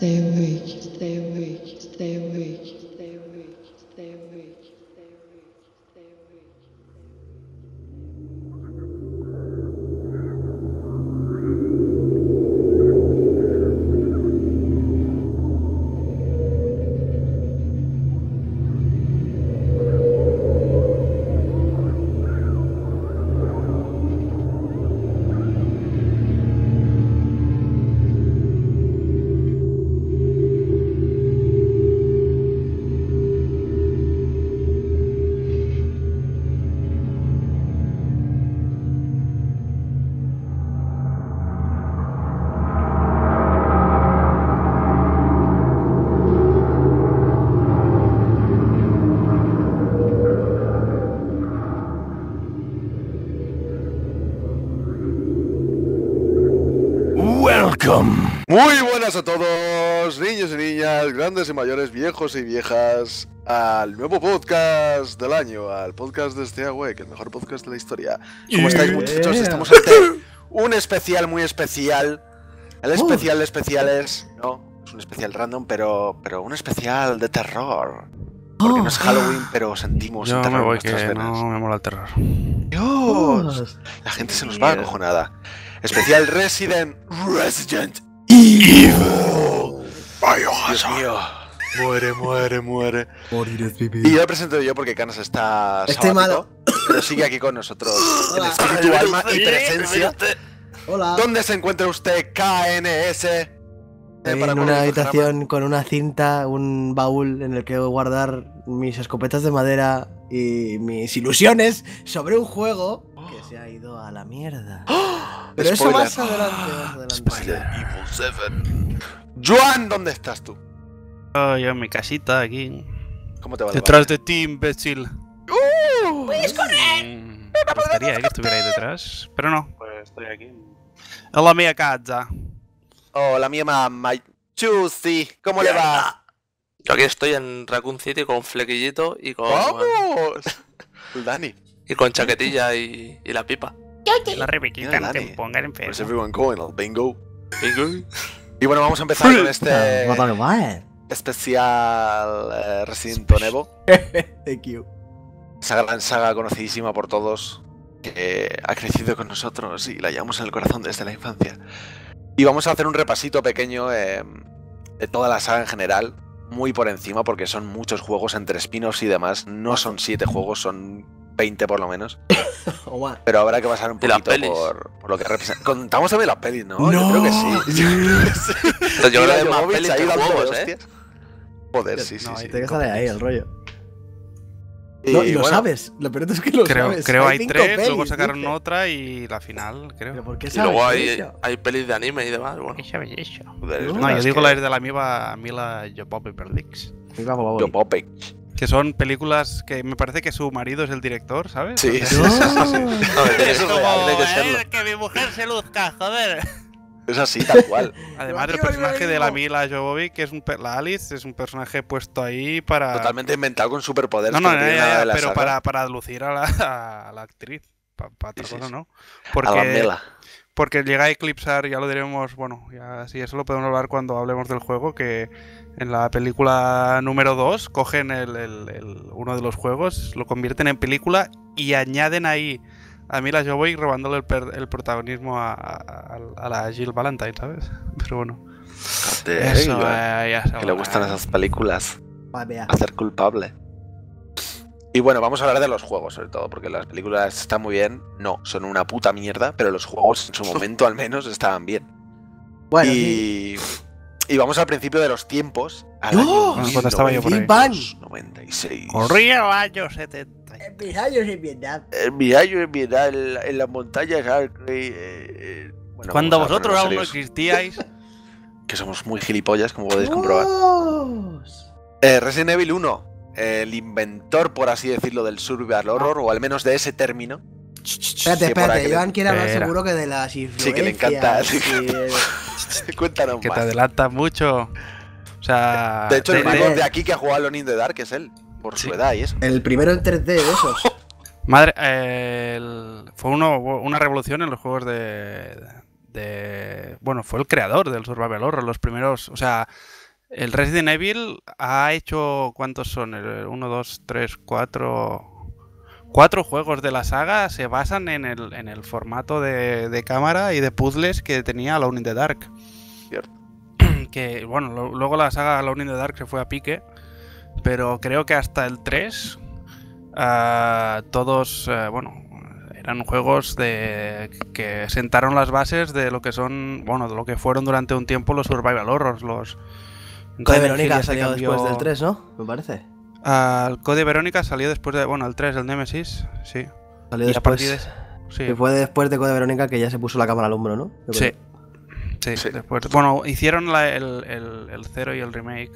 在位。Muy buenas a todos, niños y niñas, grandes y mayores, viejos y viejas, al nuevo podcast del año, al podcast de Stay Awake, el mejor podcast de la historia. ¿Cómo estáis, muchachos? Estamos ante un especial muy especial. El especial de especiales, no, es un especial random, pero, pero un especial de terror. Porque no es Halloween, pero sentimos el Yo terror me en voy, nuestras que venas. no me mola el terror. Dios, la gente se nos va acojonada. Especial Resident Resident Evil. Dios mío. Muere, muere, muere. Y yo lo presento yo porque Canas está Estoy sabático, pero sigue aquí con nosotros en Hola. espíritu, alma y presencia. Hola. ¿Dónde se encuentra usted, KNS? Eh, en una habitación con una cinta, un baúl en el que guardar mis escopetas de madera y mis ilusiones sobre un juego que se ha ido a la mierda. Pero eso más adelante, más adelante. Spoiler. Evil 7. Joan, ¿dónde estás tú? Oh, yo en mi casita aquí. ¿Cómo te va? Detrás de ti, imbécil. ¡Puedes Mm, Me gustaría eh, que estuviera ahí detrás. Pero no, pues estoy aquí. En la mía casa. Oh, la mía mamá. Chusi, ¿cómo le va? Yo aquí estoy en Raccoon City con flequillito y con, ¡Vamos! Dani. Y con chaquetilla y, y la pipa. La Rebequita, no te Where's enfermo. everyone going? Al bingo. Bingo. Y bueno, vamos a empezar con este especial eh, Resident Evil. Thank you. Esa gran saga conocidísima por todos que ha crecido con nosotros y la llevamos en el corazón desde la infancia. Y vamos a hacer un repasito pequeño eh, de toda la saga en general, muy por encima, porque son muchos juegos entre spin-offs y demás. No son siete juegos, son 20 por lo menos. Oh. Pero habrá que pasar un poquito por, por lo que representa. Contamos también las pelis, ¿no? Yo No. creo que sí. Yo creo que sí. Yo creo que hay más pelis ahí juegos, ¿eh? Joder, sí, sí, no, sí. y te deja de ahí el rollo. Y No, y lo bueno, sabes. Lo peor es que lo Creo, sabes. creo hay cinco tres, pelis, luego sacaron dice. otra y la final, ¿Pero creo. por qué Y sabes luego hay, hay pelis de anime y demás. Bueno, ¿Qué sabes eso? No, yo digo que- la de la Mila, Mila Bobo. Yo, Popeye. Que son películas que me parece que su marido es el director, ¿sabes? Sí, sí, No. sí, sí, sí. no, es real, tiene que serlo. que mi mujer se luzca, joder. Es así, tal cual. Además el personaje de la. Mila Jovovich, que es un per- la Alice, es un personaje puesto ahí para Totalmente inventado con superpoderes. no, no, no ya, tiene ya, nada ya, de la pero para, para lucir a la, a la actriz, para otra cosa, sí. ¿no? A la Porque, Mela. porque llega a eclipsar, ya lo diremos, bueno, ya sí, eso lo podemos hablar cuando hablemos del juego, que en la película número 2 cogen el, el- el- uno de los juegos, lo convierten en película y añaden ahí a Mila Jovovich robándole el, per- el protagonismo a, a- a la Jill Valentine, ¿sabes? Pero bueno, Joder, eso eh, ya se que le gustan hablará. esas películas. Hacer culpable. Y bueno, vamos a hablar de los juegos, sobre todo, porque las películas están muy bien. No, son una puta mierda, pero los juegos en su momento al menos estaban bien. Bueno, sí. Y, vamos al principio de los tiempos. Al ¡No! año cuando estaba yo por ahí. Big Bang. 1996. Corría el año 70. Episodios en Vietnam. El Mirayo en Vietnam, en, la- en las montañas Arkley, eh, eh, bueno, Cuando vosotros aún no existíais, Que somos muy gilipollas, como podéis comprobar. Eh, Resident Evil 1, el inventor, por así decirlo, del survival horror, o al menos de ese término. Espérate, espérate. Joan quiere hablar seguro que de las influencias. Sí, que le encanta. Cuéntanos que te más. adelanta mucho. O sea, De hecho, el de- único de- de aquí que ha jugado a Alone in the Dark es él, por su Sí. edad y eso. El primero en 3D de esos. madre, eh, el- fue uno, una revolución en los juegos de, de bueno, fue el creador del Survival Horror, los primeros, o sea, el Resident Evil ha hecho, ¿cuántos son? El 1, 2, 3, 4... Cuatro juegos de la saga se basan en el, en el formato de, de cámara y de puzzles que tenía Alone in the Dark. Cierto. Que, bueno, lo- luego la saga Alone in the Dark se fue a pique, pero creo que hasta el 3 ah, todos, eh, bueno, eran juegos de que sentaron las bases de lo que son, bueno, de lo que fueron durante un tiempo los survival horrors, los Code Verónica cambió- después del 3, ¿no? Me parece. Ah, el Code Verónica salió después de, bueno, el 3, el Nemesis, sí. Salió Y después. de sí. Que fue después de Code Verónica que ya se puso la cámara al hombro, ¿no? Sí. Sí, Sí. después. Bueno, hicieron la- el, el, el 0 y el remake.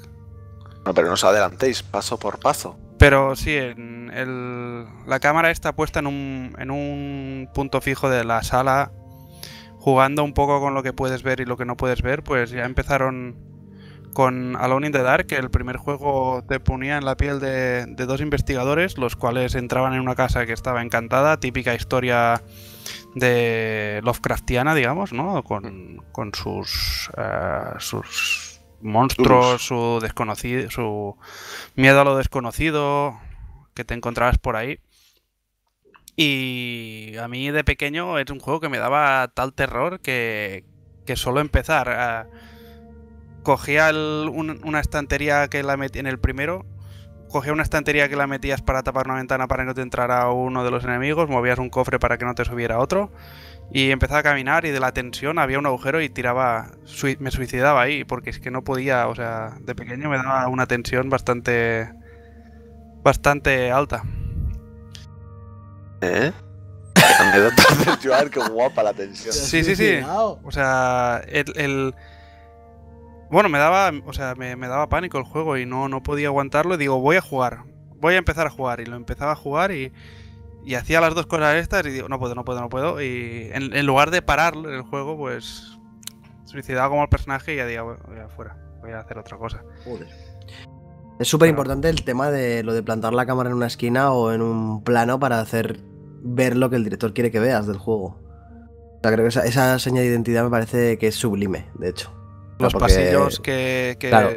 No, pero no os adelantéis, paso por paso. Pero sí, en el- la cámara está puesta en un, en un punto fijo de la sala, jugando un poco con lo que puedes ver y lo que no puedes ver, pues ya empezaron con Alone in the Dark, que el primer juego te ponía en la piel de, de dos investigadores, los cuales entraban en una casa que estaba encantada, típica historia de Lovecraftiana, digamos, ¿no? Con, con sus, eh, sus monstruos, su desconocido, su miedo a lo desconocido que te encontrabas por ahí. Y a mí de pequeño es un juego que me daba tal terror que, que solo empezar. a- cogía el- un- una estantería que la metí en el primero. Cogía una estantería que la metías para tapar una ventana para que no te entrara uno de los enemigos, movías un cofre para que no te subiera otro, y empezaba a caminar y de la tensión había un agujero y tiraba, sui- me suicidaba ahí, porque es que no podía, o sea, de pequeño me daba una tensión bastante, bastante alta. ¿Eh? Joan, qué guapa la tensión. Sí, sí, sí. O sea, el, el- Bueno, me daba, o sea, me, me daba pánico el juego y no, no podía aguantarlo. Y digo, voy a jugar, voy a empezar a jugar. Y lo empezaba a jugar y, y hacía las dos cosas estas y digo, no puedo, no puedo, no puedo. Y en, en lugar de parar el juego, pues suicidaba como el personaje y ya digo, voy afuera, voy a hacer otra cosa. Joder. Es súper importante el tema de lo de plantar la cámara en una esquina o en un plano para hacer ver lo que el director quiere que veas del juego. O sea, creo que esa, esa seña de identidad me parece que es sublime, de hecho. Los porque- pasillos que, que, Claro.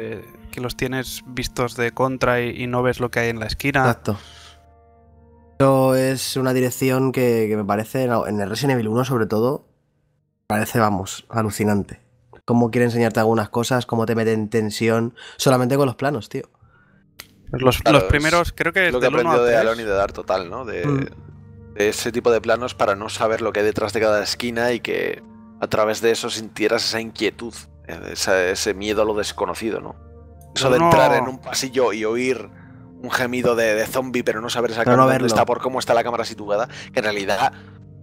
que los tienes vistos de contra y, y no ves lo que hay en la esquina. Exacto. Eso es una dirección que, que me parece, en el Resident Evil 1 sobre todo, parece, vamos, alucinante. Cómo quiere enseñarte algunas cosas, cómo te mete en tensión, solamente con los planos, tío. Los, Claro, los primeros, creo que lo que he del 1 aprendido al de 3. Alone y de Dar total, ¿no? De, Mm. de ese tipo de planos para no saber lo que hay detrás de cada esquina y que a través de eso sintieras esa inquietud, esa- ese miedo a lo desconocido, ¿no? Eso de No. entrar en un pasillo y oír un gemido de, de zombie, pero no saber exactamente no dónde está por cómo está la cámara situada, que en realidad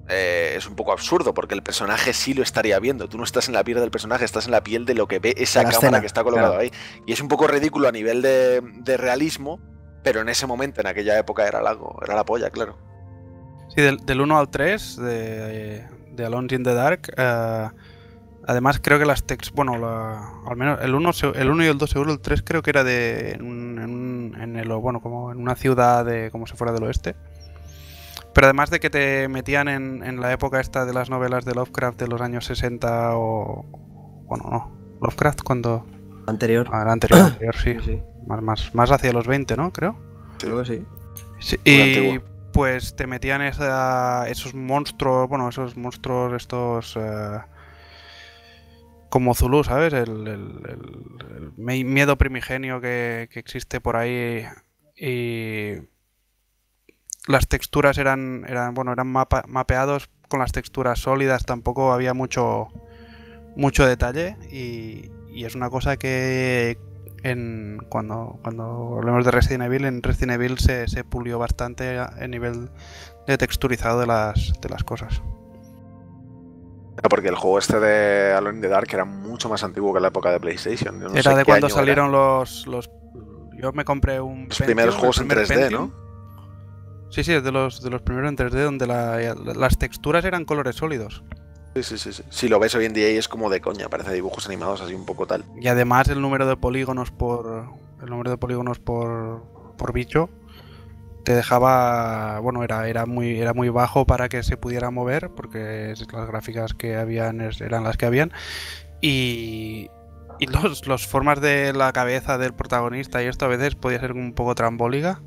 eh, es un poco absurdo, porque el personaje sí lo estaría viendo. Tú no estás en la piel del personaje, estás en la piel de lo que ve esa la cámara escena, que está colocado claro. ahí. Y es un poco ridículo a nivel de, de realismo, pero en ese momento, en aquella época, era algo, era la polla, claro. Sí, del, del 1 al 3 de, de Alone in the Dark. eh, además, creo que las text. Bueno, la- al menos el 1, se- el 1 y el 2 seguro, el 3 creo que era de. En, un- en el, bueno, como en una ciudad de, como si fuera del oeste. Pero además de que te metían en, en la época esta de las novelas de Lovecraft de los años 60 o. Bueno, no. Lovecraft cuando. Anterior. ah, era anterior, anterior, sí. sí. Más, más, más hacia los 20, ¿no? Creo. Creo que sí. Sí, y pues te metían esa- esos monstruos, bueno, esos monstruos estos eh, como Zulu, ¿sabes? El, el- el- el miedo primigenio que, existe por ahí y las texturas eran, bueno, eran mapa- mapeados con las texturas sólidas, tampoco había mucho mucho detalle y, es una cosa que en, cuando, cuando hablemos de Resident Evil, en Resident Evil se, se pulió bastante a nivel de texturizado de las, de las cosas. Porque el juego este de Alone in the Dark era mucho más antiguo que la época de PlayStation. No era de cuando salieron los, los... Yo me compré un... Los primeros Pentium, juegos el en primer 3D, Pentium. ¿no? Sí, sí, es de los, de los primeros en 3D donde la- las texturas eran colores sólidos. Sí, sí, sí, sí. Si lo ves hoy en día y es como de coña, parece dibujos animados así un poco tal. Y además el número de polígonos por... El número de polígonos por, por bicho te dejaba, bueno, era, era, muy, era muy bajo para que se pudiera mover, porque las gráficas que habían eran las que habían. Y, y los, los formas de la cabeza del protagonista y esto a veces podía ser un poco trambólica.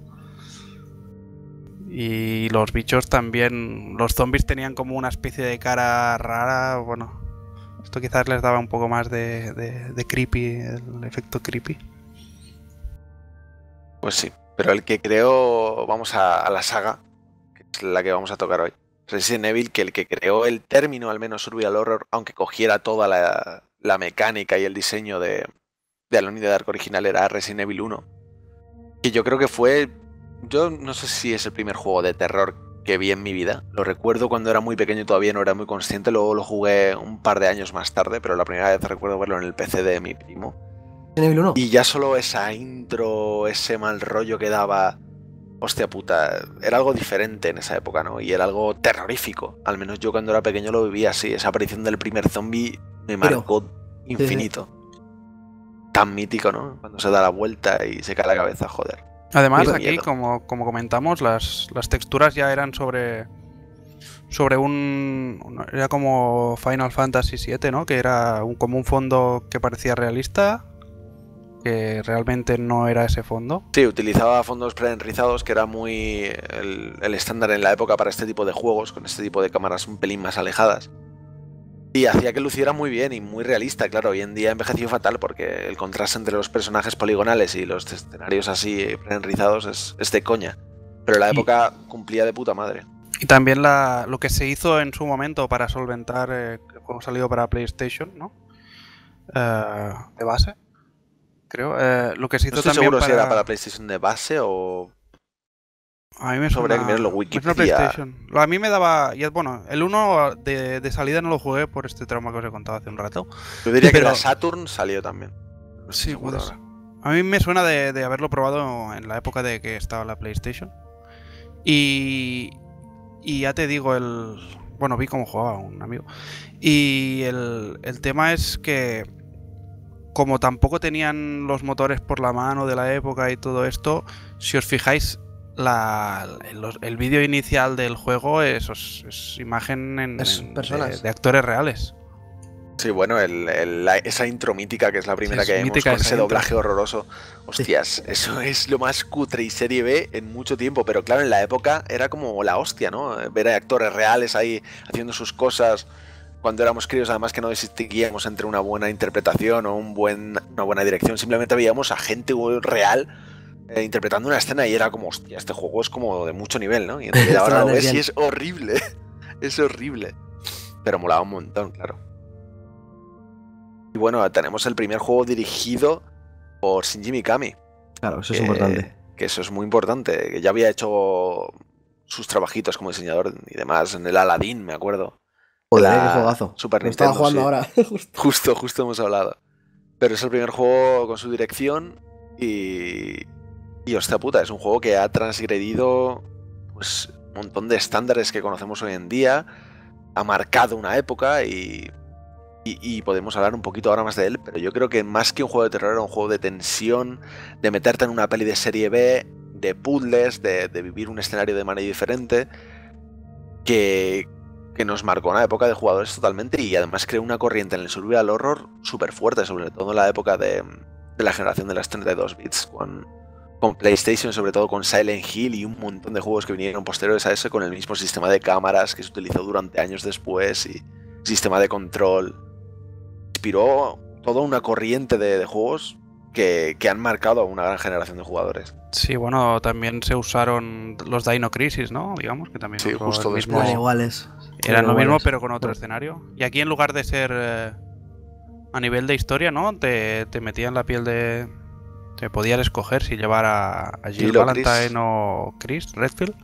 Y los bichos también, los zombies tenían como una especie de cara rara, bueno, esto quizás les daba un poco más de- de creepy, el efecto creepy. Pues sí, pero el que creó, vamos a, a la saga, que es la que vamos a tocar hoy. Resident Evil, que el que creó el término, al menos Survival Horror, aunque cogiera toda la, mecánica y el diseño de, de Alone the Dark original, era Resident Evil 1. Que yo creo que fue, yo no sé si es el primer juego de terror que vi en mi vida. Lo recuerdo cuando era muy pequeño todavía no era muy consciente, luego lo jugué un par de años más tarde, pero la primera vez recuerdo verlo en el PC de mi primo. ¿Resident Evil 1? Y ya solo esa intro, ese mal rollo que daba. Hostia puta, era algo diferente en esa época, ¿no? Y era algo terrorífico. Al menos yo cuando era pequeño lo vivía así. Esa aparición del primer zombie me Pero- marcó infinito. Tan mítico, ¿no? Cuando se da la vuelta y se cae la cabeza, joder. Además, aquí, miedo. como, como comentamos, las, las texturas ya eran sobre. Sobre un. un- Era como Final Fantasy VII, ¿no? Que era un, como un fondo que parecía realista. Que realmente no era ese fondo. Sí, utilizaba fondos preenrizados, que era muy el, el estándar en la época para este tipo de juegos, con este tipo de cámaras un pelín más alejadas. Y hacía que luciera muy bien y muy realista, claro. Hoy en día envejeció fatal porque el contraste entre los personajes poligonales y los escenarios así preenrizados es, es de coña. Pero la Y- época cumplía de puta madre. Y también la, lo que se hizo en su momento para solventar eh, el juego salido para PlayStation, ¿no? Eh, de base, creo. Eh, lo que se hizo No estoy también seguro para... si era para PlayStation de base o... A mí me suena... mirarlo, me suena Wikipedia. PlayStation. A mí me daba... bueno, el 1 de, de salida no lo jugué por este trauma que os he contado hace un rato. Yo diría que la Saturn salió también. No Sí, ser. ahora. A mí me suena de, de haberlo probado en la época de que estaba la PlayStation. Y, y ya te digo, el. Bueno, vi cómo jugaba un amigo. Y el, el tema es que, como tampoco tenían los motores por la mano de la época y todo esto, si os fijáis, la, los- el vídeo inicial del juego es, es- es imagen en, Es en- personas. de, de actores reales. Sí, bueno, el- el- la- esa intro mítica, que es la primera Sí, que vemos con ese intro. doblaje horroroso. Hostias, eso es lo más cutre y serie B en mucho tiempo, pero claro, en la época era como la hostia, ¿no? Ver a actores reales ahí haciendo sus cosas. Cuando éramos críos, además que no distinguíamos entre una buena interpretación o un buen, una buena dirección, simplemente veíamos a gente real eh, interpretando una escena y era como, hostia, este juego es como de mucho nivel, ¿no? Y ahora lo ves y es horrible, es horrible. Pero molaba un montón, claro. Y bueno, tenemos el primer juego dirigido por Shinji Mikami, Claro, eso es importante. que eso es muy importante, que ya había hecho sus trabajitos como diseñador y demás en el Aladdin, me acuerdo. Joder, la qué juegazo. Super Lo estaba Nintendo, jugando sí. ahora. Justo. Justo, justo hemos hablado. Pero es el primer juego con su dirección y. Y hostia puta, es un juego que ha transgredido pues un montón de estándares que conocemos hoy en día. Ha marcado una época y, y. y podemos hablar un poquito ahora más de él, pero yo creo que más que un juego de terror era un juego de tensión, de meterte en una peli de serie B, de puzzles, de, de vivir un escenario de manera diferente. Que, que nos marcó una época de jugadores totalmente y además creó una corriente en el survival horror súper fuerte, sobre todo en la época de, de la generación de las 32 bits, con, con PlayStation, sobre todo con Silent Hill y un montón de juegos que vinieron posteriores a ese con el mismo sistema de cámaras que se utilizó durante años después y sistema de control. Inspiró toda una corriente de, de juegos que, que han marcado a una gran generación de jugadores. Sí, bueno, también se usaron los Dino Crisis, ¿no? Digamos que también Sí, justo después. Eran iguales. Eran lo mismo, pero con otro escenario. Y aquí en lugar de ser eh, a nivel de historia, ¿no? Te, te metían la piel de... Te podías escoger si llevar a, a Jill Valentine Chris. o Chris Redfield.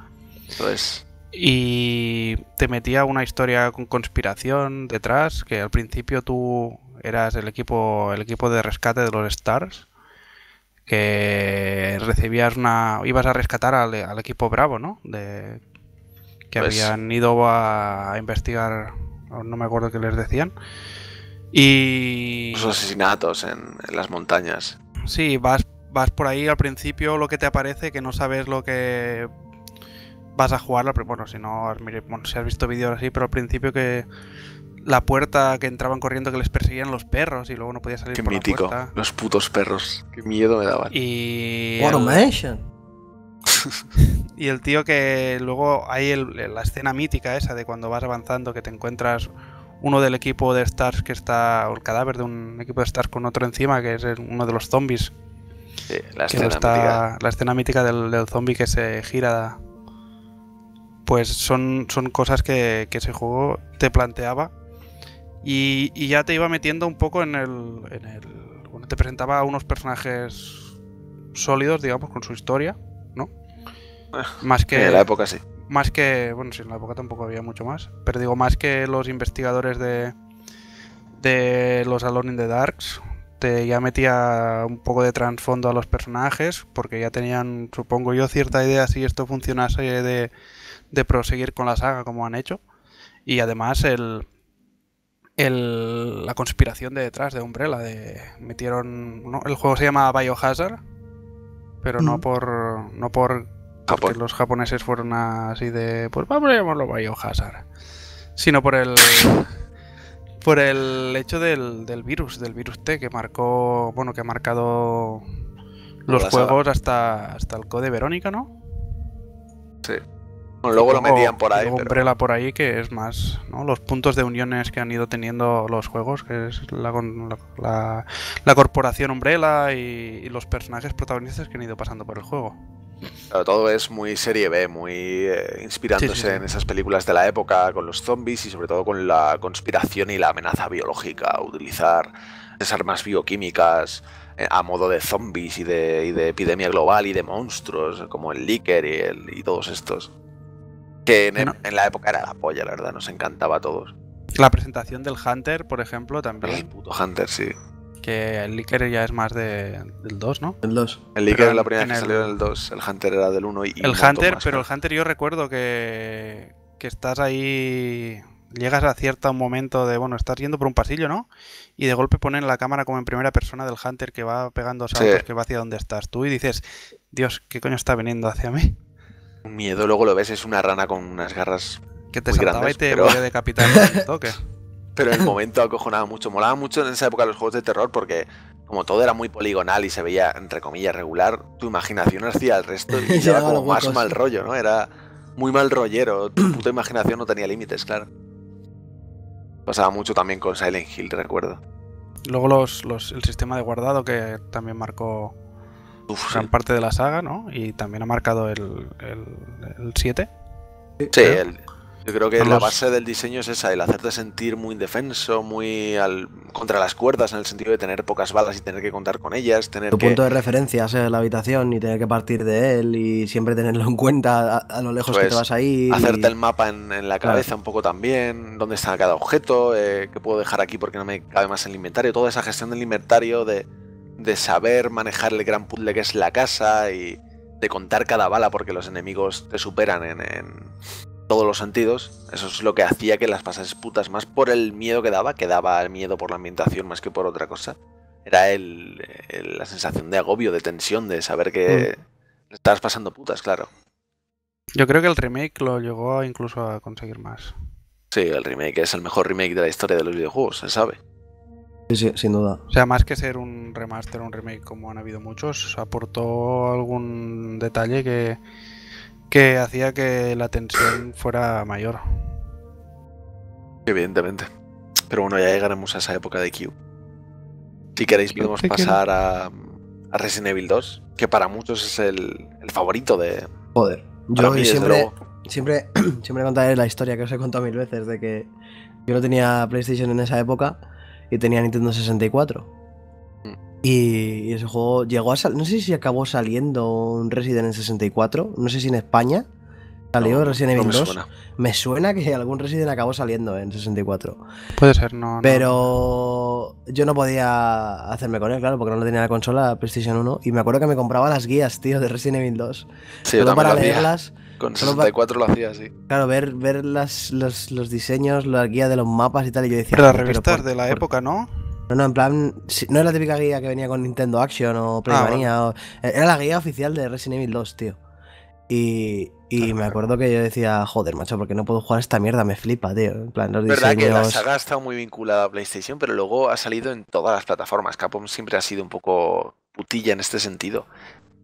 Entonces, Y te metía una historia con conspiración detrás, que al principio tú eras el equipo, el equipo de rescate de los Stars, que recibías una, ibas a rescatar al, al equipo Bravo, ¿no? De, que Pues- habían ido a, investigar, no me acuerdo qué les decían. Y los asesinatos en, en las montañas. Sí, vas, vas por ahí al principio lo que te aparece, que no sabes lo que vas a jugar. la pri- Bueno, si no, bueno, si has visto vídeos así, pero al principio que la puerta que entraban corriendo que les perseguían los perros y luego no podía salir Qué por mítico. la puerta. Los putos perros. Qué miedo me daban. Y What el. y el tío que luego hay el- la escena mítica esa de cuando vas avanzando que te encuentras uno del equipo de Stars que está, o el cadáver de un equipo de Stars con otro encima, que es uno de los zombies. Sí, la escena está mítica. la escena mítica del, del zombie que se gira. Pues son, son cosas que, que ese juego te planteaba. Y, y ya te iba metiendo un poco en el, en el bueno, te presentaba a unos personajes sólidos digamos con su historia más que en la época sí. más que bueno sí en la época tampoco había mucho más pero digo más que los investigadores de de los Alone in the Darks te ya metía un poco de trasfondo a los personajes porque ya tenían supongo yo cierta idea si esto funcionase de, de proseguir con la saga como han hecho y además el, el la conspiración de detrás de Umbrella de metieron ¿no? el juego se llama Biohazard pero no Mm. por no por porque Japón. los japoneses fueron así de pues vamos a llamarlo Biohazard sino por el por el hecho del, del virus del virus T que marcó bueno que ha marcado los juegos hasta hasta el code Verónica no Bueno, luego lo metían por ahí, luego pero Umbrella por ahí que es más ¿no? los puntos de uniones que han ido teniendo los juegos que es la, con- la, la- la corporación Umbrella y, y los personajes protagonistas que han ido pasando por el juego claro, todo es muy serie B, muy eh, inspirándose Sí, sí, sí. en esas películas de la época con los zombies y sobre todo con la conspiración y la amenaza biológica, utilizar esas armas bioquímicas eh, a modo de zombies y de, y de epidemia global y de monstruos como el Licker y, el- y todos estos. Que en, Bueno. en la época era la polla, la verdad, nos encantaba a todos. la presentación del Hunter por ejemplo El también puto Hunter, sí. Que el Licker ya es más de, del 2 ¿no? El 2. El Licker es la en- primera en que el- salió en el 2, el Hunter era del 1 y, el Hunter, más, pero el. Hunter yo recuerdo que, que estás ahí, llegas a cierto momento de, bueno, estás yendo por un pasillo, ¿no? Y de golpe ponen la cámara como en primera persona del Hunter que va pegando saltos, Sí. que va hacia donde estás tú y dices, Dios, ¿qué coño está viniendo hacia mí? Un miedo, luego lo ves, es una rana con unas garras Que te Muy saltaba grandes, y te pero- voy a decapitar con un toque. Pero en el momento acojonaba mucho. Molaba mucho en esa época los juegos de terror porque como todo era muy poligonal y se veía, entre comillas, regular, tu imaginación hacía el resto y daba como más mal rollo, ¿no? Era muy mal rollero. Tu puta imaginación no tenía límites, claro. Pasaba mucho también con Silent Hill, recuerdo. Luego los, los- el sistema de guardado que también marcó Uf, sí. gran parte de la saga, ¿no? Y también ha marcado el, el, el 7. Sí, el- yo creo que la base del diseño es esa, el hacerte sentir muy indefenso, muy al- contra las cuerdas, en el sentido de tener pocas balas y tener que contar con ellas, tener Tu que... punto de referencia ser la habitación y tener que partir de él y siempre tenerlo en cuenta a, a lo lejos que es. te vas a ir. y- hacerte el mapa en, en la Claro. cabeza un poco también, dónde está cada objeto, eh, qué puedo dejar aquí porque no me cabe más en el inventario, toda esa gestión del inventario, de, de saber manejar el gran puzzle que es la casa y de contar cada bala porque los enemigos te superan en, en todos los sentidos, eso es lo que hacía que las pasases putas más por el miedo que daba, que daba el miedo por la ambientación más que por otra cosa. Era el, el- la sensación de agobio, de tensión, de saber que le estabas pasando putas, claro. Yo creo que el remake lo llegó incluso a conseguir más. Sí, el remake es el mejor remake de la historia de los videojuegos, se sabe. Sí, sí, sin duda. O sea, más que ser un remaster o un remake como han habido muchos, aportó algún detalle que, que hacía que la tensión fuera mayor. Evidentemente. Pero bueno, ya llegaremos a esa época de Q. Si queréis podemos pasar a, a Resident Evil 2, que para muchos es el, el favorito de... Joder. Yo mí, siempre, siempre, siempre contaré la historia que os he contado mil veces de que yo no tenía PlayStation en esa época y tenía Nintendo 64. Mm. Y ese juego llegó a salir. No sé si acabó saliendo un Resident en 64. No sé si en España salió No, Resident no Evil me 2. suena. Me suena que algún Resident acabó saliendo en 64. Puede ser, no. no. Pero yo no podía hacerme con él, claro, porque no tenía la consola PlayStation 1. Y me acuerdo que me compraba las guías, tío, de Resident Evil 2. Sí, yo solo también para lo leerlas. Con solo para- 64 lo hacía así. Claro, ver, ver las, los, los diseños, la guía de los mapas y tal. Y yo decía. Pero las "Joder, revistas por- de la por- época, ¿no? No, no, en plan, no es la típica guía que venía con Nintendo Action o Playmania. o- era la guía oficial de Resident Evil 2, tío. Y, y me acuerdo que yo decía, joder, macho, porque no puedo jugar esta mierda, me flipa, tío. En plan, los Es verdad que la saga ha estado muy vinculada a PlayStation, pero luego ha salido en todas las plataformas. Capcom siempre ha sido un poco putilla en este sentido.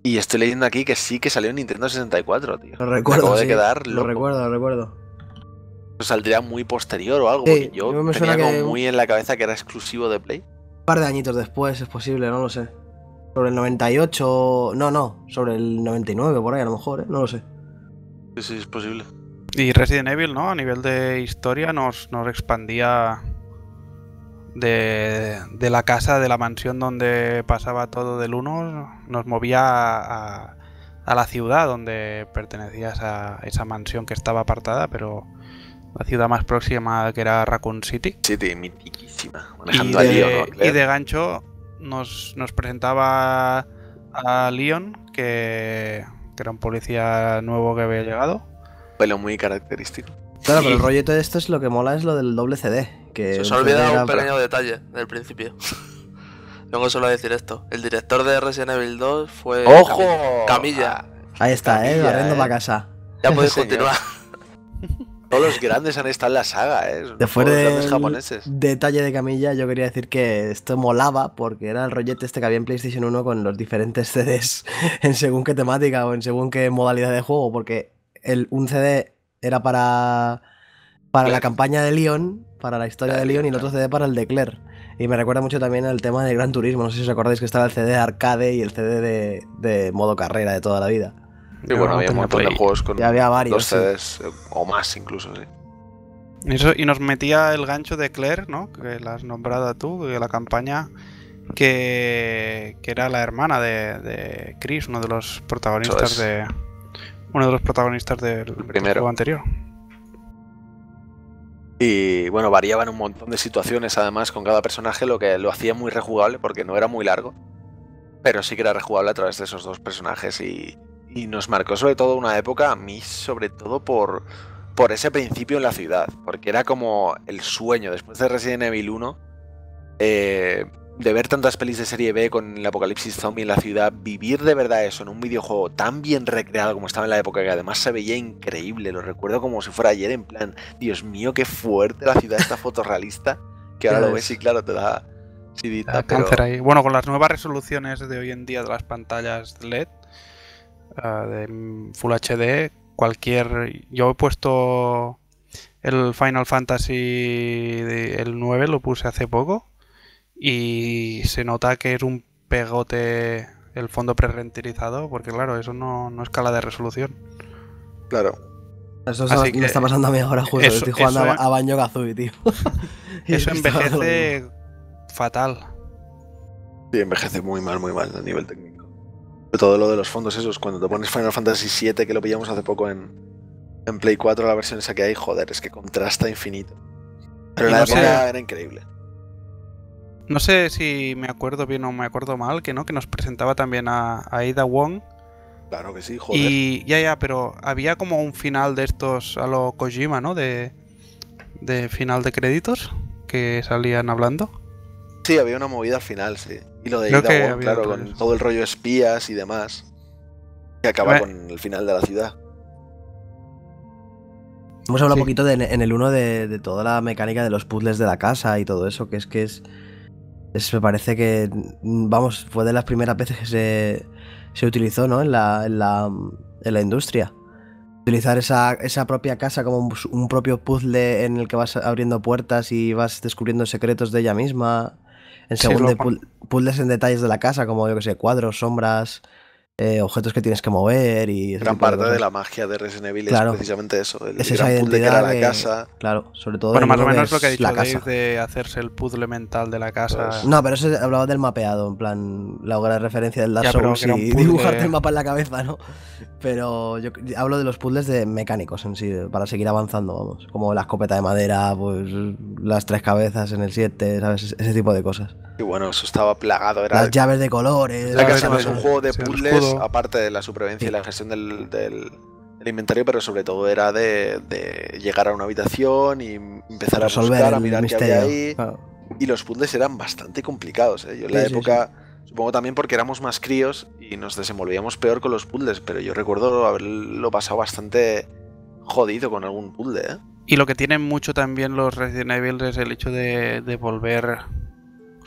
Y estoy leyendo aquí que sí que salió en Nintendo 64, tío. Lo Me recuerdo, de sí, lo recuerdo, lo recuerdo. Saldría muy posterior o algo, Sí, porque yo me tenía como que- muy en la cabeza que era exclusivo de Play. Un par de añitos después, es posible, no lo sé. Sobre el 98, no, no, sobre el 99 por ahí a lo mejor, ¿eh? no lo sé. Sí, sí, es posible. Y Resident Evil, ¿no? A nivel de historia nos, nos expandía de, de la casa, de la mansión donde pasaba todo del 1, nos movía a, a la ciudad donde pertenecía esa, esa mansión que estaba apartada, pero la ciudad más próxima que era Raccoon City. Sí, tío, mitiquísima. Y Manejando a Leon, ¿no? de, y de gancho nos, nos presentaba a Leon, que, que era un policía nuevo que había llegado. Pelo muy característico. Claro, pero el rollito de esto es lo que mola es lo del doble CD. Que Se os ha olvidado era- un pequeño detalle del principio. Vengo solo a decir esto. El director de Resident Evil 2 fue. ¡Ojo! Camilla. Ahí está, eh, Camilla, barriendo eh. para casa. Ya podéis continuar. Todos los grandes han estado en la saga, ¿eh? Después grandes japoneses. detalle de Camilla, yo quería decir que esto molaba porque era el rollete este que había en PlayStation 1 con los diferentes CDs en según qué temática o en según qué modalidad de juego, porque el, un CD era para, para la campaña de Leon, para la historia de Leon, y el otro CD para el de Claire. Y me recuerda mucho también al tema de Gran Turismo, no sé si os acordáis que estaba el CD de arcade y el CD de, de modo carrera de toda la vida. Y bueno, no había un montón de juegos con Y había varios. dos. CDs eh, o más incluso, sí. Y, eso- y nos metía el gancho de Claire, ¿no? Que la has nombrado tú, de la campaña, que, que era la hermana de, de Chris, uno de los protagonistas es. de. Uno de los protagonistas del, del primero. juego anterior. Y bueno, variaban un montón de situaciones además con cada personaje, lo que lo hacía muy rejugable porque no era muy largo. Pero sí que era rejugable a través de esos dos personajes y, y nos marcó sobre todo una época, a mí sobre todo por, por ese principio en la ciudad, porque era como el sueño después de Resident Evil 1 eh, de ver tantas pelis de serie B con el apocalipsis zombie en la ciudad, vivir de verdad eso en un videojuego tan bien recreado como estaba en la época, que además se veía increíble, lo recuerdo como si fuera ayer en plan, Dios mío, qué fuerte la ciudad esta fotorrealista, que ahora lo ves. y claro, te da sidita, Da pero- cáncer ahí. Bueno, con las nuevas resoluciones de hoy en día de las pantallas LED ah, de Full HD, cualquier. Yo he puesto el Final Fantasy de- el 9, lo puse hace poco, y se nota que es un pegote el fondo prerenderizado, porque claro, eso no, no escala de resolución. Claro. Eso Así me que está pasando a mí ahora justo. eso- estoy jugando eso a, a Banjo Kazooie, tío. Y Eso envejece fatal. Sí, envejece muy mal, muy mal a nivel técnico. Todo lo de los fondos esos, cuando te pones Final Fantasy VII, que lo pillamos hace poco en, en Play 4, la versión esa que hay, joder, es que contrasta infinito. Pero Y la no sé- era increíble. No sé si me acuerdo bien o me acuerdo mal, que no, que nos presentaba también a, a Ada Wong. Claro que sí, joder. Y ya, ya, pero había como un final de estos a lo Kojima, ¿no? De, de final de créditos que salían hablando. Sí, había una movida al final, sí. Y lo de Creo Ida claro, con todo el rollo espías y demás. Que acaba con el final de la ciudad. Hemos hablado Sí. un poquito de- en el 1 de, de toda la mecánica de los puzzles de la casa y todo eso, que es que es. es- me parece que. Vamos, fue de las primeras veces que se, se utilizó, ¿no? En la, en la, en la industria. Utilizar esa, esa propia casa como un, un propio puzzle en el que vas abriendo puertas y vas descubriendo secretos de ella misma. En Sí, segundo, pu- puzzles en detalles de la casa, como yo que sé, cuadros, sombras, eh, objetos que tienes que mover y. Gran de parte de, la magia de Resident Evil Claro. es precisamente eso. El Es esa gran puzzle que era la que- casa. Claro, sobre todo. Bueno, más o menos lo que ha es dicho la Dave casa. de hacerse el puzzle mental de la casa. Pues- No, pero eso hablaba del mapeado, en plan, la obra de referencia del Dark Souls y puzzle- dibujarte el mapa en la cabeza, ¿no? Pero yo hablo de los puzzles de mecánicos en sí, para seguir avanzando, vamos. Como la escopeta de madera, pues las tres cabezas en el 7, ¿sabes? Ese tipo de cosas. Y bueno, eso estaba plagado. Era Las llaves de colores. La casa no es un juego de puzzles. Aparte de la supervivencia y la gestión del, del- del inventario, pero sobre todo era de, de llegar a una habitación y empezar a resolver buscar, a mirar qué misterio. había ahí. claro. y los puzzles eran bastante complicados. ¿eh? Yo en la Sí, sí, época, supongo también porque éramos más críos y nos desenvolvíamos peor con los puzzles, pero yo recuerdo haberlo pasado bastante jodido con algún puzzle. ¿eh? Y lo que tienen mucho también los Resident Evil es el hecho de, de volver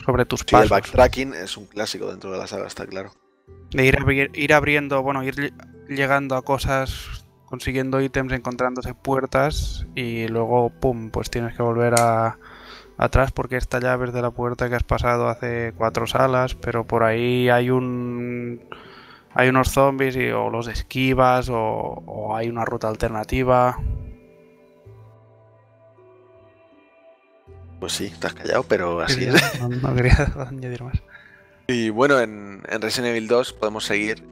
sobre tus Sí, el pasos. backtracking es un clásico dentro de la saga, está claro. De ir, abri- ir abriendo, bueno, ir lle- llegando a cosas, consiguiendo ítems, encontrándose puertas y luego, pum, pues tienes que volver a atrás porque esta llave es de la puerta que has pasado hace cuatro salas, pero por ahí hay un hay unos zombies y o los esquivas o, o hay una ruta alternativa. Pues sí, has callado, pero así es. No quería añadir más. Y bueno, en, en Resident Evil 2 podemos seguir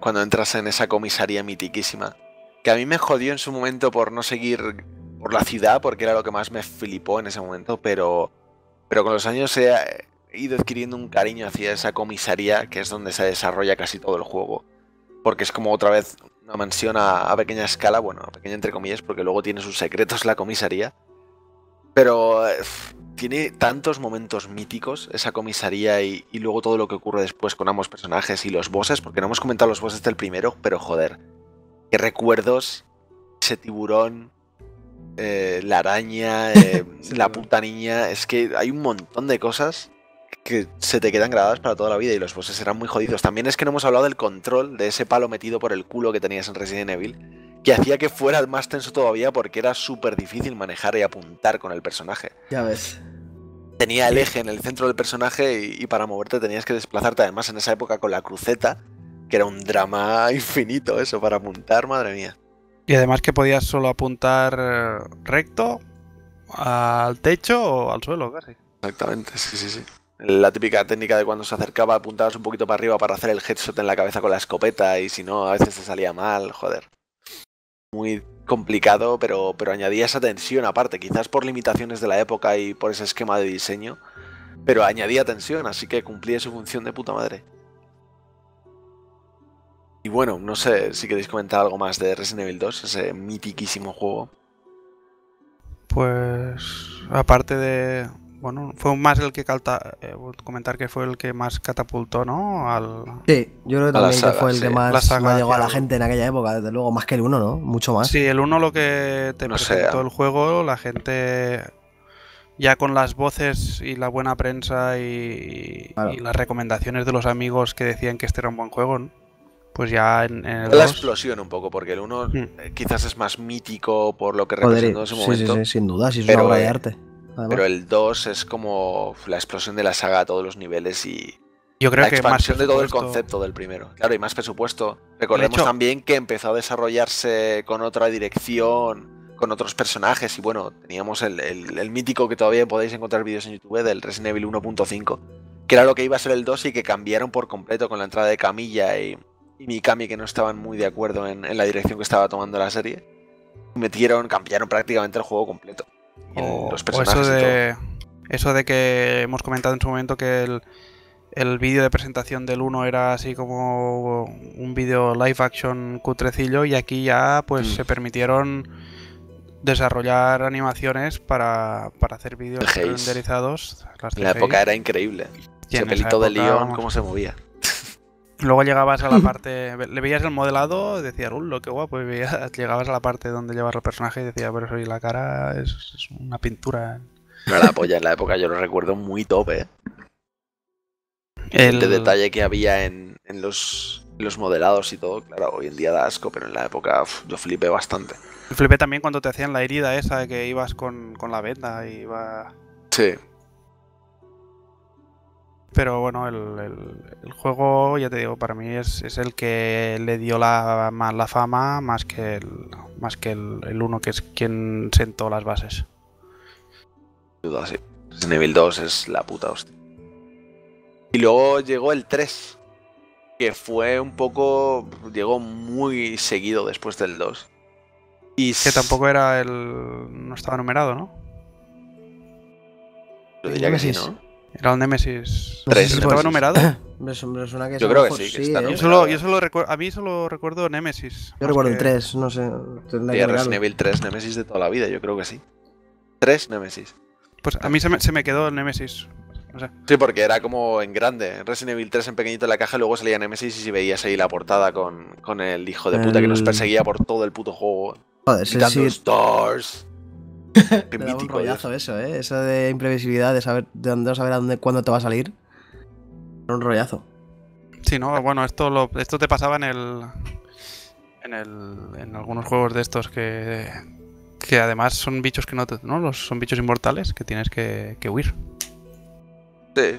cuando entras en esa comisaría mitiquísima. Que a mí me jodió en su momento por no seguir por la ciudad, porque era lo que más me flipó en ese momento, pero, pero con los años he, ido adquiriendo un cariño hacia esa comisaría, que es donde se desarrolla casi todo el juego. Porque es como otra vez una mansión a, a pequeña escala, bueno, a pequeña entre comillas, porque luego tiene sus secretos la comisaría. Pero eh, tiene tantos momentos míticos esa comisaría y, y luego todo lo que ocurre después con ambos personajes y los bosses, porque no hemos comentado los bosses del primero, pero joder, qué recuerdos, ese tiburón, eh, la araña, eh, la puta niña, es que hay un montón de cosas que se te quedan grabadas para toda la vida y los bosses eran muy jodidos. También es que no hemos hablado del control de ese palo metido por el culo que tenías en Resident Evil, que hacía que fuera más tenso todavía porque era súper difícil manejar y apuntar con el personaje Ya ves. tenía el eje en el centro del personaje y, y para moverte tenías que desplazarte además en esa época con la cruceta, que era un drama infinito eso para apuntar, madre mía. Y además que podías solo apuntar recto al techo o al suelo, casi. Exactamente, sí, sí, sí. La típica técnica de cuando se acercaba apuntabas un poquito para arriba para hacer el headshot en la cabeza con la escopeta y si no a veces te salía mal, joder. Muy complicado, pero, pero añadía esa tensión aparte, quizás por limitaciones de la época y por ese esquema de diseño, pero añadía tensión, así que cumplía su función de puta madre. Y bueno, no sé si queréis comentar algo más de Resident Evil 2, ese mitiquísimo juego. Pues aparte de... Bueno, fue más el que calta... eh, comentar que fue el que más catapultó, ¿no? Al... Sí, yo creo que también saga, que fue el sí. que más, saga más llegó a la gente en aquella época, desde luego, más que el uno, ¿no? Mucho más. Sí, el uno lo que te No presentó ah. el juego, la gente ya con las voces y la buena prensa y, Claro. y las recomendaciones de los amigos que decían que este era un buen juego, ¿no? pues ya en, en el La 2 explosión un poco, porque el 1 Mm. eh, quizás es más mítico por lo que representó en su sí, sí, momento. sí, sin duda, si es Pero, una obra de arte. Además. Pero el 2 es como la explosión de la saga a todos los niveles y yo creo la que más expansión de todo el concepto del primero. Claro, y más presupuesto. Recordemos hecho- también que empezó a desarrollarse con otra dirección, con otros personajes y bueno, teníamos el, el- el mítico que todavía podéis encontrar vídeos en YouTube del Resident Evil 1.5, que era lo que iba a ser el 2 y que cambiaron por completo con la entrada de Camilla y, y Mikami que no estaban muy de acuerdo en, en la dirección que estaba tomando la serie. Metieron, cambiaron prácticamente el juego completo. O, los o personajes eso de eso de que hemos comentado en su momento que el, el vídeo de presentación del 1 era así como un vídeo live action cutrecillo y aquí ya pues Mm. se permitieron desarrollar animaciones para, para hacer vídeos renderizados. las En la época era increíble. y Ese pelito de león, cómo se movía. Luego llegabas a la parte, le veías el modelado, decías, ¡uh, lo qué guapo! Y veías- llegabas a la parte donde llevas el personaje y decías, pero eso y la cara es, es una pintura. No la polla en la época, yo lo recuerdo muy top, ¿eh? El, de detalle que había en, en los, los modelados y todo, claro, hoy en día da asco, pero en la época uf, yo flipé bastante. Flipé también cuando te hacían la herida esa que ibas con, con la venda y iba... Sí, Pero bueno, el, el- el juego, ya te digo, para mí es, es el que le dio la, más la fama más que el más que el, el uno que es quien sentó las bases. sin duda, sí. Resident Evil 2 es la puta hostia. Y luego llegó el 3, que fue un poco. llegó muy seguido después del 2. Y Que tampoco era el... no estaba numerado, ¿no? Yo diría que sí. ¿no? Era el Nemesis. No sé Tres, ¿Estaba pues- numerado? Me su- me suena que Yo creo que sí, que está ¿eh? Yo solo, yo solo a mí solo recuerdo Nemesis. Yo recuerdo el que- 3, no sé. que Resident. Evil 3 Nemesis de toda la vida, yo creo que sí. 3 Nemesis. Pues a mí se me, se me quedó el Nemesis. Sí, porque era como en grande. Resident Evil 3 en pequeñito en la caja, luego salía Nemesis y si veías ahí la portada con, con el hijo de puta que nos El- perseguía por todo el puto juego. Joder, sí, sí, Stars. Qué da un mítico. rollazo eso, ¿eh? Eso de imprevisibilidad, de saber de no saber a dónde, cuándo te va a salir. Era Un rollazo. Sí, no, bueno, esto lo, esto te pasaba en el. En el. En algunos juegos de estos que. Que además son bichos que no, te- ¿no? Los, son bichos inmortales que tienes que, que huir. Sí.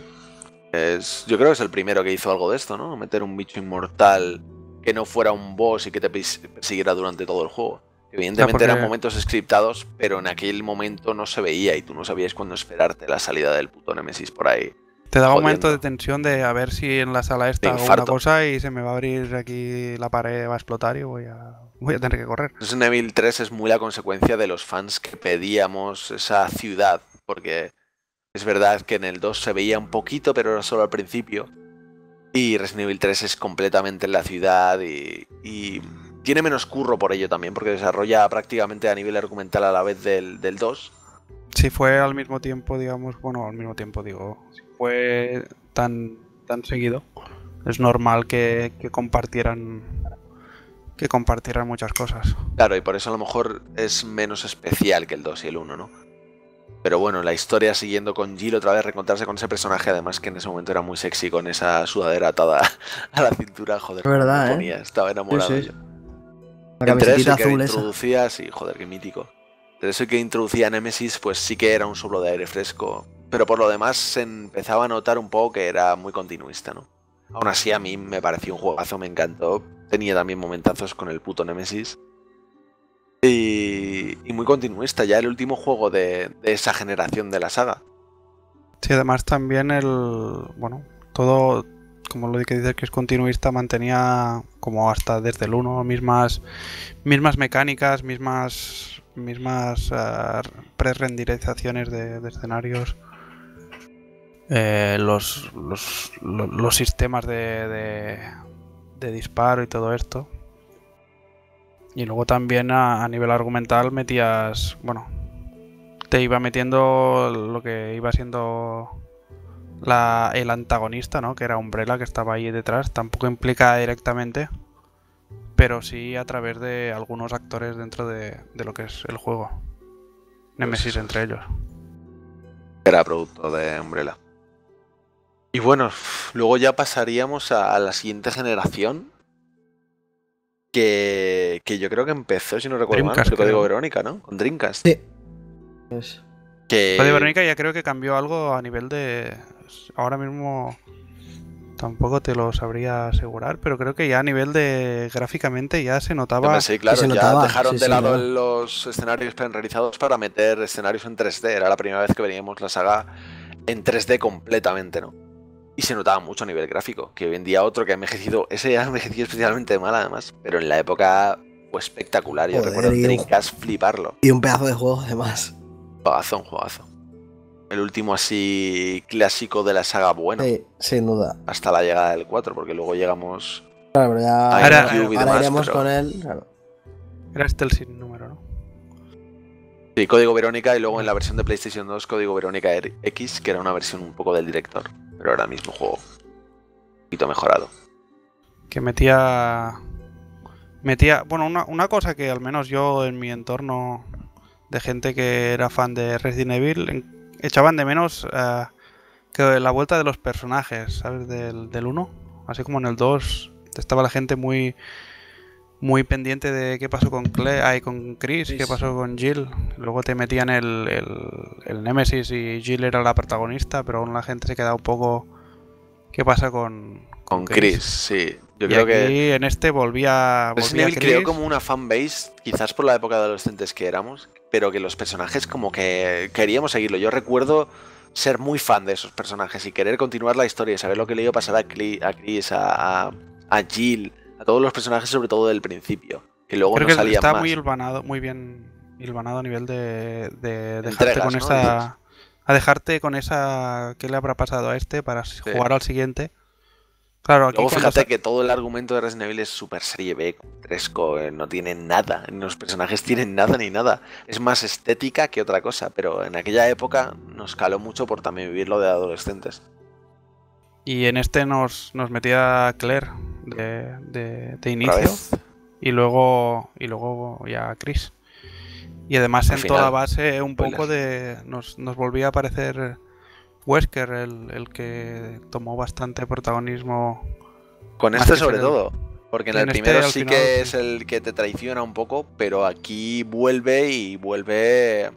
Es, yo creo que es el primero que hizo algo de esto, ¿no? Meter un bicho inmortal que no fuera un boss y que te pers- persiguiera durante todo el juego. Evidentemente porque- eran momentos scriptados, pero en aquel momento no se veía y tú no sabías cuándo esperarte la salida del puto Nemesis por ahí. Te daba un momento de tensión de a ver si en la sala esta hago una cosa y se me va a abrir aquí la pared, va a explotar y voy a, voy a tener que correr. Resident Evil 3 es muy la consecuencia de los fans que pedíamos esa ciudad, porque es verdad que en el 2 se veía un poquito, pero era solo al principio. Y Resident Evil 3 es completamente en la ciudad y, y tiene menos curro por ello también, porque desarrolla prácticamente a nivel argumental a la vez del, del 2. Si fue al mismo tiempo, digamos, bueno, al mismo tiempo digo, si fue tan, tan seguido, es normal que, que compartieran que compartieran muchas cosas. Claro, y por eso a lo mejor es menos especial que el 2 y el 1, ¿no? Pero bueno, la historia siguiendo con Jill otra vez, reencontrarse con ese personaje, además que en ese momento era muy sexy con esa sudadera atada a la cintura, joder, Es verdad, ¿eh? estaba enamorado Sí, sí. yo. La Entre eso que azul esa. introducía, sí, joder, qué mítico. Entre eso y que introducía Nemesis, pues sí que era un soplo de aire fresco. Pero por lo demás se empezaba a notar un poco que era muy continuista, ¿no? Aún así a mí me pareció un juegazo, me encantó. Tenía también momentazos con el puto Nemesis. Y, y muy continuista, ya el último juego de, de esa generación de la saga. Sí, además también el, bueno, todo, como lo que dices que es continuista, mantenía como hasta desde el 1 mismas, mismas mecánicas, mismas, mismas eh, pre-renderizaciones de, escenarios. Eh, los, los, lo- los sistemas de, de, de disparo y todo esto. Y luego también a nivel argumental metías, bueno, te iba metiendo lo que iba siendo la, el antagonista, ¿no? Que era Umbrella, que estaba ahí detrás. Tampoco implica directamente, pero sí a través de algunos actores dentro de, de lo que es el juego. Nemesis eso. entre ellos. Era producto de Umbrella. Y bueno, luego ya pasaríamos a, a la siguiente generación. Que, que yo creo que empezó, si no recuerdo mal, Dreamcast, con el código. Verónica, ¿no? Con Dreamcast. Sí. Que, Código Verónica ya creo que cambió algo a nivel de... Ahora mismo tampoco te lo sabría asegurar, pero creo que ya a nivel de gráficamente ya se notaba... Sí, claro, se ya notaba, dejaron sí, de sí, lado claro. los escenarios realizados para meter escenarios en 3D. Era la primera vez que veníamos la saga en 3D completamente, ¿no? Y se notaba mucho a nivel gráfico, que hoy en día otro que ha envejecido, ese ha envejecido especialmente mal además, pero en la época fue espectacular. Yo Joder, recuerdo un- Dreamcast fliparlo. Y un pedazo de juego, además. Juegazo, un juegazo. El último así clásico de la saga bueno, Sí, sin duda. hasta la llegada del 4, porque luego llegamos Claro, pero ya. a Ahora- GameCube y ahora demás, iremos pero- con él. Claro. Era este el sin número, ¿no? Sí, Código Verónica y luego en la versión de PlayStation 2 Código Verónica X, que era una versión un poco del director, pero era el mismo juego. Un poquito mejorado. que metía metía bueno una, una cosa que al menos yo en mi entorno de gente que era fan de Resident Evil en- echaban de menos eh, que la vuelta de los personajes sabes del, del 1 así como en el 2 estaba la gente muy muy pendiente de qué pasó con Cle ay, con Chris, qué Chris. pasó con Jill luego te metían el, el, el Nemesis y Jill era la protagonista pero aún la gente se quedaba un poco qué pasa con Con Chris, sí. Yo y creo aquí que en este volvía, Resident Evil creó como una fanbase, quizás por la época de adolescentes que éramos, pero que los personajes como que queríamos seguirlo. Yo recuerdo ser muy fan de esos personajes y querer continuar la historia y saber lo que le iba a pasar a Cli- a Chris, a, a, a Jill, a todos los personajes, sobre todo del principio. Que luego Creo no que salían está más. muy hilvanado, muy bien hilvanado a nivel de, de dejarte Entregas, con ¿no? esa. A dejarte con esa. ¿Qué le habrá pasado a este para jugar al siguiente? Claro, aquí Luego fíjate que todo el argumento de Resident Evil es super serie B, fresco, eh, no tiene nada. Los personajes tienen nada ni nada. Es más estética que otra cosa, pero en aquella época nos caló mucho por también vivirlo de adolescentes. Y en este nos, nos metía Claire de, de, de Otra inicio y luego y luego ya Chris. Y además Al en toda base un poco de... Nos, nos volvía a aparecer Wesker, el, el que tomó bastante protagonismo. Con este sobre todo. Porque en en el este, primero sí final, que sí. es el que te traiciona un poco, pero aquí vuelve y vuelve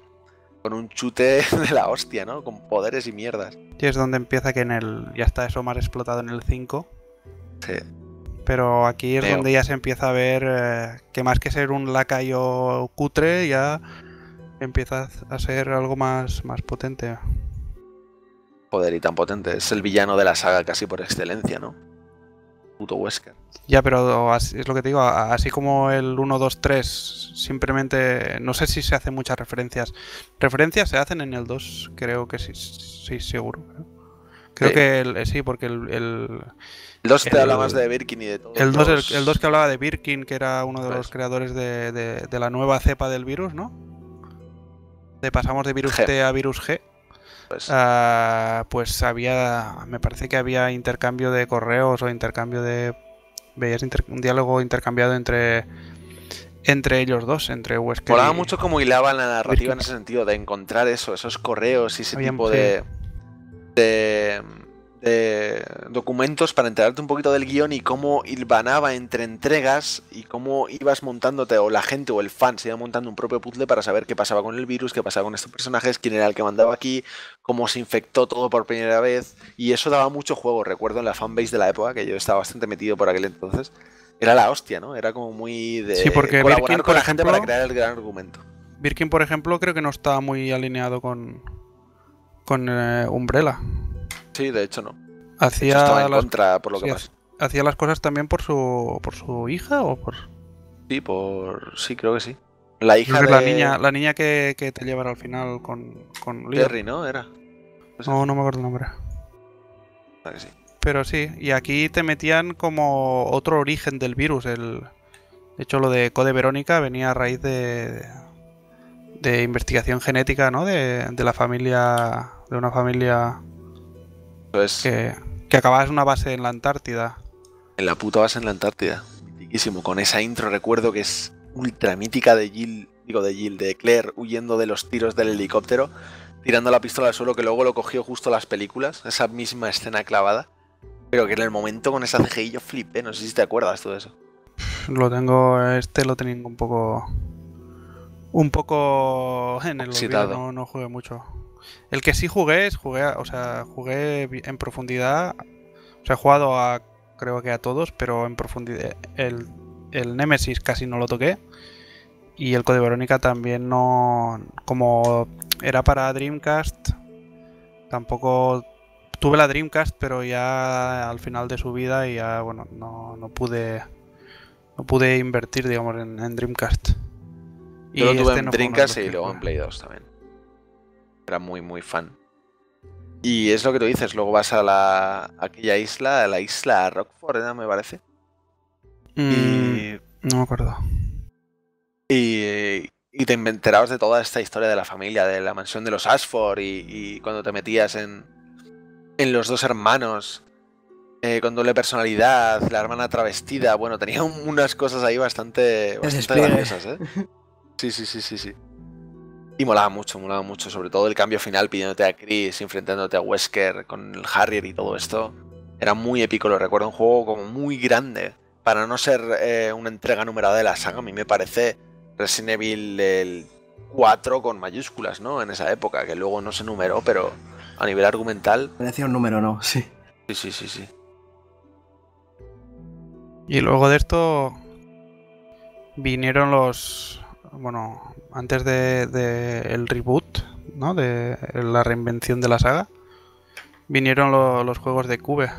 con un chute de la hostia, ¿no? Con poderes y mierdas. Y es donde empieza que en el... Ya está eso más explotado en el 5. Sí. Pero aquí es donde ya se empieza a ver eh, que más que ser un lacayo cutre, ya empieza a ser algo más, más potente. Joder, y tan potente. Es el villano de la saga casi por excelencia, ¿no? Puto Wesker. Ya, pero así- es lo que te digo, así como el 1, 2, 3, simplemente, no sé si se hacen muchas referencias. Referencias se hacen en el 2, creo que sí, sí, seguro. Creo Sí. que el- eh, sí, porque el, el, El 2 te habla más de Birkin y de todo. el 2 el, el 2 que hablaba de Birkin, que era uno de Eso los es. creadores de, de- de la nueva cepa del virus, ¿no? De pasamos de virus G. T a virus G. Pues, Ah, pues había, me parece que había intercambio de correos o intercambio de, veías inter- un diálogo intercambiado entre entre ellos dos, entre Wesker Molaba y- mucho cómo hilaban la narrativa Birkin. en ese sentido, de encontrar eso, esos correos y ese Habían- tipo de, de, de documentos para enterarte un poquito del guion y cómo hilvanaba entre entregas y cómo ibas montándote, o la gente o el fan se iba montando un propio puzzle para saber qué pasaba con el virus, qué pasaba con estos personajes, quién era el que mandaba aquí, cómo se infectó todo por primera vez. Y eso daba mucho juego, recuerdo en la fanbase de la época, que yo estaba bastante metido por aquel entonces. Era la hostia, ¿no? Era como muy de Sí, porque colaborar Birkin, con la gente para crear el gran argumento. Birkin, por ejemplo, creo que no está muy alineado con con eh, Umbrella. Sí, de hecho no. Hecho, estaba Hacía en las, contra por lo sí, que pasa. hacía las cosas también por su por su hija o por Sí, por. Sí, creo que sí. La hija de la niña la niña que, que te llevará al final con con. Terry, ¿no? Era. No, no me acuerdo el nombre. Ah, que sí. Pero sí, y aquí te metían como otro origen del virus. El, de hecho, lo de Code Verónica venía a raíz de, de investigación genética, ¿no? De, de la familia, de una familia Pues que, que acababa en una base en la Antártida. en la puta base en la Antártida. Mitiquísimo. Con esa intro recuerdo que es ultra mítica de Jill. Digo, de Jill, de Claire huyendo de los tiros del helicóptero, tirando la pistola al suelo, que luego lo cogió justo las películas. Esa misma escena clavada. Pero que en el momento con esa CGI yo flipé. No sé si te acuerdas tú de eso. Lo tengo, este lo tengo un poco, un poco en el olvido, no, no jugué mucho. El que sí jugué es jugué, o sea, jugué en profundidad, o sea, he jugado a, creo que a todos, pero en profundidad, el, el Nemesis casi no lo toqué y el Code Verónica también no, como era para Dreamcast, tampoco tuve la Dreamcast, pero ya al final de su vida y ya, bueno, no, no pude no pude invertir, digamos, en, en Dreamcast. Yo lo tuve este en no Dreamcast y luego en. Play 2 también. Era muy, muy fan. Y es lo que tú dices, luego vas a la a aquella isla, a la isla Rockford, ¿eh? me parece. Mm, Y, no me acuerdo. y, y te enterabas de toda esta historia de la familia, de la mansión de los Ashford y, y cuando te metías en, en los dos hermanos eh, con doble personalidad, la hermana travestida, bueno, tenía un- unas cosas ahí bastante, bastante graciosas, ¿eh? Sí, sí, sí, sí, sí. Y molaba mucho, molaba mucho, sobre todo el cambio final pidiéndote a Chris, enfrentándote a Wesker con el Harrier y todo esto. Era muy épico, lo recuerdo, un juego como muy grande. Para no ser eh, una entrega numerada de la saga, a mí me parece Resident Evil el 4 con mayúsculas, ¿no? En esa época, que luego no se numeró, pero a nivel argumental, Parecía un número, ¿no? Sí. sí, sí, sí, sí. Y luego de esto vinieron los, bueno, antes de, de el reboot, ¿no? De la reinvención de la saga, vinieron lo- los juegos de Cube.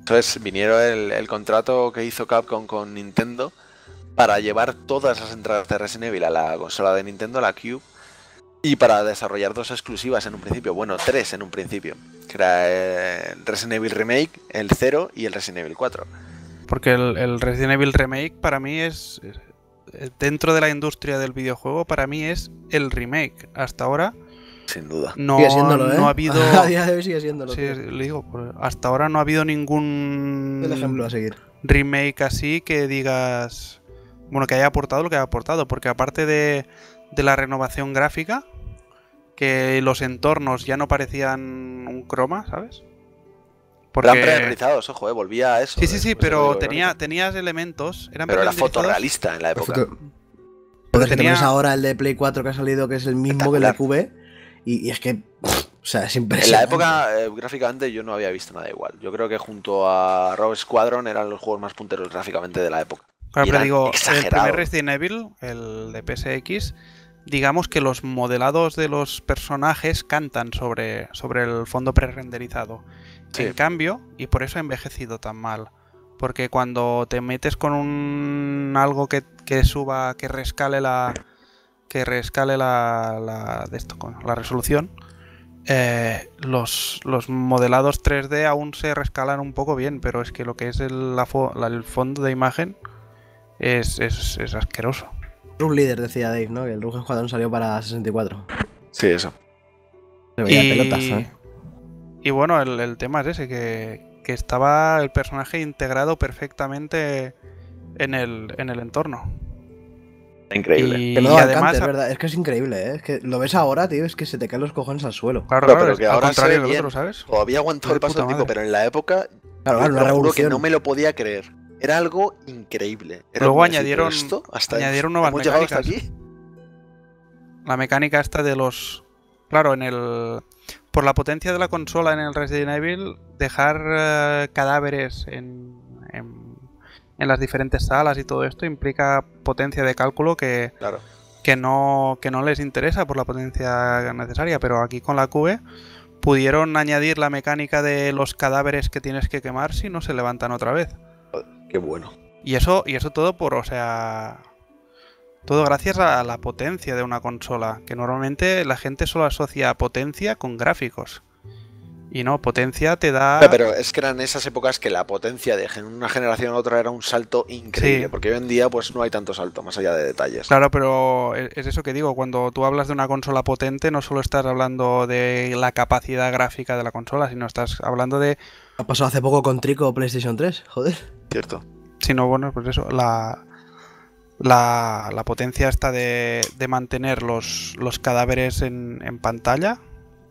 Entonces vinieron el, el contrato que hizo Capcom con Nintendo para llevar todas las entradas de Resident Evil a la consola de Nintendo, la Cube, Y para desarrollar dos exclusivas en un principio, bueno, tres en un principio, que era eh, el Resident Evil Remake, el 0 y el Resident Evil 4. Porque el, el Resident Evil Remake para mí es. Dentro de la industria del videojuego, para mí es el remake. Hasta ahora Sin duda. no, sigue siéndolo, ¿eh? no ha habido. A día de hoy sigue siéndolo. Sí, le digo, pues, hasta ahora no ha habido ningún El ejemplo a seguir. remake así que digas. Bueno, que haya aportado lo que haya aportado. Porque aparte de, de la renovación gráfica, que los entornos ya no parecían un croma, ¿sabes? Eran pre-renderizados, ojo, eh, volvía a eso. Sí, sí, eh, sí, pero tenía, tenías elementos. Eran Pero era fotorrealista en la época. Foto- Joder, que tenía- tenemos ahora el de Play 4 que ha salido, que es el mismo que el de QB. Y, y es que. pff, o sea, es En impresionante. la época, eh, gráficamente, yo no había visto nada igual. Yo creo que junto a Rogue Squadron eran los juegos más punteros gráficamente de la época. Claro, pero digo, el exagerados. primer Resident Evil, el de PSX, digamos que los modelados de los personajes cantan sobre, sobre el fondo prerenderizado. Sí. En cambio, y por eso ha envejecido tan mal. Porque cuando te metes con un algo que, que suba, que rescale la. que rescale la. la de esto, con la resolución. eh, los, los modelados 3D aún se rescalan un poco bien, pero es que lo que es el, la fo- la- el fondo de imagen es, es, es asqueroso. Rogue Leader, decía Dave, ¿no? Que el Rogue Squadron salió para 64. Sí, eso. Se veía Y, pelotas, ¿eh? Y bueno, el, el tema es ese, que, que estaba el personaje integrado perfectamente en el, en el entorno. Increíble. Y, Que no y da además, es verdad. Es que es increíble, ¿eh? Es que lo ves ahora, tío, es que se te caen los cojones al suelo. claro, Claro, claro, pero es que al ahora contrario del bien. otro, ¿sabes? Todavía aguantó el paso del tiempo, pero en la época Claro, claro, juro que no me lo podía creer. Era algo increíble. Era Luego añadieron- ¿pero esto? Hasta añadieron nuevas ¿Hemos llegado hasta mecánicas. aquí? la mecánica esta de los. Claro, en el. Por la potencia de la consola en el Resident Evil, dejar eh, cadáveres en, en, en las diferentes salas y todo esto implica potencia de cálculo que, Claro. que, no, que no les interesa por la potencia necesaria. Pero aquí con la QE pudieron añadir la mecánica de los cadáveres que tienes que quemar si no se levantan otra vez. Qué bueno. Y eso, y eso todo por, o sea. Todo gracias a la potencia de una consola. Que normalmente la gente solo asocia potencia con gráficos. Y no, potencia te da. Pero es que eran esas épocas que la potencia de gen- una generación a otra era un salto increíble. Sí. Porque hoy en día pues no hay tanto salto, más allá de detalles. Claro, pero e- es eso que digo. Cuando tú hablas de una consola potente, no solo estás hablando de la capacidad gráfica de la consola, sino estás hablando de. Ha pasado hace poco con Trico PlayStation 3, joder. Cierto. Sino, bueno, pues eso, la. La, la potencia esta de, de mantener los, los cadáveres en, en pantalla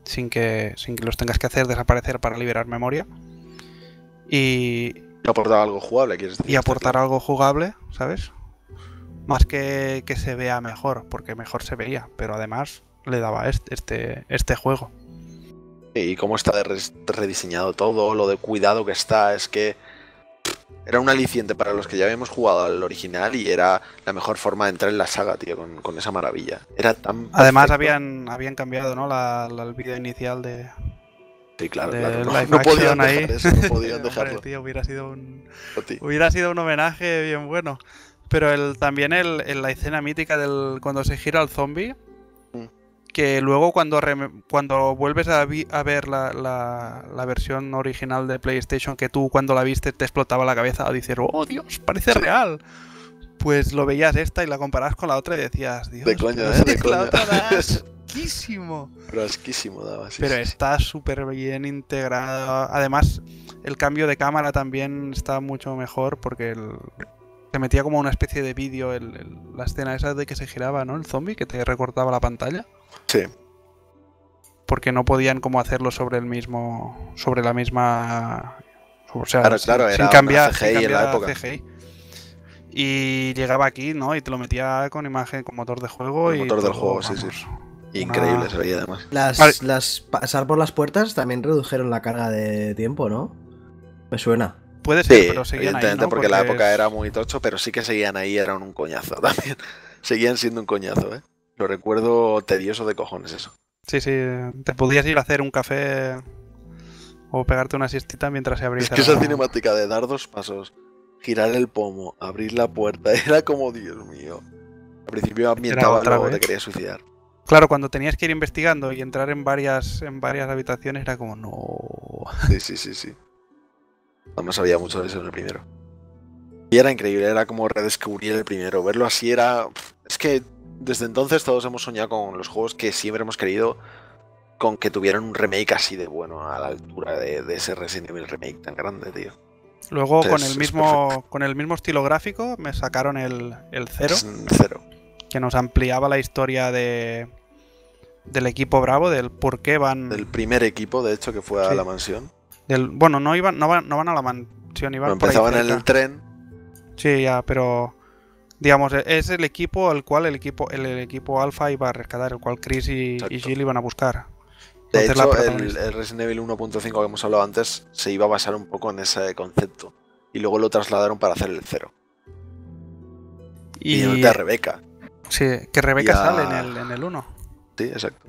sin que, sin que los tengas que hacer desaparecer para liberar memoria. Y, No aportaba algo jugable, quieres decir. y aportar algo jugable, ¿sabes? Más que que se vea mejor, porque mejor se veía, pero además le daba este, este, este juego. Y cómo está rediseñado todo, lo de cuidado que está, es que era un aliciente para los que ya habíamos jugado al original y era la mejor forma de entrar en la saga, tío, con, con esa maravilla. Era tan. Además perfecto. habían, habían cambiado, ¿no? La, la- el vídeo inicial de, Sí, claro, de claro. No, no podían ahí. dejar eso, no podían Hombre, dejarlo. tío, hubiera sido un, hubiera sido un homenaje bien bueno. Pero el, también el, el- la escena mítica del cuando se gira el zombie. Que luego cuando, cuando vuelves a, vi- a ver la, la- la versión original de PlayStation, que tú cuando la viste te explotaba la cabeza, o dices, oh Dios, parece Sí. real. Pues lo veías esta y la comparabas con la otra y decías, Dios, De coña, ¿eh? De coña. asquísimo. Pero asquísimo daba, sí, Pero sí, está súper bien integrada. Además, el cambio de cámara también está mucho mejor porque el- se metía como una especie de vídeo la escena esa de que se giraba, ¿no? El zombie que te recortaba la pantalla. Sí. Porque no podían como hacerlo sobre el mismo. sobre la misma. O sea, Claro, sin- claro, sin era una cambiar, CGI sin en la época. CGI. Y llegaba aquí, ¿no? Y te lo metía con imagen, con motor de juego. Y motor del juego, sí, sí. Increíble Una- se veía además. Las, Vale. las pasar por las puertas también redujeron la carga de tiempo, ¿no? Me suena. Puede ser, Sí, pero seguían ahí, evidentemente ¿no? porque, la época es- era muy tocho, pero sí que seguían ahí, eran un coñazo también. Seguían siendo un coñazo, ¿eh? Lo recuerdo tedioso de cojones eso. Sí, sí, te podías ir a hacer un café o pegarte una siestita mientras se abría. Es que esa cinemática de dar dos pasos, girar el pomo, abrir la puerta, era como, Dios mío. Al principio ambientaba, vez. te quería suicidar. Claro, cuando tenías que ir investigando y entrar en varias, en varias habitaciones era como, no. Sí, sí, sí, sí. No sabía mucho de eso en el primero. Y era increíble, era como redescubrir el primero. Verlo así era. Es que desde entonces todos hemos soñado con los juegos que siempre hemos querido con que tuvieran un remake así de bueno, a la altura de, de ese Resident Evil remake tan grande, tío. Luego con el mismo con el mismo estilo gráfico me sacaron el, el cero, cero. que nos ampliaba la historia de del equipo Bravo, del por qué van Del primer equipo, de hecho, que fue a Sí. la mansión. del bueno, no iban no van, no van a la mansión, iban Bueno, por ahí empezaban en el tren. Sí, ya, pero digamos, e- es el equipo al cual el equipo el, el equipo Alpha iba a rescatar, el cual Chris y, y. Jill iban a buscar. De Entonces, la hecho, el, Resident Evil 1.5 que hemos hablado antes se iba a basar un poco en ese concepto. Y luego lo trasladaron para hacer el cero. Y, Y de Rebeca. sí, que Rebeca a- sale en el en el 1. Sí, exacto.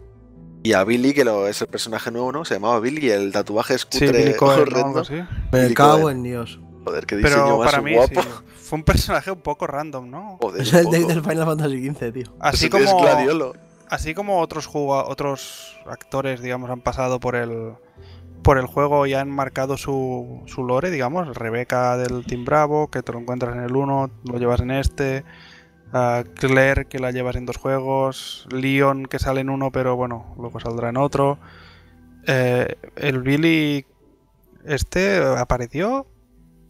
Y a Billy, que lo, es el personaje nuevo, ¿no? Se llamaba Billy y el tatuaje es Sí, cutre Billy Cohen, ¿no? horrendo. Algo así. Me Billy cago en Dios. Joder, qué diseño Pero más para mí guapo. sí, fue un personaje un poco random, ¿no? Joder, Es el deck poco. del Final Fantasy XV, tío. Así Ese tío es como Gladiolo. así como otros juga- otros actores, digamos, han pasado por el por el juego y han marcado su, su lore, digamos, Rebeca del Team Bravo, que te lo encuentras en el 1, lo llevas en este, a Claire, que la llevas en dos juegos, Leon, que sale en uno, pero bueno, luego saldrá en otro. Eh, el Billy este apareció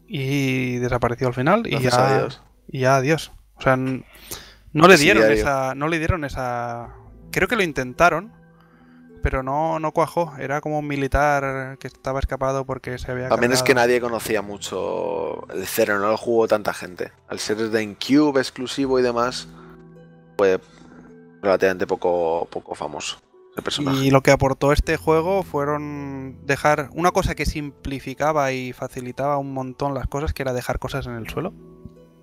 y desapareció al final y Gracias ya, a Dios. y ya adiós. O sea, no le dieron esa. No le dieron esa. Creo que lo intentaron. Pero no, no cuajó. Era como un militar que estaba escapado porque se había. También es que nadie conocía mucho el cero, no lo jugó tanta gente. Al ser de Incube exclusivo y demás, fue relativamente poco, poco famoso personaje. Y lo que aportó este juego fueron dejar una cosa que simplificaba y facilitaba un montón las cosas, que era dejar cosas en el suelo.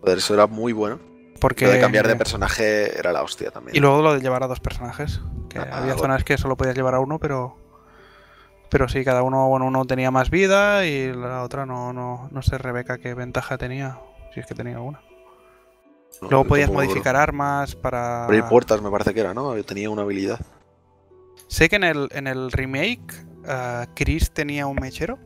Joder, eso era muy bueno. Porque Lo de cambiar de personaje era la hostia también. Y luego lo de llevar a dos personajes. Que Ah, había bueno. zonas que solo podías llevar a uno, pero. Pero sí, cada uno, bueno, uno tenía más vida y la otra no, no, no sé, Rebeca, qué ventaja tenía. Si es que tenía alguna. No, Luego podías modificar armas para. Abrir puertas me parece que era, ¿no? Tenía una habilidad. Sé que en el, en el remake ah, Chris tenía un mechero.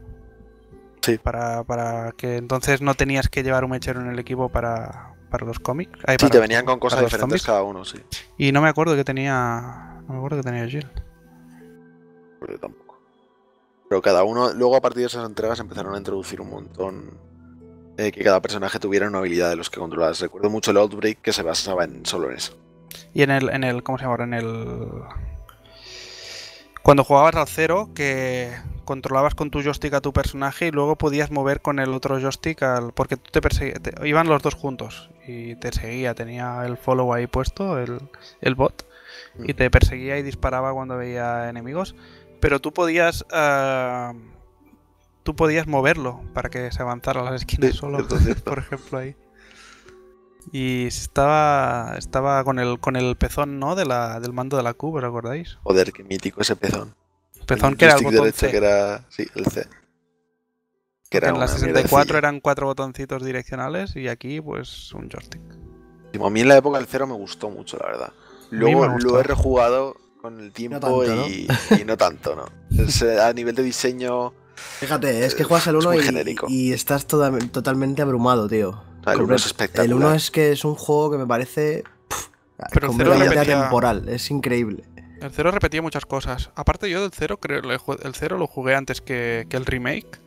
Sí. Para, para que entonces no tenías que llevar un mechero en el equipo para, para los cómics. Ay, Sí, para- te venían con cosas diferentes zombies. cada uno, sí. Y no me acuerdo que tenía. No me acuerdo que tenía Jill. Yo tampoco. Pero cada uno, luego a partir de esas entregas empezaron a introducir un montón. eh, que cada personaje tuviera una habilidad de los que controlabas. Recuerdo mucho el Outbreak que se basaba en solo en eso. Y en el, en el, ¿cómo se llama? ahora? En el... Cuando jugabas al cero, que controlabas con tu joystick a tu personaje y luego podías mover con el otro joystick al... Porque tú te perseguías... Iban los dos juntos y te seguía, tenía el follow ahí puesto, el, el bot, y te perseguía y disparaba cuando veía enemigos. Pero tú podías... ah, tú podías moverlo para que se avanzara las esquinas Sí, solo, por ejemplo, ahí. Y estaba estaba con el con el pezón, ¿no? De la, del mando de la Q, ¿os acordáis? Joder, qué mítico ese pezón. Pezón El que era el joystick botón derecho C. que era. Sí, el C. Que era en la una 64 mierdecilla. eran cuatro botoncitos direccionales y aquí pues un joystick. A mí en la época del cero me gustó mucho, la verdad. Luego lo he rejugado con el tiempo tanto, ¿no? y, no tanto, ¿no? Eh, a nivel de diseño, Fíjate, es que juegas al Es 1 muy y, y estás toda- totalmente abrumado, tío. El uno es espectacular. El 1 es que es un juego que me parece. pff, Pero cero repetía- atemporal, es increíble. El cero repetía muchas cosas. Aparte yo del cero, creo le ju- el cero lo jugué antes que, que el remake.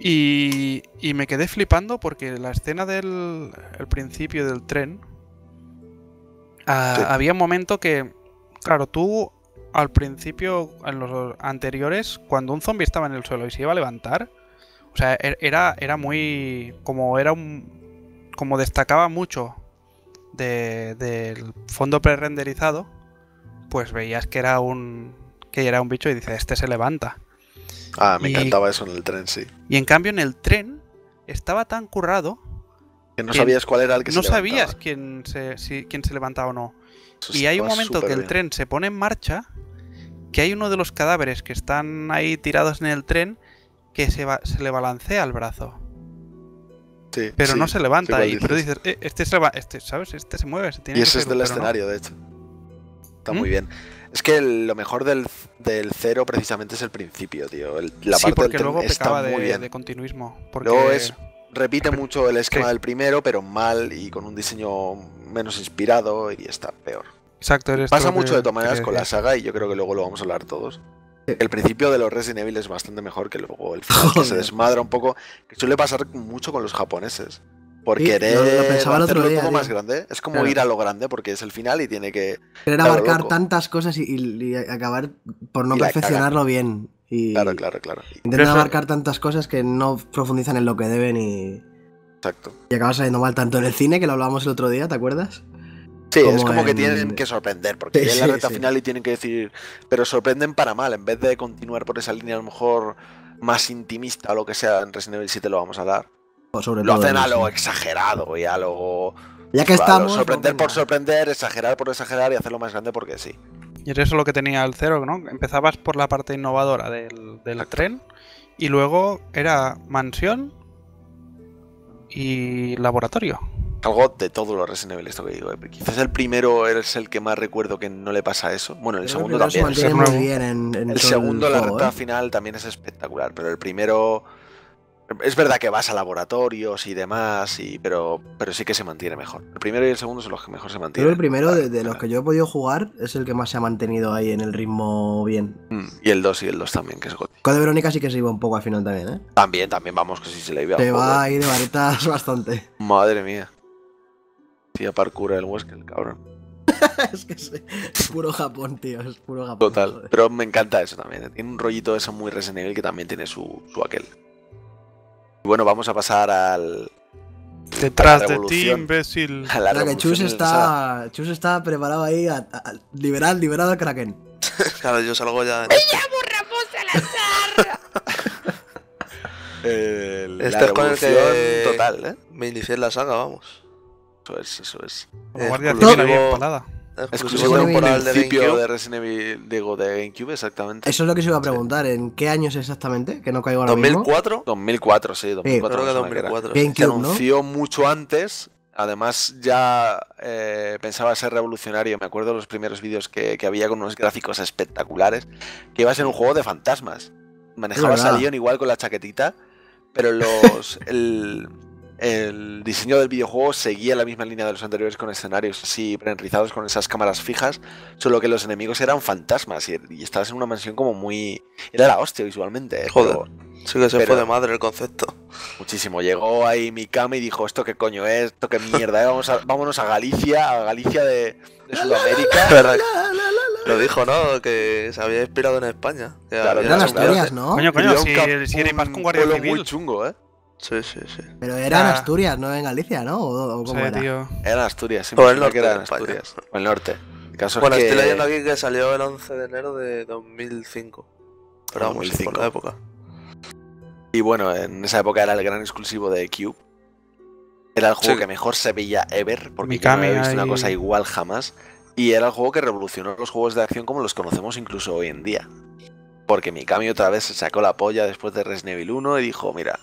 Y, y me quedé flipando porque la escena del el principio del tren. ah, Sí. Había un momento que, claro, tú al principio, en los anteriores, cuando un zombie estaba en el suelo y se iba a levantar, o sea, er- era, era muy. como era un. como destacaba mucho de- del fondo pre-renderizado, pues veías que era un. que era un bicho y dices, este se levanta. Ah, me y- encantaba eso en el tren, sí. Y en cambio en el tren estaba tan currado Que no que sabías cuál era el que no se sabías levantaba. quién se, si- quién se levantaba o no. Eso Y hay un momento que el tren se pone en marcha, que hay uno de los cadáveres que están ahí tirados en el tren que se, va- se le balancea el brazo, Sí, pero sí, no se levanta. y, pero dices. "Eh, este se va, este, ¿sabes? Este se mueve, se tiene Y que ese es ser", del no. escenario, de hecho. Está ¿Mm? muy bien. Es que el- lo mejor del, del cero precisamente es el principio, tío. El- la sí, parte porque del luego está pecaba muy de, bien. de continuismo. Porque Luego es repite mucho el esquema Sí. del primero, pero mal y con un diseño menos inspirado y está peor. Exacto, eres Pasa mucho de todas maneras con la saga y yo creo que luego lo vamos a hablar todos. El principio de los Resident Evil es bastante mejor que luego el final, que se desmadra un poco, que suele pasar mucho con los japoneses. Por Sí, querer lo- lo pensaba el otro hacerlo día, todo tío. más grande. Es como Claro. ir a lo grande porque es el final y tiene que... Querer abarcar loco. tantas cosas y, y- y acabar por no Y perfeccionarlo bien. Y Claro, claro, claro. intentan abarcar tantas cosas que no profundizan en lo que deben y, Exacto. y acaba saliendo mal tanto en el cine, que lo hablábamos el otro día, ¿te acuerdas? Sí, es Como que en- tienen que sorprender, porque Sí, ya en la recta sí. final y tienen que decir, pero sorprenden para mal, en vez de continuar por esa línea a lo mejor más intimista o lo que sea, en Resident Evil 7 lo vamos a dar. O sobre Lo todo hacen a lo exagerado y a lo... Ya que lo estamos. sorprender pues por sorprender, exagerar por exagerar y hacerlo más grande porque sí. Y era eso lo que tenía el cero, ¿no? Empezabas por la parte innovadora del, del tren y luego era mansión y laboratorio. Algo de todos los Resident Evil, esto que digo. eh. Quizás el primero es el que más recuerdo que no le pasa eso. Bueno, el Pero segundo se también. mantiene nuevo. muy bien en, en El segundo, la juego, recta ¿eh? final también es espectacular, pero el primero. Es verdad que vas a laboratorios y demás, y, pero, pero sí que se mantiene mejor. El primero y el segundo son los que mejor se Creo mantienen. que el primero de, de Vale, los que yo he podido jugar es el que más se ha mantenido ahí en el ritmo bien. Mm, Y el 2 y el 2 también, que es goti. Code Verónica sí que se iba un poco al final también, ¿eh? También, también, vamos, que si se le iba Se al va ahí de varitas bastante. Madre mía. Tía parkour el Wesker, el cabrón. es que es, es puro Japón, tío. Es puro Japón. Total. joder. Pero me encanta eso también. Tiene un rollito eso muy Resident Evil que también tiene su, su aquel. Y bueno, vamos a pasar al. Detrás la de ti, revolución. imbécil. a la Mira que revolución Chus la está, Chus está preparado ahí a, a- a liberar, liberar al Kraken. Claro, yo salgo ya. Eh, la Este es con el revolución que- total, ¿eh? Me inicié en la saga, vamos. Eso es, eso es. Como guardia Exclusivo- civil. Exclusivo Resident temporal de principio GameCube. de Resident Evil, digo, de GameCube, exactamente. Eso es lo que se iba a preguntar. ¿En qué años exactamente? Que no caigo ahora mismo. 2004. 2004, sí, 2004. Creo que me suena que era. 2004. Se GameCube, ¿no? anunció mucho antes. Además, ya eh, pensaba ser revolucionario. Me acuerdo de los primeros vídeos que, que había con unos gráficos espectaculares. Que iba a ser un juego de fantasmas. Manejabas a Leon igual con la chaquetita, pero los el, el diseño del videojuego seguía la misma línea de los anteriores con escenarios así preenrizados con esas cámaras fijas, solo que los enemigos eran fantasmas y, y estabas en una mansión como muy... Era la hostia visualmente, eh, Joder. pero- Sí que se Pero- fue de madre el concepto. Muchísimo. Llegó ahí Mikami y dijo, ¿esto qué coño es? ¿Esto qué mierda es? Vamos a, vámonos a Galicia, a Galicia de, de Sudamérica. ¿Verdad? Lo dijo, ¿no? Que se había inspirado en España. Que Claro, Eran hecho- Asturias, ¿no? Coño, coño, un si, si eres más un con guardia civil. muy chungo, ¿eh? Sí, sí, sí. Pero era en. Asturias, no en Galicia, ¿no? ¿O, cómo era? tío. Era en Asturias, sí. O el norte era en. Asturias. O el norte. El caso Bueno, es que... estoy leyendo aquí que salió el 11 de enero de 2005. Pero vamos, 2005. por la época. Y bueno, en esa época era el gran exclusivo de Cube. Era el juego Sí. que mejor se veía ever, porque yo no había visto una cosa igual jamás. Y era el juego que revolucionó los juegos de acción como los conocemos incluso hoy en día. Porque Mikami otra vez se sacó la polla después de Resident Evil 1 y dijo, mira,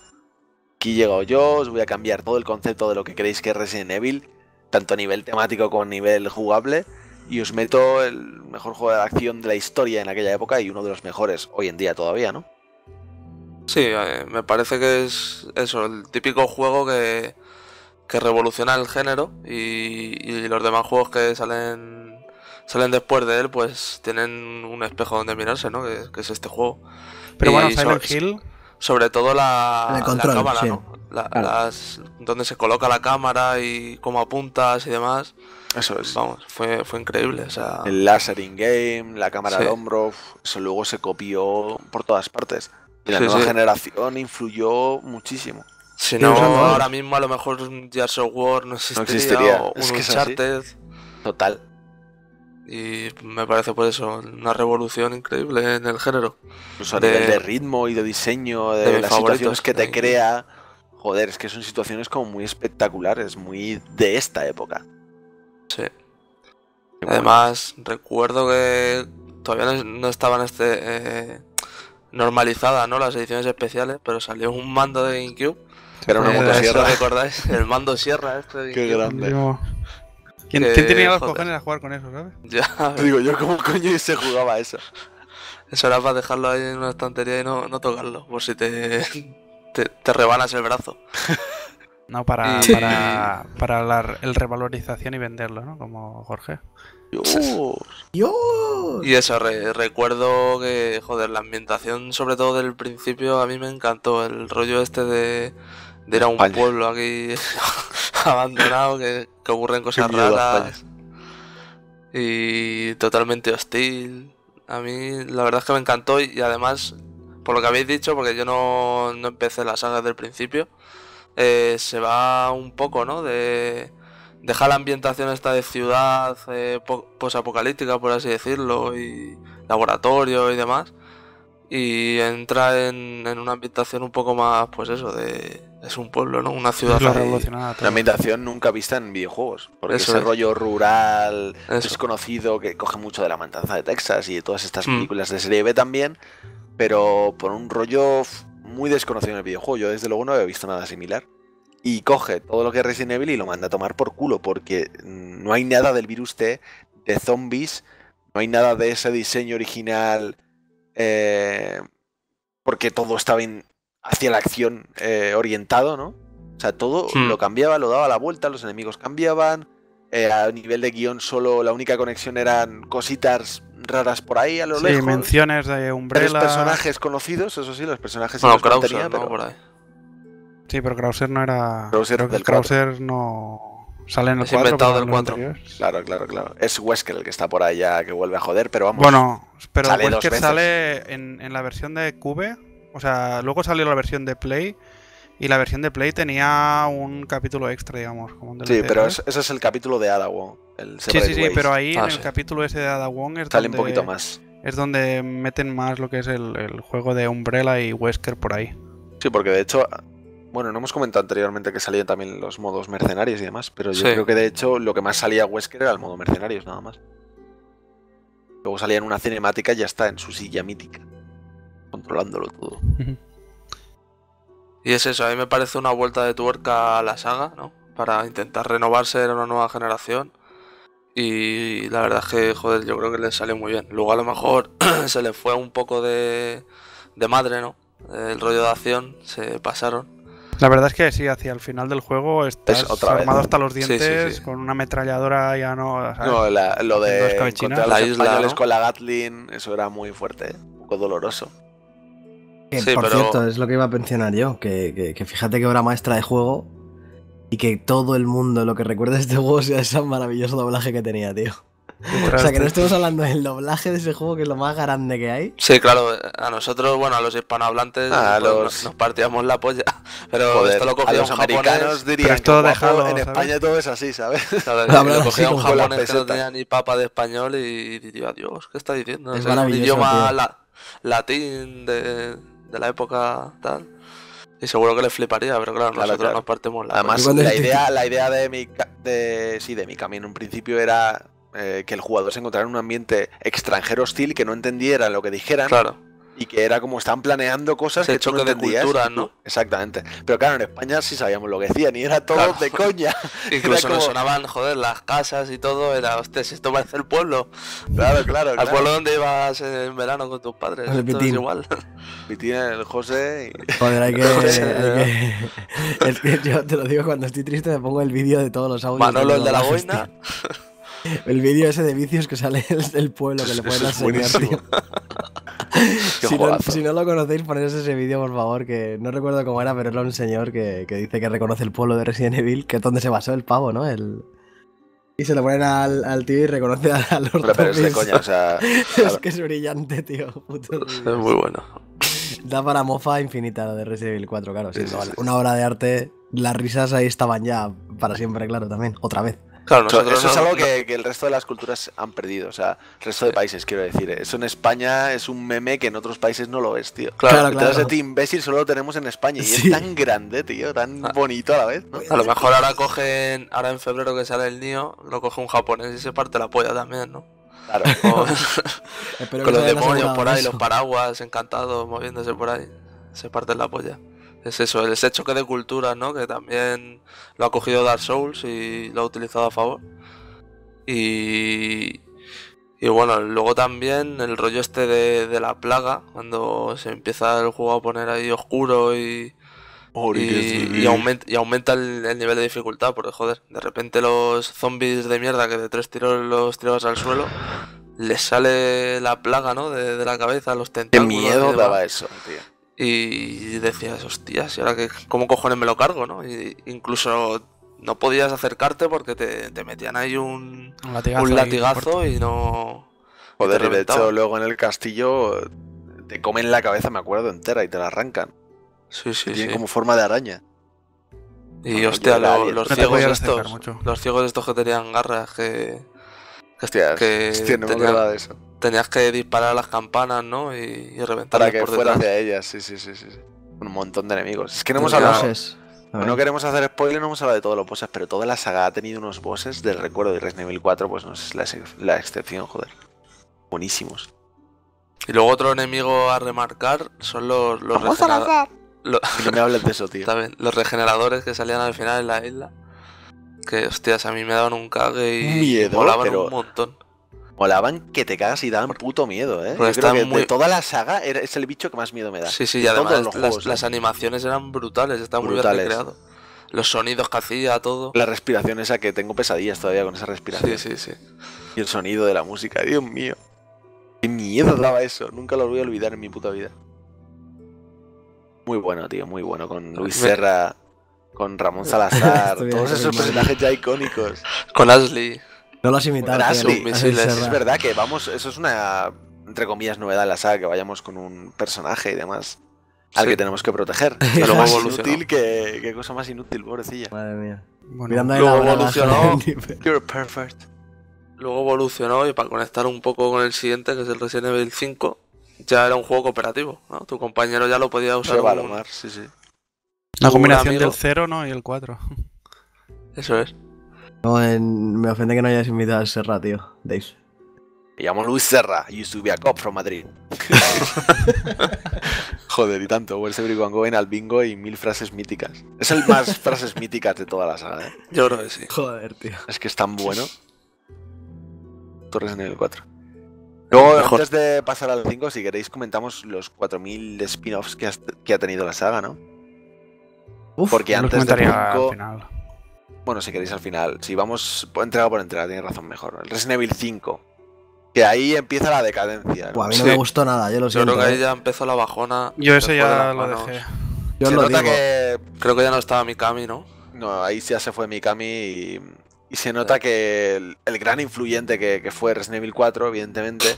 aquí he llegado yo, os voy a cambiar todo el concepto de lo que creéis que es Resident Evil, tanto a nivel temático como a nivel jugable, y os meto el mejor juego de acción de la historia en aquella época y uno de los mejores hoy en día todavía, ¿no? Sí, eh, me parece que es eso, el típico juego que, que revoluciona el género y, y los demás juegos que salen salen después de él pues tienen un espejo donde mirarse, ¿no? Que, que es este juego. Pero Y bueno, so- Silent Hill. Sobre todo la, cámara, sí. ¿no? La- Claro. las, donde se coloca la cámara y cómo apuntas y demás. Eso es. Vamos, fue, fue increíble. O sea, El láser in-game, la cámara Sí. al hombro, eso luego se copió por todas partes. Y la Sí, nueva sí. generación influyó muchísimo. si no, no. ahora mismo a lo mejor un Gears of War no existiría, existiría, o es un. Uncharted. Total. Y me parece por eso una revolución increíble en el género. Incluso a De- nivel de ritmo y de diseño, de, las situaciones que te de- crea. Joder, es que son situaciones como muy espectaculares, muy de esta época. Sí. Qué bueno. Además, recuerdo que todavía no, estaban este, eh, normalizadas ¿no? las ediciones especiales, pero salió un mando de GameCube. Era una Eh, motosierra. ¿os ¿Recordáis? El mando sierra este de Qué grande. Yo- ¿Quién, Que, quién tenía los joder. cojones a jugar con eso, sabes? Ya, Te digo yo, ¿cómo coño se jugaba eso? eso era para dejarlo ahí en una estantería y no, no tocarlo, por si te, te, te rebanas el brazo. No, para, Y- para, para la, el revalorización y venderlo, ¿no? Como Jorge. Dios. ¡Dios! Y eso, re- recuerdo que, joder, la ambientación, sobre todo del principio, a mí me encantó. El rollo este de, de ir a un España. pueblo aquí abandonado, que, que ocurren cosas raras. Y totalmente hostil. A mí, la verdad es que me encantó. Y, además, por lo que habéis dicho, porque yo no, no empecé la saga desde el principio, eh, se va un poco, ¿no? De deja la ambientación esta de ciudad eh, po- posapocalíptica, por así decirlo, y laboratorio y demás, y entra en, en una ambientación un poco más, pues eso, de es un pueblo, ¿no? Una ciudad todo. Una ambientación nunca vista en videojuegos. Porque Eso ese es. rollo rural, Eso. desconocido, que coge mucho de la matanza de Texas y de todas estas Mm. películas de serie B también, pero por un rollo muy desconocido en el videojuego. Yo desde luego no había visto nada similar. Y coge todo lo que es Resident Evil y lo manda a tomar por culo, porque no hay nada del virus T, de zombies, no hay nada de ese diseño original, eh, porque todo estaba bien hacia la acción eh, orientado, ¿no? O sea, todo lo cambiaba, lo daba la vuelta, los enemigos cambiaban. eh, a nivel de guion solo la única conexión eran cositas raras por ahí a lo Sí, lejos. menciones de Tres Umbrella. personajes conocidos, eso sí, los personajes Bueno, los Krauser, mantenía, ¿no? pero- Por ahí. Sí, pero Krauser no era. Krauser creo que del Krauser no. Sale en el Es 4. inventado del en los 4. anteriores. Claro, claro, claro. Es Wesker el que está por allá que vuelve a joder, pero vamos. Bueno, pero Sale Wesker sale en, en la versión de Cube. O sea, luego salió la versión de Play. Y la versión de Play tenía un capítulo extra, digamos. Como un sí, pero ese es el capítulo de Ada Wong. El Sí, sí, sí, Ways. pero ahí Ah, en sí. el capítulo ese de Ada Wong es Sale un donde, poquito más. es donde meten más lo que es el, el juego de Umbrella y Wesker por ahí. Sí, porque de hecho, bueno, no hemos comentado anteriormente que salían también los modos mercenarios y demás, pero yo Sí. creo que de hecho lo que más salía Wesker era el modo mercenarios, nada más. Luego salía en una cinemática y ya está, en su silla mítica, controlándolo todo. Y es eso, a mí me parece una vuelta de tuerca a la saga, ¿no? Para intentar renovarse en una nueva generación. Y la verdad es que, joder, yo creo que les salió muy bien. Luego a lo mejor se les fue un poco de, de madre, ¿no? El rollo de acción, se pasaron. La verdad es que sí, hacia el final del juego estás otra vez. armado hasta los Sí, sí, dientes, sí. con una ametralladora ya no... ¿sabes? No, la- lo de La los isla, con la Gatling, eso era muy fuerte, ¿eh? un poco doloroso. Que, Sí, por pero- cierto, es lo que iba a mencionar yo, que, que- que fíjate que obra maestra de juego y que todo el mundo lo que recuerda de este juego sea ese maravilloso doblaje que tenía, tío. O sea, que no estemos hablando del doblaje de ese juego, que es lo más grande que hay. Sí, claro, a nosotros, bueno, a los hispanohablantes pues, los- nos- partíamos la polla. Pero Joder, esto lo a cogía los un americanos japonés. dirían Pero esto que guapo, déjalo, en ¿sabes? España todo es así, ¿sabes? Claro, Hablando lo cogía un japonés que no tenía ni papa de español y diría, Dios, ¿qué está diciendo? Es O sea, un idioma la- latín de, de la época tal. Y seguro que le fliparía, pero claro, Claro, nosotros claro. nos partimos la Además, la idea, la idea de mi ca- de, sí, de mi camino en principio era eh, que el jugador se encontrara en un ambiente extranjero hostil que no entendiera lo que dijeran Claro, y que era como estaban planeando cosas Ese que no choque de tú- ¿no? Exactamente. Pero claro, en España sí sabíamos lo que decían y era todo Claro. de coña. incluso como- nos sonaban, joder, las casas y todo, era, hostia, si esto parece el pueblo. Claro, claro, Al claro. pueblo donde ibas en verano con tus padres, el es pitín. igual. Tiene el José y- Joder, hay que, José, hay que- Es que yo te lo digo, cuando estoy triste me pongo el vídeo de todos los audios. Manolo, el de la boina. El vídeo ese de vicios que sale el, del pueblo que le pueden enseñar, tío. Si no, juegazo. si no lo conocéis, poneros ese vídeo, por favor, que no recuerdo cómo era, pero era un señor que, que dice que reconoce el pueblo de Resident Evil, que es donde se basó el pavo, ¿no? El... Y se lo ponen al, al tío y reconoce a, a los Pero, pero es de coña, o sea. Es que es brillante, tío. puto Es muy bueno. Da para mofa infinita lo de Resident Evil 4, claro. Sí, sí, sí, no, sí. Una obra de arte. Las risas ahí estaban ya para siempre, claro, también. Otra vez. Claro, Eso, nosotros eso es no- algo que, que el resto de las culturas han perdido, o sea, el resto de países, quiero decir. Eso en España es un meme que en otros países no lo es, tío. Claro, Claro, Detrás claro. de ti, imbécil, solo lo tenemos en España. Y Sí. es tan grande, tío, tan Ah. bonito a la vez, ¿no? A lo mejor ahora cogen, ahora en febrero que sale el Nio, lo coge un japonés y se parte la polla también, ¿no? Claro. O- con los demonios por ahí, los paraguas encantados moviéndose por ahí, se parten la polla. Es eso, ese choque de culturas, ¿no? Que también lo ha cogido Dark Souls y lo ha utilizado a favor. Y, y bueno, luego también el rollo este de, de la plaga, cuando se empieza el juego a poner ahí oscuro y, y, y aumenta, y aumenta el, el nivel de dificultad, porque joder, de repente los zombies de mierda que de tres tiros los tirabas al suelo, les sale la plaga, ¿no? De, de la cabeza, los Qué tentáculos. y miedo daba eso, tío. Y decías, hostias, ¿y ahora qué, cómo cojones me lo cargo, no? Y incluso no podías acercarte porque te, te metían ahí un, Un latigazo. un y no... y Joder, y de hecho luego en el castillo te comen la cabeza, me acuerdo, entera y te la arrancan. Sí, sí, Tiene sí. como forma de araña. Y Bueno, hostia, lo- los No ciegos estos, mucho. los ciegos estos que tenían garras que, que, Hostia, que hostia, no me tenían- de eso. Tenías que disparar a las campanas, ¿no? Y, y Para reventarlas que por fuera detrás. hacia ellas, sí, sí, sí, sí. Un montón de enemigos. Es que no hemos hablado. No queremos hacer spoiler, no hemos hablado de todos los bosses, pero toda la saga ha tenido unos bosses del recuerdo de Resident Evil 4, pues no es la, ex- la excepción, joder. Buenísimos. Y luego otro enemigo a remarcar son los, los, regenera- lo- Y no me hables de eso, tío. Los regeneradores que salían al final en la isla. Que hostias, a mí me daban un cague y Miedo, molaban pero- un montón. Molaban que te cagas y daban puto miedo, ¿eh? Yo Porque creo están que muy- de toda la saga es el bicho que más miedo me da. Sí, sí, y además las, juegos, las ¿eh? animaciones eran brutales, estaban muy bien Brutales. recreados. Los sonidos que hacía, todo. La respiración esa que tengo pesadillas todavía con esa respiración. Sí, sí, sí. Y el sonido de la música, Dios mío. Qué miedo daba eso. Nunca lo voy a olvidar en mi puta vida. Muy bueno, tío, muy bueno. Con Luis Serra, con Ramón Salazar, todos esos personajes ya icónicos. Con Ashley. No lo has imitado, tío, Ashley, Ashley. Es verdad que vamos, eso es una, entre comillas, novedad en la saga, que vayamos con un personaje y demás al Sí. que tenemos que proteger. Pero luego más evolucionó. inútil que, qué cosa más inútil, pobrecilla. Madre mía. Bueno, luego evolucionó. You're perfect. Luego evolucionó y para conectar un poco con el siguiente, que es el Resident Evil 5, ya era un juego cooperativo, ¿no? Tu compañero ya lo podía usar. Un- sí, sí. la combinación del 0 ¿no? y el 4. Eso es. No, en- me ofende que no hayas invitado a Serra, tío. Dave. Me llamo Luis Serra, y used to be a cop from Madrid. Joder, y tanto. Where's everyone going al bingo y mil frases míticas. Es el más frases míticas de toda la saga, ¿eh? Yo creo que sí. Joder, tío. Es que es tan bueno. Torres en el 4. Luego, Mejor. antes de pasar al 5, si queréis, comentamos los 4000 spin-offs que, ha tenido la saga, ¿no? Uf, Porque antes del comentaría al 5. Bueno, si queréis al final. Si vamos por entrega por entrega, tenéis razón mejor. El Resident Evil 5. Que ahí empieza la decadencia. ¿no? Buah, a mí no Sí. me gustó nada, yo lo Yo siento. creo que ahí eh. ya empezó la bajona. Yo se ese de ya lo dejé. Yo Se lo nota digo. que Creo que ya no estaba Mikami, ¿no? No, ahí ya se fue Mikami y, y se nota que el, el gran influyente que, que fue Resident Evil 4, evidentemente,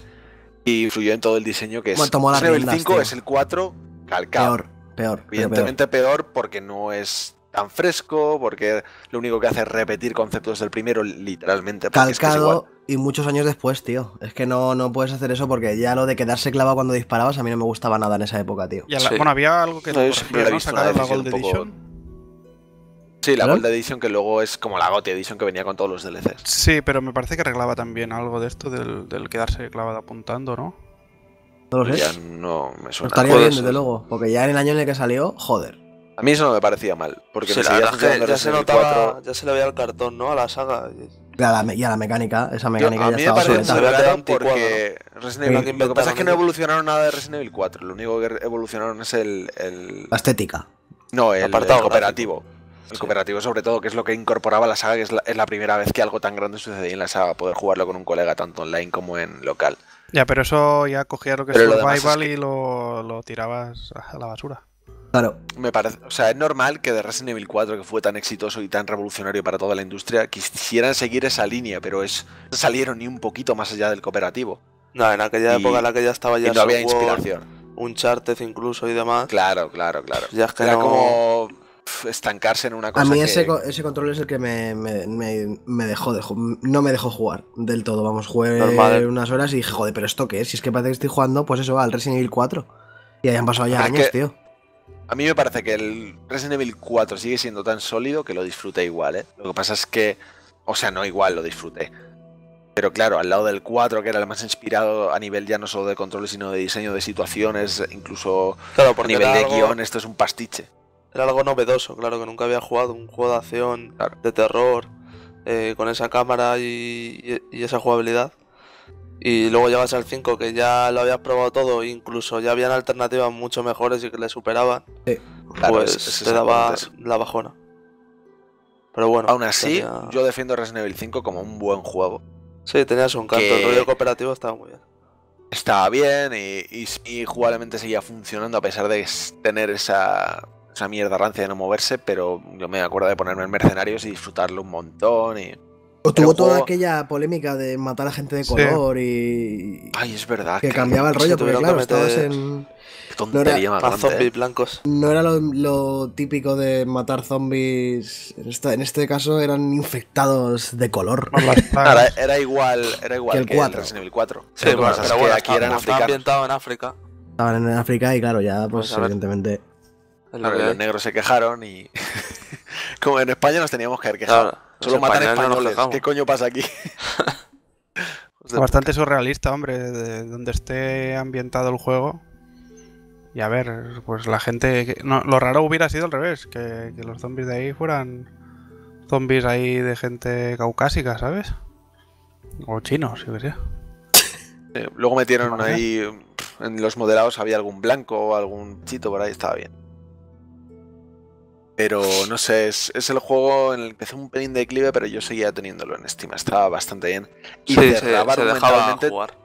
y influyó en todo el diseño que es Bueno, tomó las Resident Evil riendas, 5 tío. es el 4 calcado. Peor, peor. Evidentemente peor. porque no es tan fresco, porque lo único que hace es repetir conceptos del primero literalmente. porque es que es igual. Calcado y muchos años después, tío. Es que no, no puedes hacer eso porque ya lo de quedarse clavado cuando disparabas a mí no me gustaba nada en esa época, tío. Y la- Sí. Bueno, había algo que No, lo yo siempre corregía, Sacaron la Gold poco- Edition. Sí, la. Gold Edition que luego es como la GOTY Edition que venía con todos los DLCs. Sí, pero me parece que arreglaba también algo de esto del, del quedarse clavado apuntando, ¿no? No lo sé. Ya no me suena. estaría bien, desde luego. Porque ya en el año en el que salió, joder. A mí eso no me parecía mal, porque Sí, me la que ya se notaba, 4. ya se le veía el cartón, ¿no? A la saga. Y a la, me- y a la mecánica, esa mecánica a ya mí me estaba parece que raro anticuado, porque Resident Habrá Evil, que lo que pasa es que no evolucionaron nada de Resident Evil 4. Lo único que evolucionaron es el, el- La estética. no el, apartado el cooperativo. El Sí. cooperativo sobre todo, que es lo que incorporaba la saga, que es la, es la primera vez que algo tan grande sucedía en la saga, poder jugarlo con un colega tanto online como en local. Ya, pero eso ya cogía lo que es Survival es que- y lo, lo tirabas a la basura. Claro. Me parece, o sea, es normal que de Resident Evil 4, que fue tan exitoso y tan revolucionario para toda la industria, quisieran seguir esa línea, pero es no salieron ni un poquito más allá del cooperativo. No, en aquella Y- época en la que ya estaba Y ya no había Software, inspiración. Uncharted incluso y demás. Claro, claro, claro. Ya es que Era no- como estancarse en una cosa A mí que- ese, co- ese control es el que me, me, me- me dejó de no me dejó jugar del todo. Vamos, jugué Normal. unas horas y dije, joder, pero ¿esto qué es? Si es que parece que estoy jugando, pues eso, al Resident Evil 4. Y hayan pasado ya años, que- tío. A mí me parece que el Resident Evil 4 sigue siendo tan sólido que lo disfruté igual, ¿eh? Lo que pasa es que, o sea, no igual lo disfruté. Pero claro, al lado del 4, que era el más inspirado a nivel ya no solo de control, sino de diseño de situaciones, incluso Claro, a nivel de algo, guion, esto es un pastiche. era algo novedoso, claro, que nunca había jugado. Un juego de acción, Claro. de terror, eh, con esa cámara y, y- y esa jugabilidad. Y luego llegas al 5 que ya lo habías probado todo, incluso ya habían alternativas mucho mejores y que le superaban. Sí. Claro, pues es- es te daba la bajona. Pero bueno. Aún así, tenía- yo defiendo Resident Evil 5 como un buen juego. Sí, tenía su encanto. que- El rollo cooperativo estaba muy bien. Estaba bien y, y, y jugablemente seguía funcionando a pesar de tener esa, esa mierda rancia de no moverse, pero yo me acuerdo de ponerme en Mercenarios y disfrutarlo un montón y... O Pero tuvo toda juego- aquella polémica de matar a gente de Sí. color y. Ay, es verdad. que que- cambiaba el rollo, porque tuvieron claro, que estabas en. Qué tontería más Más grande, zombies ¿eh? blancos. No era lo, lo típico de matar zombies. En, este caso eran infectados de color. Por las Era, era igual, era igual Que el que el cuatro. Resident Evil 4. Sí, bueno, pero que bueno, aquí eran africanos. ambientado en África. Estaban en África y claro, ya, pues, Pues, evidentemente. Claro, los negros se quejaron y... Como en España nos teníamos que haber quejado. Claro, Solo matan españoles. ¿Qué coño pasa aquí? Bastante surrealista, hombre, de donde esté ambientado el juego. Y a ver, pues la gente... No, lo raro hubiera sido al revés, que, que los zombies de ahí fueran zombies ahí de gente caucásica, ¿sabes? O chinos, yo qué sé. Eh, Luego metieron ahí... En los modelados había algún blanco o algún chito por ahí, estaba bien. Pero no sé, es, es el juego en el que empezó un pelín de declive, pero yo seguía teniéndolo en Steam, estaba bastante bien. Y Sí, se, cerraba, se argumentalmente, jugar.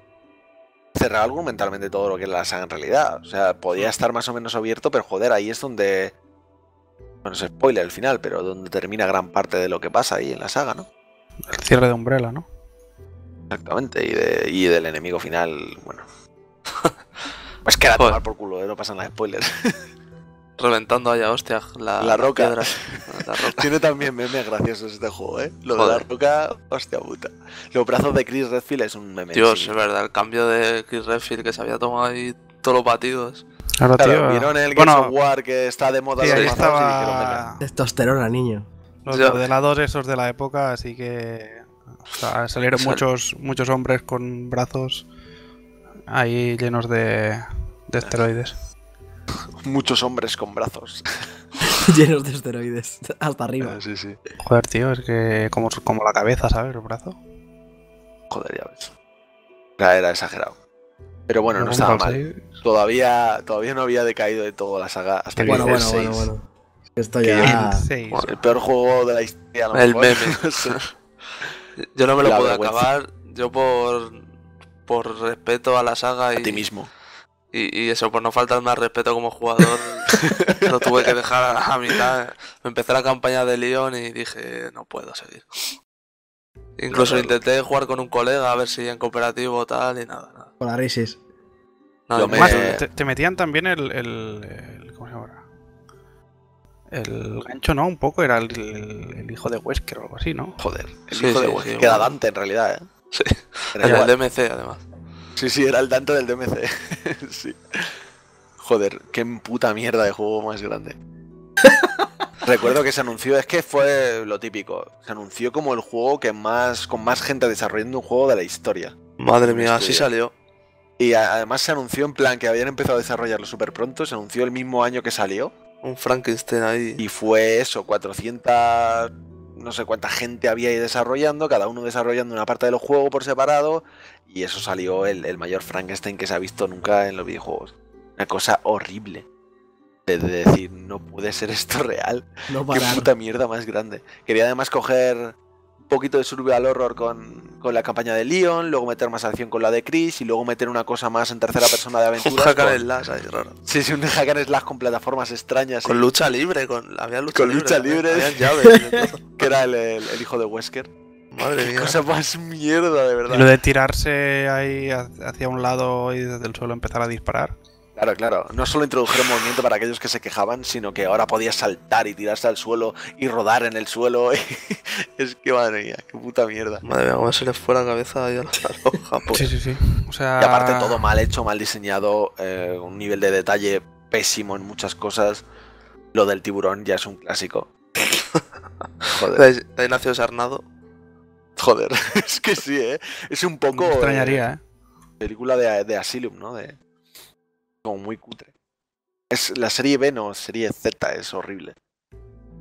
cerraba argumentalmente todo lo que es la saga en realidad. O sea, podía estar más o menos abierto, pero joder, ahí es donde. Bueno, es spoiler al final, pero donde termina gran parte de lo que pasa ahí en la saga, ¿no? El cierre de Umbrella, ¿no? Exactamente, y, de- y del enemigo final, bueno. Pues que era Joder. tomar por culo, ¿eh? no pasan las spoilers. Reventando allá, hostia, la, La roca. La roca. Tiene también memes graciosos este juego, ¿eh? Lo de la roca, hostia puta. Los brazos de Chris Redfield es un meme. Dios, sí. es verdad, el cambio de Chris Redfield que se había tomado ahí todos los batidos. Claro, Claro, tío. vieron el bueno, of War que está de moda sí, los ahí mazos y dijeron, estaba venga. Testosterona, niño. los modelados esos de la época, así que o sea, salieron Sal- muchos muchos hombres con brazos ahí llenos de, de esteroides. Muchos hombres con brazos. Llenos de esteroides. Hasta arriba. sí, sí. Joder, tío, es que como, como la cabeza, ¿sabes? El brazo. Joder, ya ves. Era, era exagerado. Pero bueno, no estaba mal. Todavía, todavía no había decaído de todo la saga hasta que Bueno, bueno, bueno, 6. bueno. Esto ya. el. Bueno, peor juego de la historia. a lo El mejor. meme. Yo no me lo La puedo vergüenza. acabar, yo por, por respeto a la saga A y, ti mismo. Y, y eso, por no faltarme al respeto como jugador, lo tuve que dejar a, a mitad. Me empecé la campaña de Leon y dije, no puedo seguir. Incluso intenté jugar con un colega a ver si en cooperativo o tal y nada, nada. Con la Risis. Yo me- Además, te, te metían también el, el, el- ¿Cómo se llama? El gancho, ¿no? Un poco era el, el- el hijo de Wesker o algo así, ¿no? Joder. El Sí, hijo de Wesker. sí, Que era bueno. Dante en realidad, ¿eh? Sí. Era El DMC además. Sí, sí, era el Dante del DMC. sí. Joder, qué puta mierda de juego más grande. Recuerdo que se anunció, es que fue lo típico. Se anunció como el juego que más con más gente desarrollando un juego de la historia. Madre mía, así salió. Y además se anunció en plan que habían empezado a desarrollarlo súper pronto, se anunció el mismo año que salió. Un Frankenstein ahí. Y fue eso, 400, no sé cuánta gente había ahí desarrollando, cada uno desarrollando una parte del juego por separado. Y eso salió el, el mayor Frankenstein que se ha visto nunca en los videojuegos. Una cosa horrible. De, de decir, no puede ser esto real. No Qué puta mierda más grande. Quería además coger poquito de survival horror con, con la campaña de Leon, luego meter más acción con la de Chris y luego meter una cosa más en tercera persona de Un aventuras. hack and con- slash ahí raro. Sí, sí, un hack and slash con plataformas extrañas. Con y- lucha libre, con había lucha Con libre. lucha libre. habían llaves que era el, el- el hijo de Wesker. Madre Qué mía. cosa más mierda, de Y verdad. lo de tirarse ahí ha- hacia un lado y desde el suelo empezar a disparar. Claro, claro. No solo introdujeron movimiento para aquellos que se quejaban, sino que ahora podías saltar y tirarse al suelo y rodar en el suelo. es que madre mía, qué puta mierda. Madre mía, cómo se le fue la cabeza ahí a la roja. pues. Sí, sí, sí. O sea. Y aparte todo mal hecho, mal diseñado, eh, un nivel de detalle pésimo en muchas cosas. Lo del tiburón ya es un clásico. Joder, De nació Sarnado. joder. es que sí, ¿eh? Es un poco... Me eh, extrañaría, ¿eh? película de, de Asylum, ¿no? De, como muy cutre. Es la serie B, no, serie Z, es horrible.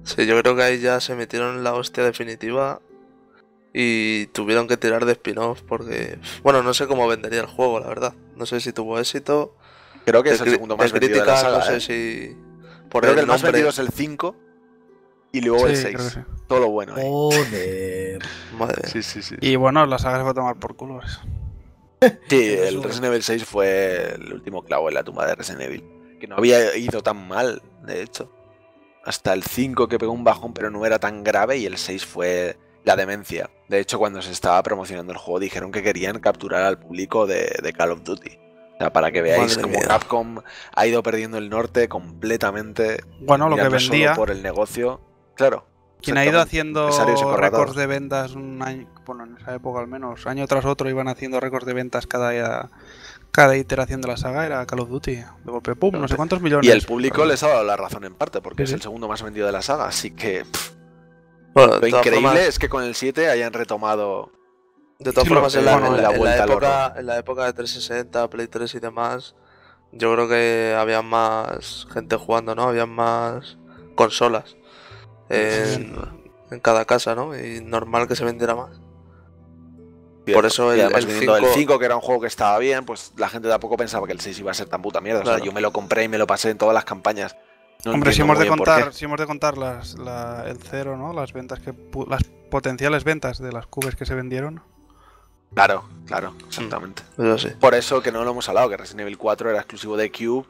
Sí, yo creo que ahí ya se metieron en la hostia definitiva. y tuvieron que tirar de spin-off porque, bueno, no sé cómo vendería el juego, la verdad. No sé si tuvo éxito. Creo que es de el segundo de más vendido de la saga. no sé ¿eh? si por Creo el que el más nombre. vendido es el 5 y luego el Sí, 6. creo que sí. Todo lo bueno. ¿eh? Joder. Madre. Sí, sí, sí. Y bueno, la saga se fue a tomar por culo. eso. Sí, el Resident Evil 6 fue el último clavo en la tumba de Resident Evil. Que no había ido tan mal, de hecho. Hasta el 5 que pegó un bajón, pero no era tan grave. Y el 6 fue la demencia. De hecho, cuando se estaba promocionando el juego, dijeron que querían capturar al público de, de Call of Duty. O sea, para que veáis cómo. Capcom ha ido perdiendo el norte completamente. Bueno, lo que solo vendía. por el negocio. Claro. Quien ha ido haciendo récords de ventas un año, bueno, en esa época al menos, año tras otro iban haciendo récords de ventas cada, cada iteración de la saga, era Call of Duty. De golpe, pum, no sé cuántos millones. Y el público les ha dado la razón en parte, porque Sí, es el segundo más vendido de la saga. Así que pff, Bueno, lo increíble formas- es que con el 7 hayan retomado. De todas Sí, formas, en la, bueno, en la- la en la época, en la época de 360, Play 3 y demás, yo creo que había más gente jugando, ¿no? Había más consolas en, en cada casa, ¿no? Y normal que se vendiera más. Por eso el- además el viniendo cinco- del 5, que era un juego que estaba bien, pues la gente tampoco pensaba que el 6 iba a ser tan puta mierda. O sea, yo me lo compré y me lo pasé en todas las campañas. No Hombre, si hemos, de contar, si hemos de contar las, la- el cero, ¿no? Las ventas que las potenciales ventas de las cubes que se vendieron. Claro, claro, exactamente. Eso sí. Por eso que no lo hemos hablado, que Resident Evil 4 era exclusivo de Cube.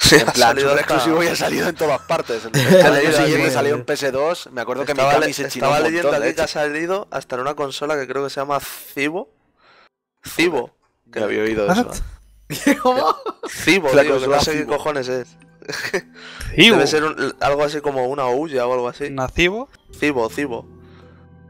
Sí, En ha plan, salido exclusivo y ha salido en todas partes. El año siguiente salió en PS2. Me acuerdo que Estaba, le- se estaba un leyendo aquí que ha salido hasta en una consola que creo que se llama Cibo. Cibo. Que había oído eso. ¿Cómo? Cibo, tío, que no sé qué Cibo. cojones es. Cibo. Debe ser un- algo así como una huya o algo así. Nacibo. Cibo, Cibo.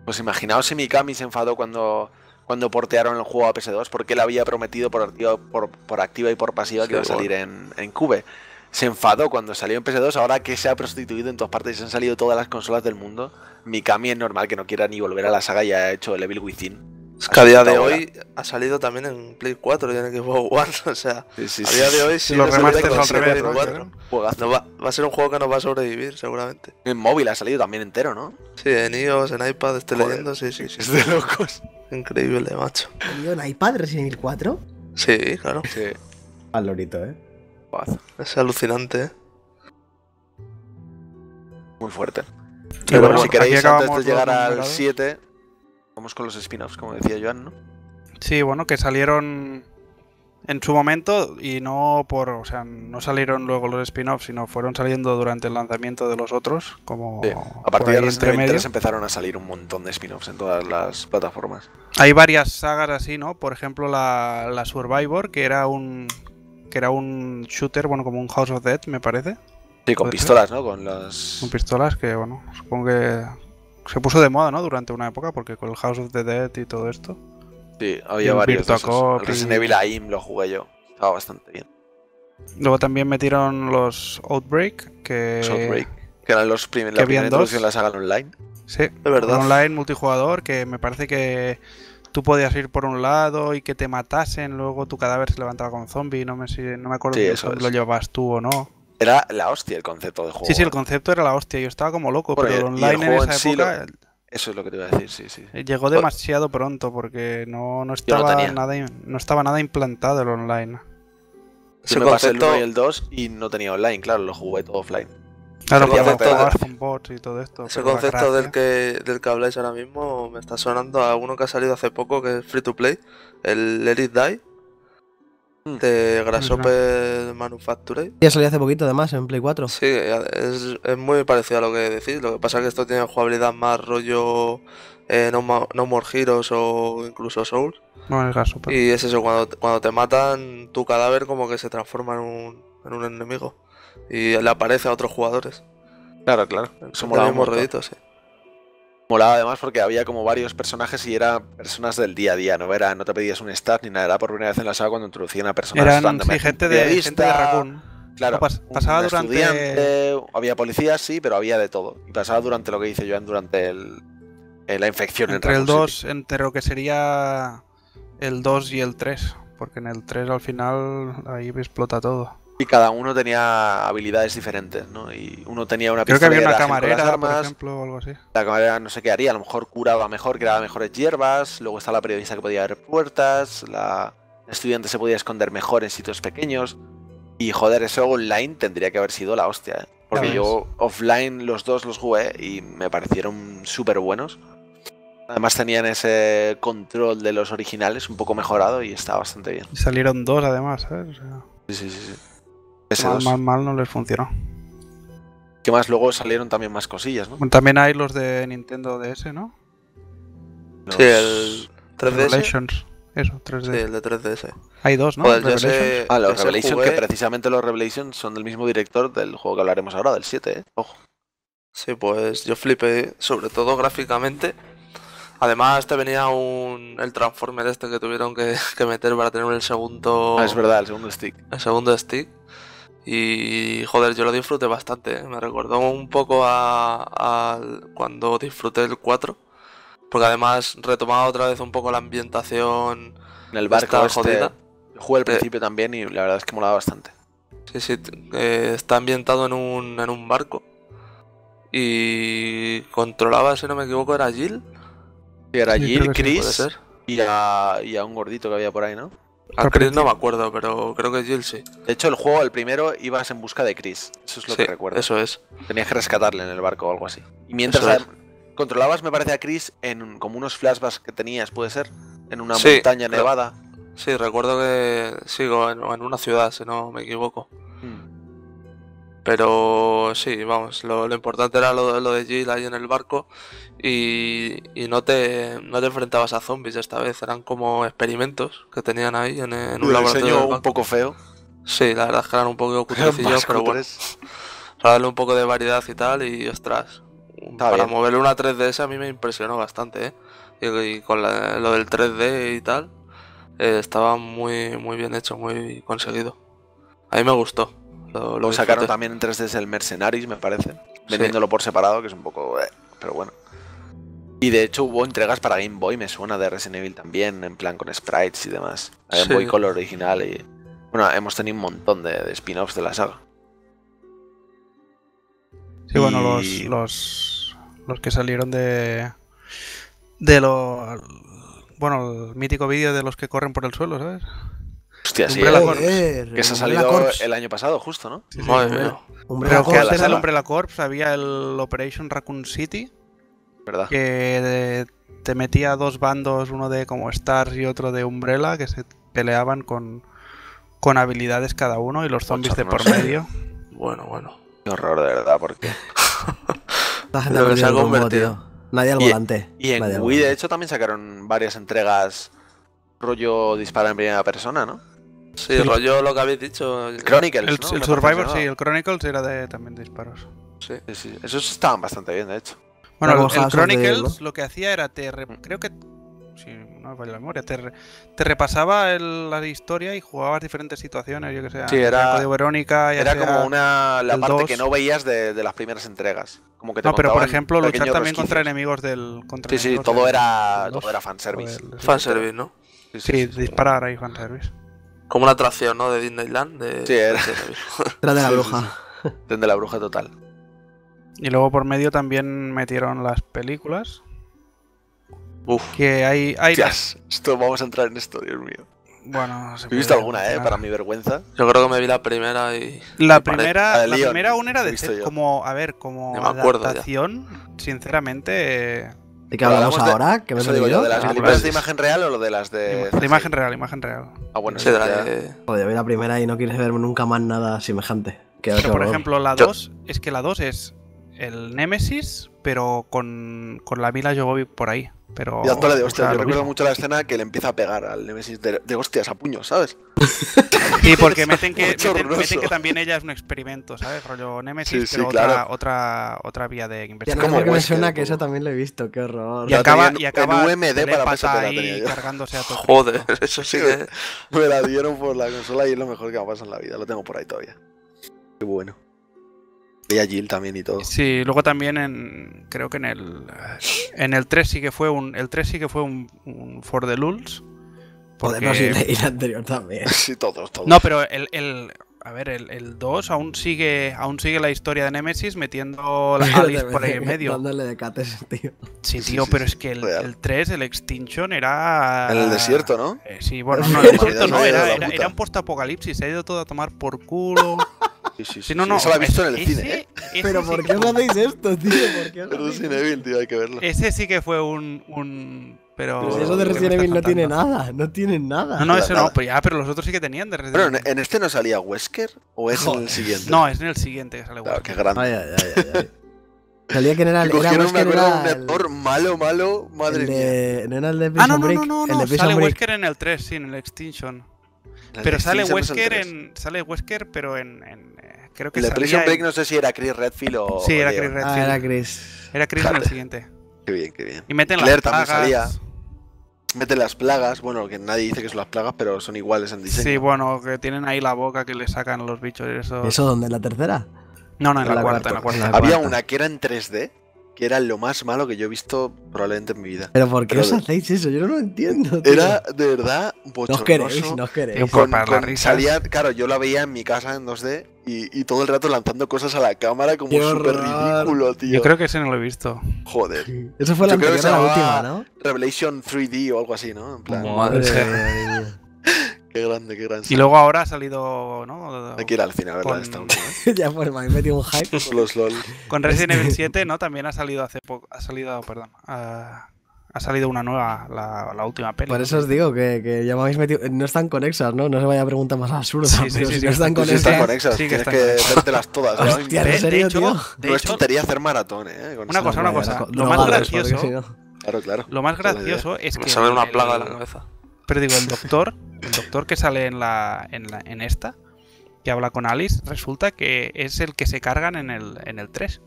Pues imaginaos si Mikami se enfadó cuando, cuando portearon el juego a PS2 porque él había prometido por activa, por, por activa y por pasiva Sí, que iba a salir en, en Cube. Se enfadó cuando salió en PS2, ahora que se ha prostituido en todas partes y se han salido todas las consolas del mundo. Mikami es normal que no quiera ni volver a la saga y ha hecho el Evil Within. Es que a día de hoy ha salido también en Play 4 y en Xbox One. O sea, Sí, sí, a día de hoy sí los no se remasters al revés, ¿no? 4. Juegazo. No va, va a ser un juego que nos va a sobrevivir, seguramente. En móvil ha salido también entero, ¿no? Sí, en iOS, en iPad, estoy Joder. leyendo, sí, sí, sí. Es de locos. Increíble, macho. ¿Salió en iPad Resident Evil 4? Sí, claro. Sí. Al lorito, ¿eh? Es alucinante, ¿eh? Muy fuerte. Pero bueno, si queréis, antes de llegar al numerados. 7, vamos con los spin-offs, como decía Joan, ¿no? Sí, bueno, que salieron en su momento y no por, o sea, no salieron luego los spin-offs, sino fueron saliendo durante el lanzamiento de los otros, como Sí. A partir de. 3 empezaron a salir un montón de spin-offs en todas las plataformas. Hay varias sagas así, ¿no? Por ejemplo, la, la Survivor, que era un que era un shooter, bueno, como un House of Dead, me parece, Sí, con ser. pistolas, ¿no? Con las... con pistolas que, bueno, supongo que se puso de moda, ¿no? Durante una época, porque con el House of the Dead y todo esto. Sí, había varios de esos. El Resident Evil AIM lo jugué yo. Estaba bastante bien. Luego también metieron los Outbreak, que... Los Outbreak, que eran los prim- que la primera introducción la saga online. Sí, Es verdad. online multijugador, que me parece que tú podías ir por un lado y que te matasen, luego tu cadáver se levantaba con zombie, no me, no me acuerdo Sí, si eso lo llevabas tú o no. Era la hostia el concepto de juego. Sí, sí, el concepto era la hostia, yo estaba como loco, Porque- pero el online en esa sí lo- época Eso es lo que te iba a decir, sí, sí. eh, llegó demasiado pronto porque no, no, estaba nada, no estaba nada implantado el online. Ese Yo me pasé el concepto, 1 y el 2 y no tenía online, claro, lo jugué todo offline. Claro, podías concepto con bots y todo esto. ese pero concepto del que, del que habláis ahora mismo me está sonando a uno que ha salido hace poco, que es free to play, el Let It Die. De Grasshopper Manufacture. Ya salió hace poquito, además, en Play 4. Sí, es, es muy parecido a lo que decís. Lo que pasa es que esto tiene jugabilidad más rollo eh, no, no More Heroes o incluso Souls. No, el gas super. Y es eso, cuando, cuando te matan, tu cadáver como que se transforma en un, en un enemigo. Y le aparece a otros jugadores. Claro, claro. Eso Son molaba el un mismo montón. rollito, sí. Molaba además porque había como varios personajes y eran personas del día a día, no era, no te pedías un stat ni nada, era por primera vez en la saga cuando introducían a personas Eran random, sí, gente, de, gente de Raccoon. Claro, pas- pasaba durante- había policías, sí, pero había de todo. Y pasaba durante lo que dice Joan, durante el, la infección Entre en el Raccoon 2, entre lo que sería el 2 y el 3. Porque en el 3 al final ahí explota todo. Y cada uno tenía habilidades diferentes, ¿no? Y uno tenía una Creo que pistola había una camarera, por armas, ejemplo, o algo así. La camarera no sé qué haría, a lo mejor curaba mejor, creaba mejores hierbas. Luego está la periodista que podía abrir puertas. La estudiante se podía esconder mejor en sitios pequeños. Y joder, eso online tendría que haber sido la hostia, ¿eh? Porque yo offline los dos los jugué y me parecieron súper buenos. Además tenían ese control de los originales un poco mejorado y está bastante bien. Y salieron dos además, ¿sabes? O sea, Sí, sí, sí. Mal, PS2. mal, mal no les funcionó. Que más luego salieron también más cosillas, ¿no? Bueno, también hay los de Nintendo DS, ¿no? Sí, el 3DS. Revelations. Eso, 3D. Sí, el de 3DS. Hay dos, ¿no? Yo sé. Ah, los Revelations, jugué- que precisamente los Revelations son del mismo director del juego que hablaremos ahora, del 7, ¿eh? Ojo. Sí, pues yo flipé, sobre todo gráficamente. Además, te venía un el Transformer este que tuvieron que, que meter para tener el segundo, Ah, es verdad, el segundo stick. el segundo stick. Y joder, yo lo disfruté bastante. ¿eh? Me recordó un poco a, al- cuando disfruté el 4. Porque además retomaba otra vez un poco la ambientación. En el barco Está este, jodida. jugué al Eh. principio también y la verdad es que molaba bastante. Sí, sí, eh, está ambientado en un, en un barco. Y controlaba, si no me equivoco, era Jill. Y era Sí, Jill, sí, Chris y, a, y a un gordito que había por ahí, ¿no? A Al Chris no me acuerdo, pero creo que Jill sí. De hecho, el juego, el primero, ibas en busca de Chris. Eso es lo Sí, que recuerdo. Eso es. Tenías que rescatarle en el barco o algo así. Y mientras controlabas, me parece, a Chris en como unos flashbacks que tenías, puede ser, en una Sí, montaña nevada. Sí, recuerdo que sigo en, en una ciudad, si no me equivoco. Pero sí, vamos, lo, lo importante era lo, lo de Jill ahí en el barco y, y no, te, no te enfrentabas a zombies esta vez, eran como experimentos que tenían ahí en, en un Un laboratorio. un poco feo. Sí, la verdad es que eran un poco cutrecillos, pero bueno, para darle un poco de variedad y tal, y ostras, para bien. moverle una 3DS a mí me impresionó bastante, ¿eh? Y, y con la- lo del 3D y tal, eh, estaba muy, muy bien hecho, muy conseguido. A mí me gustó. Lo, lo Luego sacaron también en 3D el Mercenaries, me parece. Sí. Vendiéndolo por separado, que es un poco... eh, pero bueno. Y de hecho hubo entregas para Game Boy, me suena, de Resident Evil también, en plan con sprites y demás. Game Sí. Boy Color original y... Bueno, hemos tenido un montón de, de spin-offs de la saga. Sí, bueno, los, los, los que salieron de. De lo. Bueno, el mítico vídeo de los que corren por el suelo, ¿sabes? Hostia, sí, Umbrella eh, Corps. Joder, que se ha salido Corps. el año pasado, justo, ¿no? Madre mía. Umbrella Pero que antes del. Umbrella Corps había el Operation Raccoon City, ¿Verdad? que te metía dos bandos, uno de como Stars y otro de Umbrella, que se peleaban con, con habilidades cada uno y los zombies de por medio. Bueno, bueno. Qué horror, de verdad, porque... La gente Lo ha que se ha convertido. tío. Nadie al Y- volante. Y en nadie al Wii, de hecho, también sacaron varias entregas rollo dispara en primera persona, ¿no? Sí, Sí. rollo lo que habéis dicho. Chronicles, El, ¿no? el Survivor, sí, el Chronicles era de también de disparos. Sí. Sí, sí. Esos estaban bastante bien, de hecho. Bueno, el, el de- Chronicles lo que hacía era te re- creo que si no me falla la memoria, te, re- te repasaba el- la historia y jugabas diferentes situaciones, yo que sé, Sí, era- Código Verónica, ya Era sea- como una la el parte 2. que no veías de, de las primeras entregas. Como que te No, pero por ejemplo, luchar también contra enemigos del contra Sí, sí, todo del- era, todo era fanservice. Fanservice, ¿no? Sí, disparar ahí fanservice. Como una atracción, ¿no? De Disneyland. De, Sí, era. de. Tras de la Sí, sí, bruja. Desde la bruja total. Y luego por medio también metieron las películas. Uf. Que hay, hay esto vamos a entrar en esto, Dios mío. bueno, se He visto alguna, eh, para mi vergüenza. Yo creo que me vi la primera y. La primera, La de la primera aún era de ser como, a ver, como No me acuerdo ya. adaptación, sinceramente, eh, ¿De qué hablamos de- ahora? ¿Que me Eso digo yo? ¿de las Ah, películas de imagen real o lo de las de.? de imagen real, imagen real. Ah, bueno, Sí, de la de- Joder, vi la primera y no quieres ver nunca más nada semejante. Qué- qué por horror. ejemplo, la Yo- 2, es que la 2 es el Nemesis, pero con, con la Mila Jovovich por ahí. Pero, Y dándole de o hostias. sea, Yo recuerdo mismo. mucho la escena que le empieza a pegar al Nemesis de, de hostias a puños, ¿sabes? Sí, porque meten que, Mucho meten, horroroso. meten que también ella es un experimento, ¿sabes? Rollo Nemesis, Sí, sí, pero claro. otra, otra, otra vía de investigación. como me suena que eso también lo he visto. Qué horror. Y acaba, y acaba en UMD para la ahí cargándose a todo. Joder, eso sí que. Me la dieron por la consola y es lo mejor que me ha pasado en la vida. Lo tengo por ahí todavía. Qué bueno. Y a Jill también y todo. Sí, luego también en creo que en el en el 3 sí que fue un el 3 sí que fue un, un for the lulz. Porque, sí, y la anterior también. Sí, todos, todos. no, pero el, el a ver, el, el 2 aún sigue, aún sigue la historia de Nemesis metiendo la Alice por ahí en medio. Dándole de cates, tío. Sí, tío, sí, pero sí, es que el, el 3, el Extinction, era. En el desierto, ¿no? Eh, sí, bueno, no, en el desierto no, era, era, era un post-apocalipsis, se ha ido todo a tomar por culo. Sí, sí, sí. Sí, no, sí. no. Eso lo he visto en el ese- cine, ¿eh? Pero ¿por qué no hacéis esto, tío? ¿Por qué no Pero Resident Evil, tío, hay que verlo. Ese sí que fue un. un pero. Pero si No, eso de ¿qué me Resident Evil no tiene nada, no tiene nada. No, no, Nada. no, pero ya, pero los otros sí que tenían de Resident Evil. en este no salía Wesker o es en el Joder. siguiente. No, es en el siguiente que sale Claro, Wesker. qué grande. Ay, ay, ay. Salía que era el. Que Era Wesker, acuerdo, era un el- actor malo, malo, madre el mía. de, ¿No era el de Ah, Prison no, no, no, no, el no. Prison Sale Break. Wesker en el 3, sí, en el Extinction. Pero sale Wesker en. Sale Wesker, pero en. en, eh, creo que salía Prison Break en- no sé si era Chris Redfield o. Sí, era. Chris Redfield. Ah, era Chris. Era Chris en el siguiente. Qué bien, qué bien. Y meten Claire las también plagas. salía. Meten las plagas, bueno, que nadie dice que son las plagas, pero son iguales en diseño. Sí, bueno, que tienen ahí la boca que le sacan los bichos y eso. ¿Eso dónde? ¿En la tercera? No, no, en En la, la cuarta, en cuarta. la cuarta. En la Había cuarta. una que era en 3D, que era lo más malo que yo he visto probablemente en mi vida. ¿Pero por qué Pero os de- hacéis eso? Yo no lo entiendo. tío. Era de verdad No os bochornoso. queréis, no os queréis. Con- para con- salía, claro, yo la veía en mi casa en 2D y, y todo el rato lanzando cosas a la cámara como súper ridículo, tío. Yo creo que ese no lo he visto. Joder. Eso fue la anterior última, ¿no? Revelation 3D o algo así, ¿no? En plan, Madre. qué grande, qué grande. Y luego ahora ha salido, ¿no? Hay que ir al cine a verla con- esta última. ¿eh? ya pues me habéis metido un hype. Con los LOL. Con Resident Evil 7, ¿no? También ha salido hace poco. Ha salido, perdón. ha salido una nueva, la, la última peli. Por eso os digo que, que ya me habéis metido. No están conexas, ¿no? No se vaya a preguntar más absurda. Sí, sí, pero sí, si sí, no están Pues sí Conexas. están conexas. conexas, Sí que tienes están que conexas. vértelas todas. ¿no? Hostia, ¿en de serio, hecho- tío? de no es tontería hacer maratón, ¿eh? Con Una cosa, una cosa. Lo más gracioso- Claro, claro. Lo más es gracioso es Me que. sale una plaga de la cabeza. Pero digo, el doctor, el doctor que sale en la, en la- en esta, que habla con Alice, resulta que es el que se cargan en el, en el 3,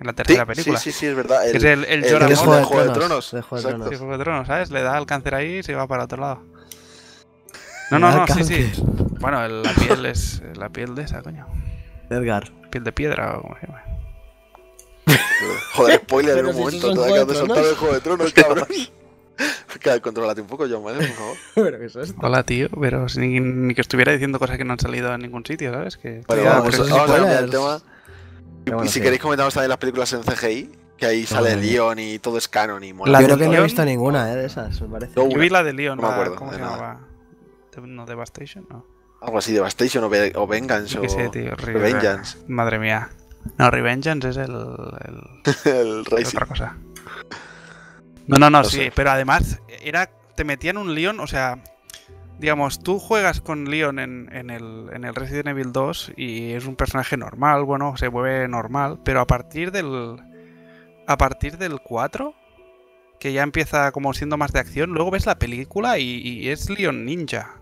en la Sí, tercera película. sí, sí, sí, es verdad. El, es el, el el Jorah de. Juego de Tronos, Tronos. de Juego de exacto. Sí, Juego de Tronos, ¿sabes? Le da el cáncer ahí y se va para otro lado. No, no, no, sí, sí. Bueno, el- la piel es la piel de esa, coño. Edgar. Piel de piedra o como se llama. Joder, spoiler en un momento. Te acabas de Juego de soltar Tronos. el Juego de Tronos, cabrón. Controlate un poco, John, ¿vale? Por favor. ¿Pero qué es esto? Hola, tío, pero ni, ni que estuviera diciendo cosas que no han salido en ningún sitio, ¿sabes? Que a vamos, es vamos a cambiar el tema. Y, Pero bueno, y si sí. queréis comentamos también las películas en CGI, que ahí sale mía. Leon y todo es canon y mola. La Yo creo que no he visto ninguna eh, de esas, me parece. Yo vi la de Leon, No me acuerdo ¿cómo de se nada. llamaba? ¿No Devastation? No. Algo así, Devastation o, Ve- o Vengeance o sé, tío. Re- Revengeance. Madre mía. No, Revengeance es el, el- el es Racing. otra cosa. No, no, no, No sí, sé. pero además era te metían un Leon, o sea, digamos, tú juegas con Leon en, en el, en el Resident Evil 2 y es un personaje normal, bueno, se mueve normal, pero a partir del a partir del 4 que ya empieza como siendo más de acción, luego ves la película y, y es Leon Ninja.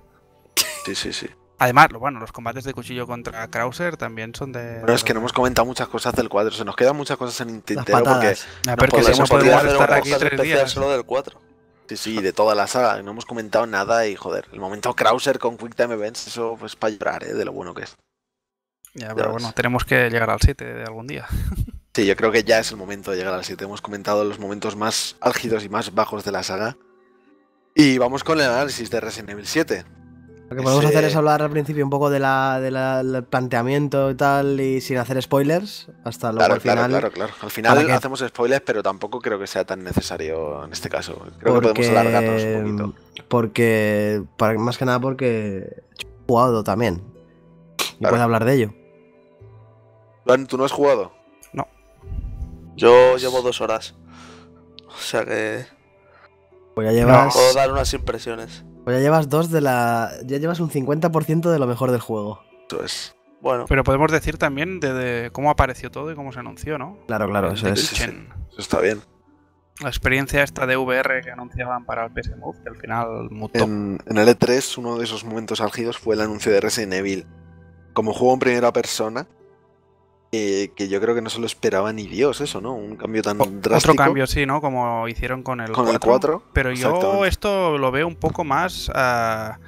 Sí, sí, sí. Además, lo- bueno, los combates de cuchillo contra Krauser también son de. Pero es que no hemos comentado muchas cosas del 4. Se nos quedan muchas cosas en Las tintero porque. no pero que si podemos no podemos estar aquí tres días. solo del 4. Sí, sí, de toda la saga. No hemos comentado nada y joder. El momento Krauser con Quick Time Events, eso pues para llorar, ¿eh? De lo bueno que es. Ya, Ya pero ves. bueno, tenemos que llegar al 7 de algún día. Sí, yo creo que ya es el momento de llegar al 7. Hemos comentado los momentos más álgidos y más bajos de la saga. Y vamos con el análisis de Resident Evil 7. Lo que podemos Ese- hacer es hablar al principio un poco de la, de la- del planteamiento y tal, y sin hacer spoilers, hasta luego Claro, al claro, final. claro, claro. Al final que- hacemos spoilers, pero tampoco creo que sea tan necesario en este caso. Creo que Porque, podemos alargarnos un poquito. porque para, más que nada porque he jugado también. Y Claro. puedo hablar de ello. Juan, ¿tú no has jugado? Yo llevo dos horas. O sea que Pues ya llevas, puedo dar unas impresiones. Pues ya llevas dos de la. Ya llevas un 50% de lo mejor del juego. Eso es. Bueno, Pero podemos decir también de, de cómo apareció todo y cómo se anunció, ¿no? Claro, claro, eso es. sí, sí. Kitchen. Eso está bien. La experiencia esta de VR que anunciaban para el PS Move, que al final mutó. En, en el E3, uno de esos momentos álgidos fue el anuncio de Resident Evil como juego en primera persona. Eh, que yo creo que no se lo esperaba ni Dios, eso, ¿no? Un cambio tan O- drástico. Otro cambio, sí, ¿no? Como hicieron con el Con 4. el 4. Pero yo esto lo veo un poco más. ah,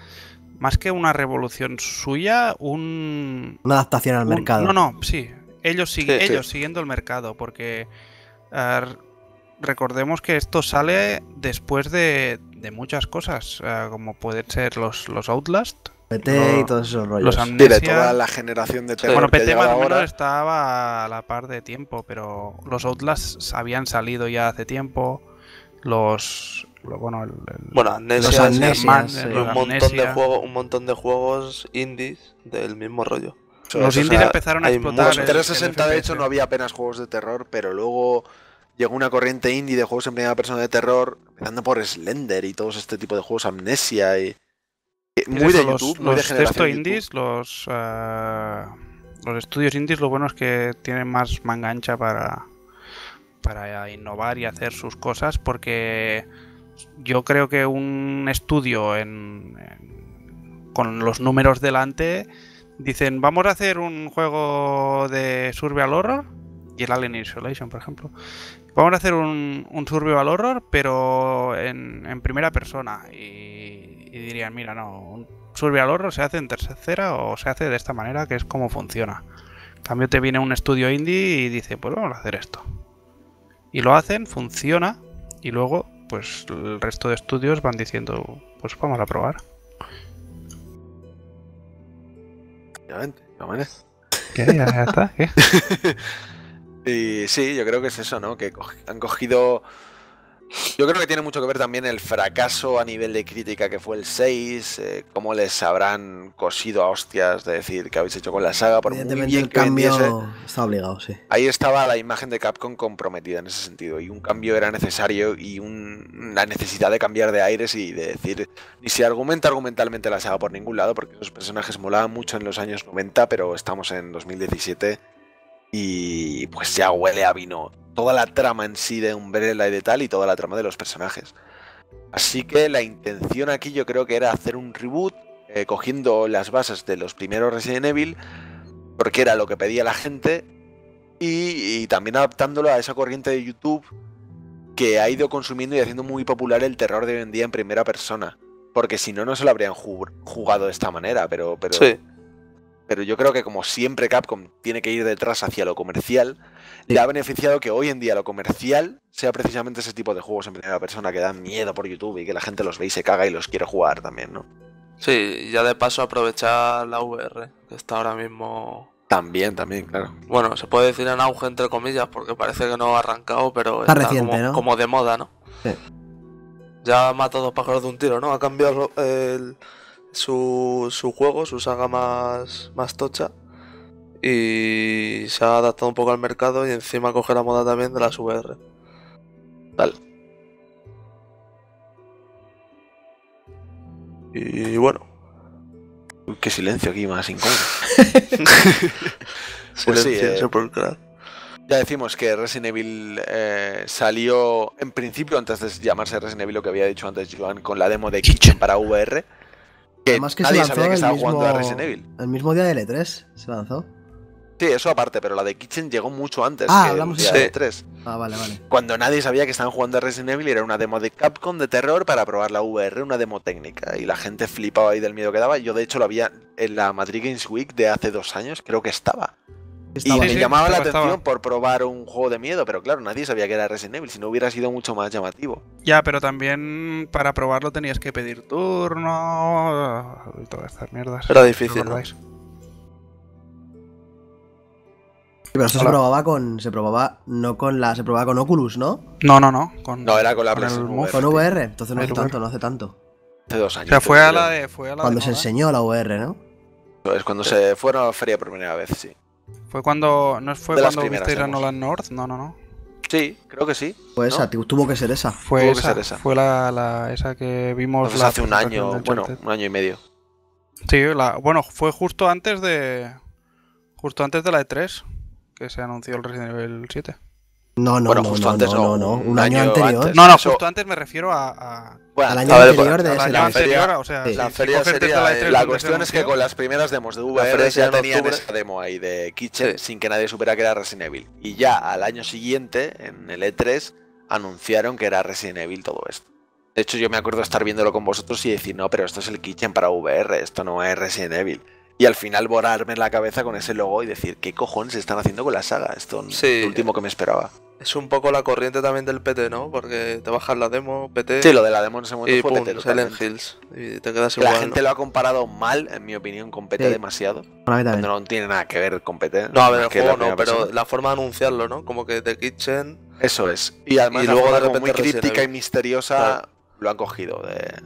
más que una revolución suya, un. Una adaptación al un- mercado. No, no, sí. Ellos, siguen, Sí, sí. ellos siguiendo el mercado, porque ah, recordemos que esto sale después de, de muchas cosas, ah, como pueden ser los, los Outlast, PT y todos esos rollos. los Sí, Amnesia. de toda la generación de terror bueno, que PT más llegado o menos ahora. estaba a la par de tiempo, pero los Outlast habían salido ya hace tiempo. Los. lo- bueno, el, el- Bueno, Amnesia, Los sí, Amnesias, Man- sí. y los un montón de Amnesia. juegos, un montón de juegos indies del mismo rollo. Los o indies sea, empezaron a explotar. En 360 el de hecho no había apenas juegos de terror, pero luego llegó una corriente indie de juegos en primera persona de terror, empezando por Slender y todos este tipo de juegos, Amnesia y... y Muy de los- YouTube, los, de texto YouTube. indies, los, eh, los estudios indies, lo bueno es que tienen más manga ancha para, para innovar y hacer sus cosas, porque yo creo que un estudio en, en- con los números delante dicen vamos a hacer un juego de survival horror y el Alien Isolation, por ejemplo. Vamos a hacer un, un survival horror, pero en, en primera persona. Y, y dirían, mira, no, un survival horror se hace en tercera o se hace de esta manera, que es como funciona. En cambio te viene un estudio indie y dice, pues vamos a hacer esto. Y lo hacen, funciona, y luego, pues el resto de estudios van diciendo, pues vamos a probar. ¿Qué? ¿Ya, ya está? ¿Qué? Y sí, yo creo que es eso, ¿no? Que han cogido... Yo creo que tiene mucho que ver también el fracaso a nivel de crítica que fue el 6, eh, cómo les habrán cosido a hostias de decir que habéis hecho con la saga, por muy Evidentemente bien el que vendiese. cambio está obligado, sí. Ahí estaba la imagen de Capcom comprometida en ese sentido y un cambio era necesario y un- la necesidad de cambiar de aires y de decir, ni se argumenta argumentalmente la saga por ningún lado porque esos personajes molaban mucho en los años 90 pero estamos en 2017 y pues ya huele a vino toda la trama en sí de Umbrella y de tal y toda la trama de los personajes. Así que la intención aquí yo creo que era hacer un reboot eh, cogiendo las bases de los primeros Resident Evil porque era lo que pedía la gente y, también adaptándolo a esa corriente de YouTube que ha ido consumiendo y haciendo muy popular el terror de hoy en día en primera persona. Porque si no, no se lo habrían ju- jugado de esta manera. Pero, pero, Sí, pero yo creo que como siempre Capcom tiene que ir detrás hacia lo comercial, Sí. le ha beneficiado que hoy en día lo comercial sea precisamente ese tipo de juegos en primera persona que dan miedo por YouTube y que la gente los ve y se caga y los quiere jugar también, ¿no? sí, y ya de paso aprovechar la VR, que está ahora mismo... También, también, claro. Bueno, se puede decir en auge entre comillas, porque parece que no ha arrancado, pero Está está, reciente, como, ¿no? como de moda, ¿no? Sí. Ya mata dos pájaros de un tiro, ¿no? Ha cambiado el- su, su juego, su saga más, más tocha. Y se ha adaptado un poco al mercado y encima coge la moda también de las VR. Tal. Y bueno, Uy, qué silencio aquí más incómodo. Pues sí, eh. Ya decimos que Resident Evil eh, salió en principio antes de llamarse Resident Evil, lo que había dicho antes Joan, con la demo de Kitchen para VR. Que Además que se nadie lanzó sabía que estaba mismo, jugando a Resident Evil. el mismo día del E3 se lanzó. Sí, eso aparte, pero la de Kitchen llegó mucho antes Ah, que hablamos el día de- de 3. Ah, vale, vale. Cuando nadie sabía que estaban jugando a Resident Evil, era una demo de Capcom de terror para probar la VR, una demo técnica. Y la gente flipaba ahí del miedo que daba. Yo, de hecho, lo había en la Madrid Games Week de hace dos años, creo que estaba. Y me Sí, sí, llamaba la atención estaba. por probar un juego de miedo, pero claro, nadie sabía que era Resident Evil, si no hubiera sido mucho más llamativo. Ya, pero también para probarlo tenías que pedir turno y todas estas mierdas. Era difícil, ¿no? Pero esto se probaba con. Se probaba no con la. Se probaba con Oculus, ¿no? No, no, no. Con, No, era con la el PlayStation. VR. Con VR. Entonces no hace VR. tanto, no hace tanto. Hace dos O años. sea, fue a la de. Fue a la Cuando de se moda. enseñó la VR, ¿no? Es cuando se fueron a la feria por primera vez, sí. Fue cuando. ¿No fue De cuando visteis a. Nolan North? No, no, no. Sí, creo que sí. ¿No? esa, tu- tuvo que ser esa. Fue Tuvo que esa, ser esa. Fue la, la- esa que vimos Entonces la hace un año, bueno, un año y medio. Sí, la, bueno, fue justo antes de. Justo antes de la E3 que se anunció el Resident Evil 7. No, no, Bueno, no, justo no, antes no, no, no, un Un año, año anterior. antes. No, no, Eso- justo antes me refiero a. a- Bueno, Al año a ver, anterior de la lanzamiento. feria- anterior, o sea, sí. la feria sería la el- E3 la donde se cuestión es que con las primeras demos de La VR ya en tenían octubre. esa demo ahí de Kitchen Sí. sin que nadie supiera que era Resident Evil. Y ya al año siguiente, en el E3, anunciaron que era Resident Evil todo esto. De hecho, yo me acuerdo estar viéndolo con vosotros y decir, no, pero esto es el Kitchen para VR, esto no es Resident Evil. Y al final borrarme la cabeza con ese logo y decir, ¿qué cojones están haciendo con la saga? Esto es Sí. lo último que me esperaba. Es un poco la corriente también del PT, ¿no? Porque te bajas la demo, PT. Sí, lo de la demo en ese momento y fue pum, PT Silent. Hills. Y te quedas Que igual. la gente ¿no? lo ha comparado mal, en mi opinión, con PT Sí. demasiado. No tiene nada que ver con PT. No, a ver, el juego no, pero persona. la forma de anunciarlo, ¿no? Como que The Kitchen. Eso es. Y además Y la luego forma de como muy repente Resident críptica y misteriosa Claro. lo han cogido. de-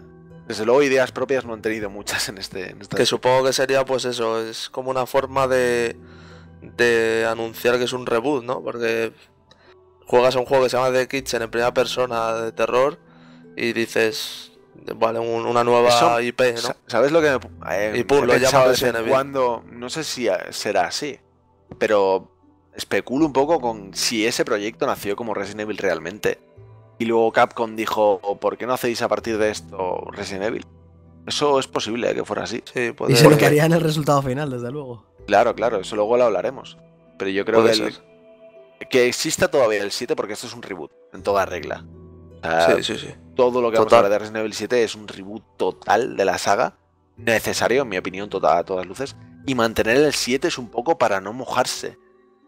Desde luego ideas propias no han tenido muchas en este. En esta Que supongo que sería, pues eso, es como una forma de. de anunciar que es un reboot, ¿no? Porque juegas a un juego que se llama The Kitchen en primera persona de terror y dices. Vale, un- una nueva Eso- IP, ¿no? Sa- ¿Sabes lo que me, eh, Y pum, lo pensado llaman de vez Resident en Evil. cuando? No sé si eh, será así, pero especulo un poco con si ese proyecto nació como Resident Evil realmente. Y luego Capcom dijo, ¿por qué no hacéis a partir de esto Resident Evil? Eso es posible que fuera así. Sí, puede Y se notaría en el resultado final, desde luego. Claro, claro, eso luego lo hablaremos. Pero yo creo que, el-. Que exista todavía el 7 porque esto es un reboot, en toda regla. O sea, Sí, sí, sí. todo lo que vamos a Total. hablar de Resident Evil 7 es un reboot total de la saga, necesario, en mi opinión, total, a todas luces. Y mantener el 7 es un poco para no mojarse.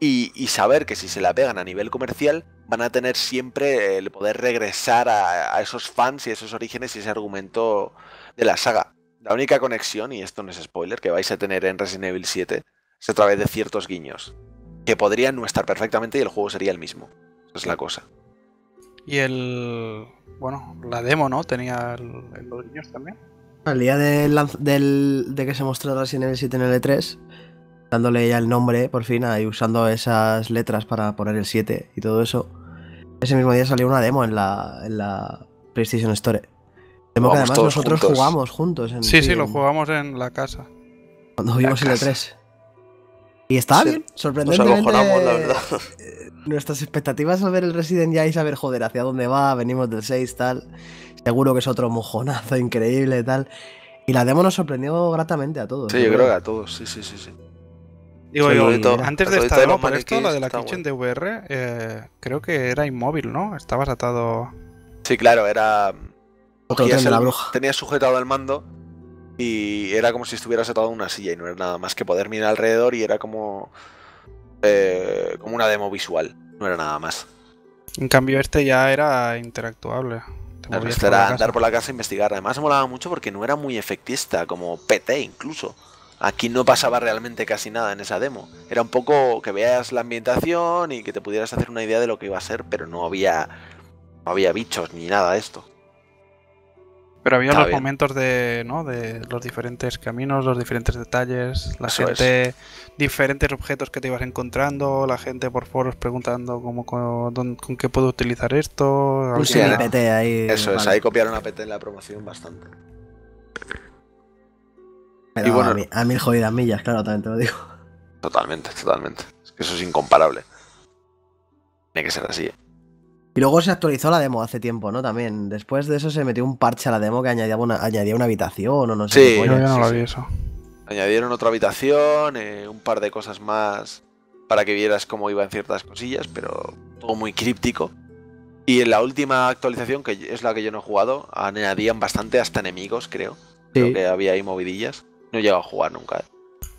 Y, y saber que si se la pegan a nivel comercial, van a tener siempre el poder regresar a, a esos fans y esos orígenes y ese argumento de la saga. La única conexión, y esto no es spoiler, que vais a tener en Resident Evil 7 es a través de ciertos guiños. Que podrían no estar perfectamente y el juego sería el mismo. Esa es la cosa. Y el. Bueno, la demo, ¿no? Tenía el, el- los niños también. Al día del, lanz- del- de que se mostró Resident Evil 7 en el E3, dándole ya el nombre, por fin, y usando esas letras para poner el 7 y todo eso, ese mismo día salió una demo en la, en la PlayStation Store. Demo que además nosotros juntos. jugamos juntos. En, Sí, sí, lo jugamos en la casa. Cuando vimos el casa. E3. Y estaba Sí, bien, Nos sorprendentemente. acojonamos, la verdad. eh, Nuestras expectativas al ver el Resident ya y saber, joder, hacia dónde va, venimos del 6, tal. Seguro que es otro mojonazo increíble, tal. Y la demo nos sorprendió gratamente a todos. Sí, yo creo que a todos, sí, sí, sí. sí. Digo, yo, antes de esta demo, por esto, la de la Kitchen de VR, eh, creo que era inmóvil, ¿no? Estabas atado. Sí, claro, era. Otro tren de la el- bruja. Tenías sujetado el mando y era como si estuvieras atado a una silla y no era nada más que poder mirar alrededor y era como. eh, como una demo visual, no era nada más. En cambio, este ya era interactuable. Te Claro, por la era andar por la casa e investigar. Además, molaba mucho porque no era muy efectista, como PT incluso. Aquí no pasaba realmente casi nada en esa demo. Era un poco que veas la ambientación y que te pudieras hacer una idea de lo que iba a ser, pero no había, no había bichos ni nada de esto. Pero había Está los bien. momentos de, ¿no? de los diferentes caminos, los diferentes detalles, la Eso es. gente, diferentes objetos que te ibas encontrando, la gente por foros preguntando cómo, con, qué puedo utilizar esto. Un algo Sí, semi-PT ahí. Eso es, ahí copiaron a PT en la promoción bastante. Pero y bueno- a, mi- a mil jodidas millas, claro, también te lo digo. Totalmente, totalmente. Es que eso es incomparable. Tiene que ser así. ¿eh? Y luego se actualizó la demo hace tiempo, ¿no? También. Después de eso se metió un parche a la demo que añadía una, añadía una habitación o no sé Sí. qué Yo ya no Sí, lo vi eso. Añadieron otra habitación, eh, un par de cosas más para que vieras cómo iban ciertas cosillas, pero todo muy críptico. Y en la última actualización, que es la que yo no he jugado, añadían bastante hasta enemigos, creo. Creo Sí. que había ahí movidillas. No he llegado a jugar nunca. ¿eh?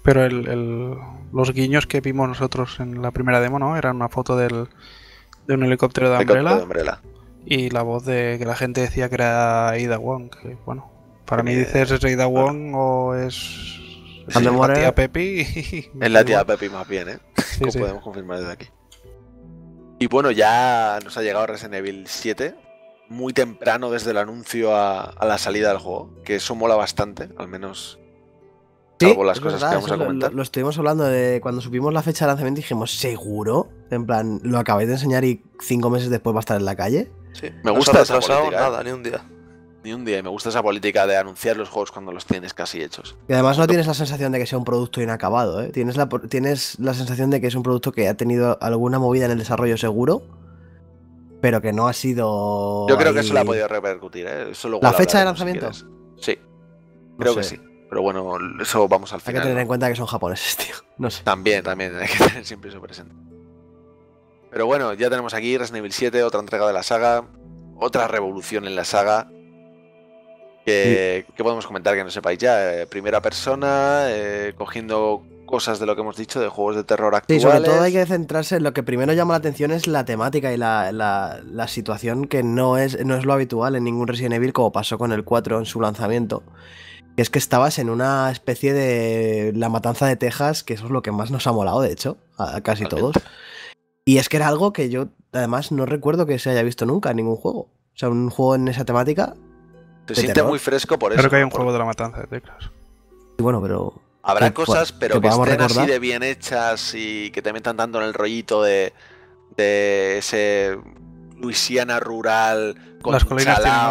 Pero el, el- los guiños que vimos nosotros en la primera demo, ¿no? Eran una foto del, de un helicóptero de Umbrella de Umbrella. y la voz de que la gente decía que era Ada Wong. Que, bueno, para mí dices es Ada Wong o es, la tía Pepi. Es la tía. Pepi más bien, ¿eh? Sí, Como sí. podemos confirmar desde aquí. Y bueno, ya nos ha llegado Resident Evil 7, muy temprano desde el anuncio a, a la salida del juego, que eso mola bastante, al menos salvo las es cosas verdad, que vamos eso a lo- comentar. Lo, lo estuvimos hablando de cuando supimos la fecha de lanzamiento dijimos, ¿seguro? En plan, lo acabáis de enseñar y cinco meses después va a estar en la calle. Sí, Me no gusta esa política, ¿eh? nada, ni un día. Ni un día, y me gusta esa política de anunciar los juegos cuando los tienes casi hechos. Y además no tienes la sensación de que sea un producto inacabado, ¿eh? Tienes la, tienes la sensación de que es un producto que ha tenido alguna movida en el desarrollo seguro, pero que no ha sido... Yo creo que eso la ha podido repercutir, ¿eh? Eso ¿La fecha de si lanzamiento? Sí, no creo que sí. Pero bueno, eso vamos al Hay que final. tener ¿no? en cuenta que son japoneses, tío. No sé. También, también, hay que tener siempre eso presente. Pero bueno, ya tenemos aquí Resident Evil 7, otra entrega de la saga, otra revolución en la saga. Que, ¿Qué podemos comentar que no sepáis ya? Eh, primera persona, eh, cogiendo cosas de lo que hemos dicho de juegos de terror Sí, actuales. sobre todo hay que centrarse en lo que primero llama la atención es la temática y la, la- la situación que no es, no es lo habitual en ningún Resident Evil, como pasó con el 4 en su lanzamiento. Que es que estabas en una especie de la matanza de Texas, que eso es lo que más nos ha molado, de hecho, a, casi todos. Y es que era algo que yo, además, no recuerdo que se haya visto nunca en ningún juego. O sea, un juego en esa temática. Se de siente terror. muy fresco por eso. Creo que hay un Por- juego de la matanza de Texas. Y bueno, pero. Habrá que- cosas, pero que estén así de bien hechas y que te metan tanto en el rollito de, de ese Luisiana rural con Las colinas tienen.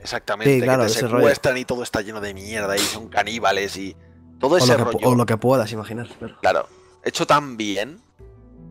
Exactamente, Sí, claro, que te rollo. secuestran y todo está lleno de mierda y son caníbales y todo O ese rollo. o lo que puedas imaginar. claro. Claro, hecho tan bien,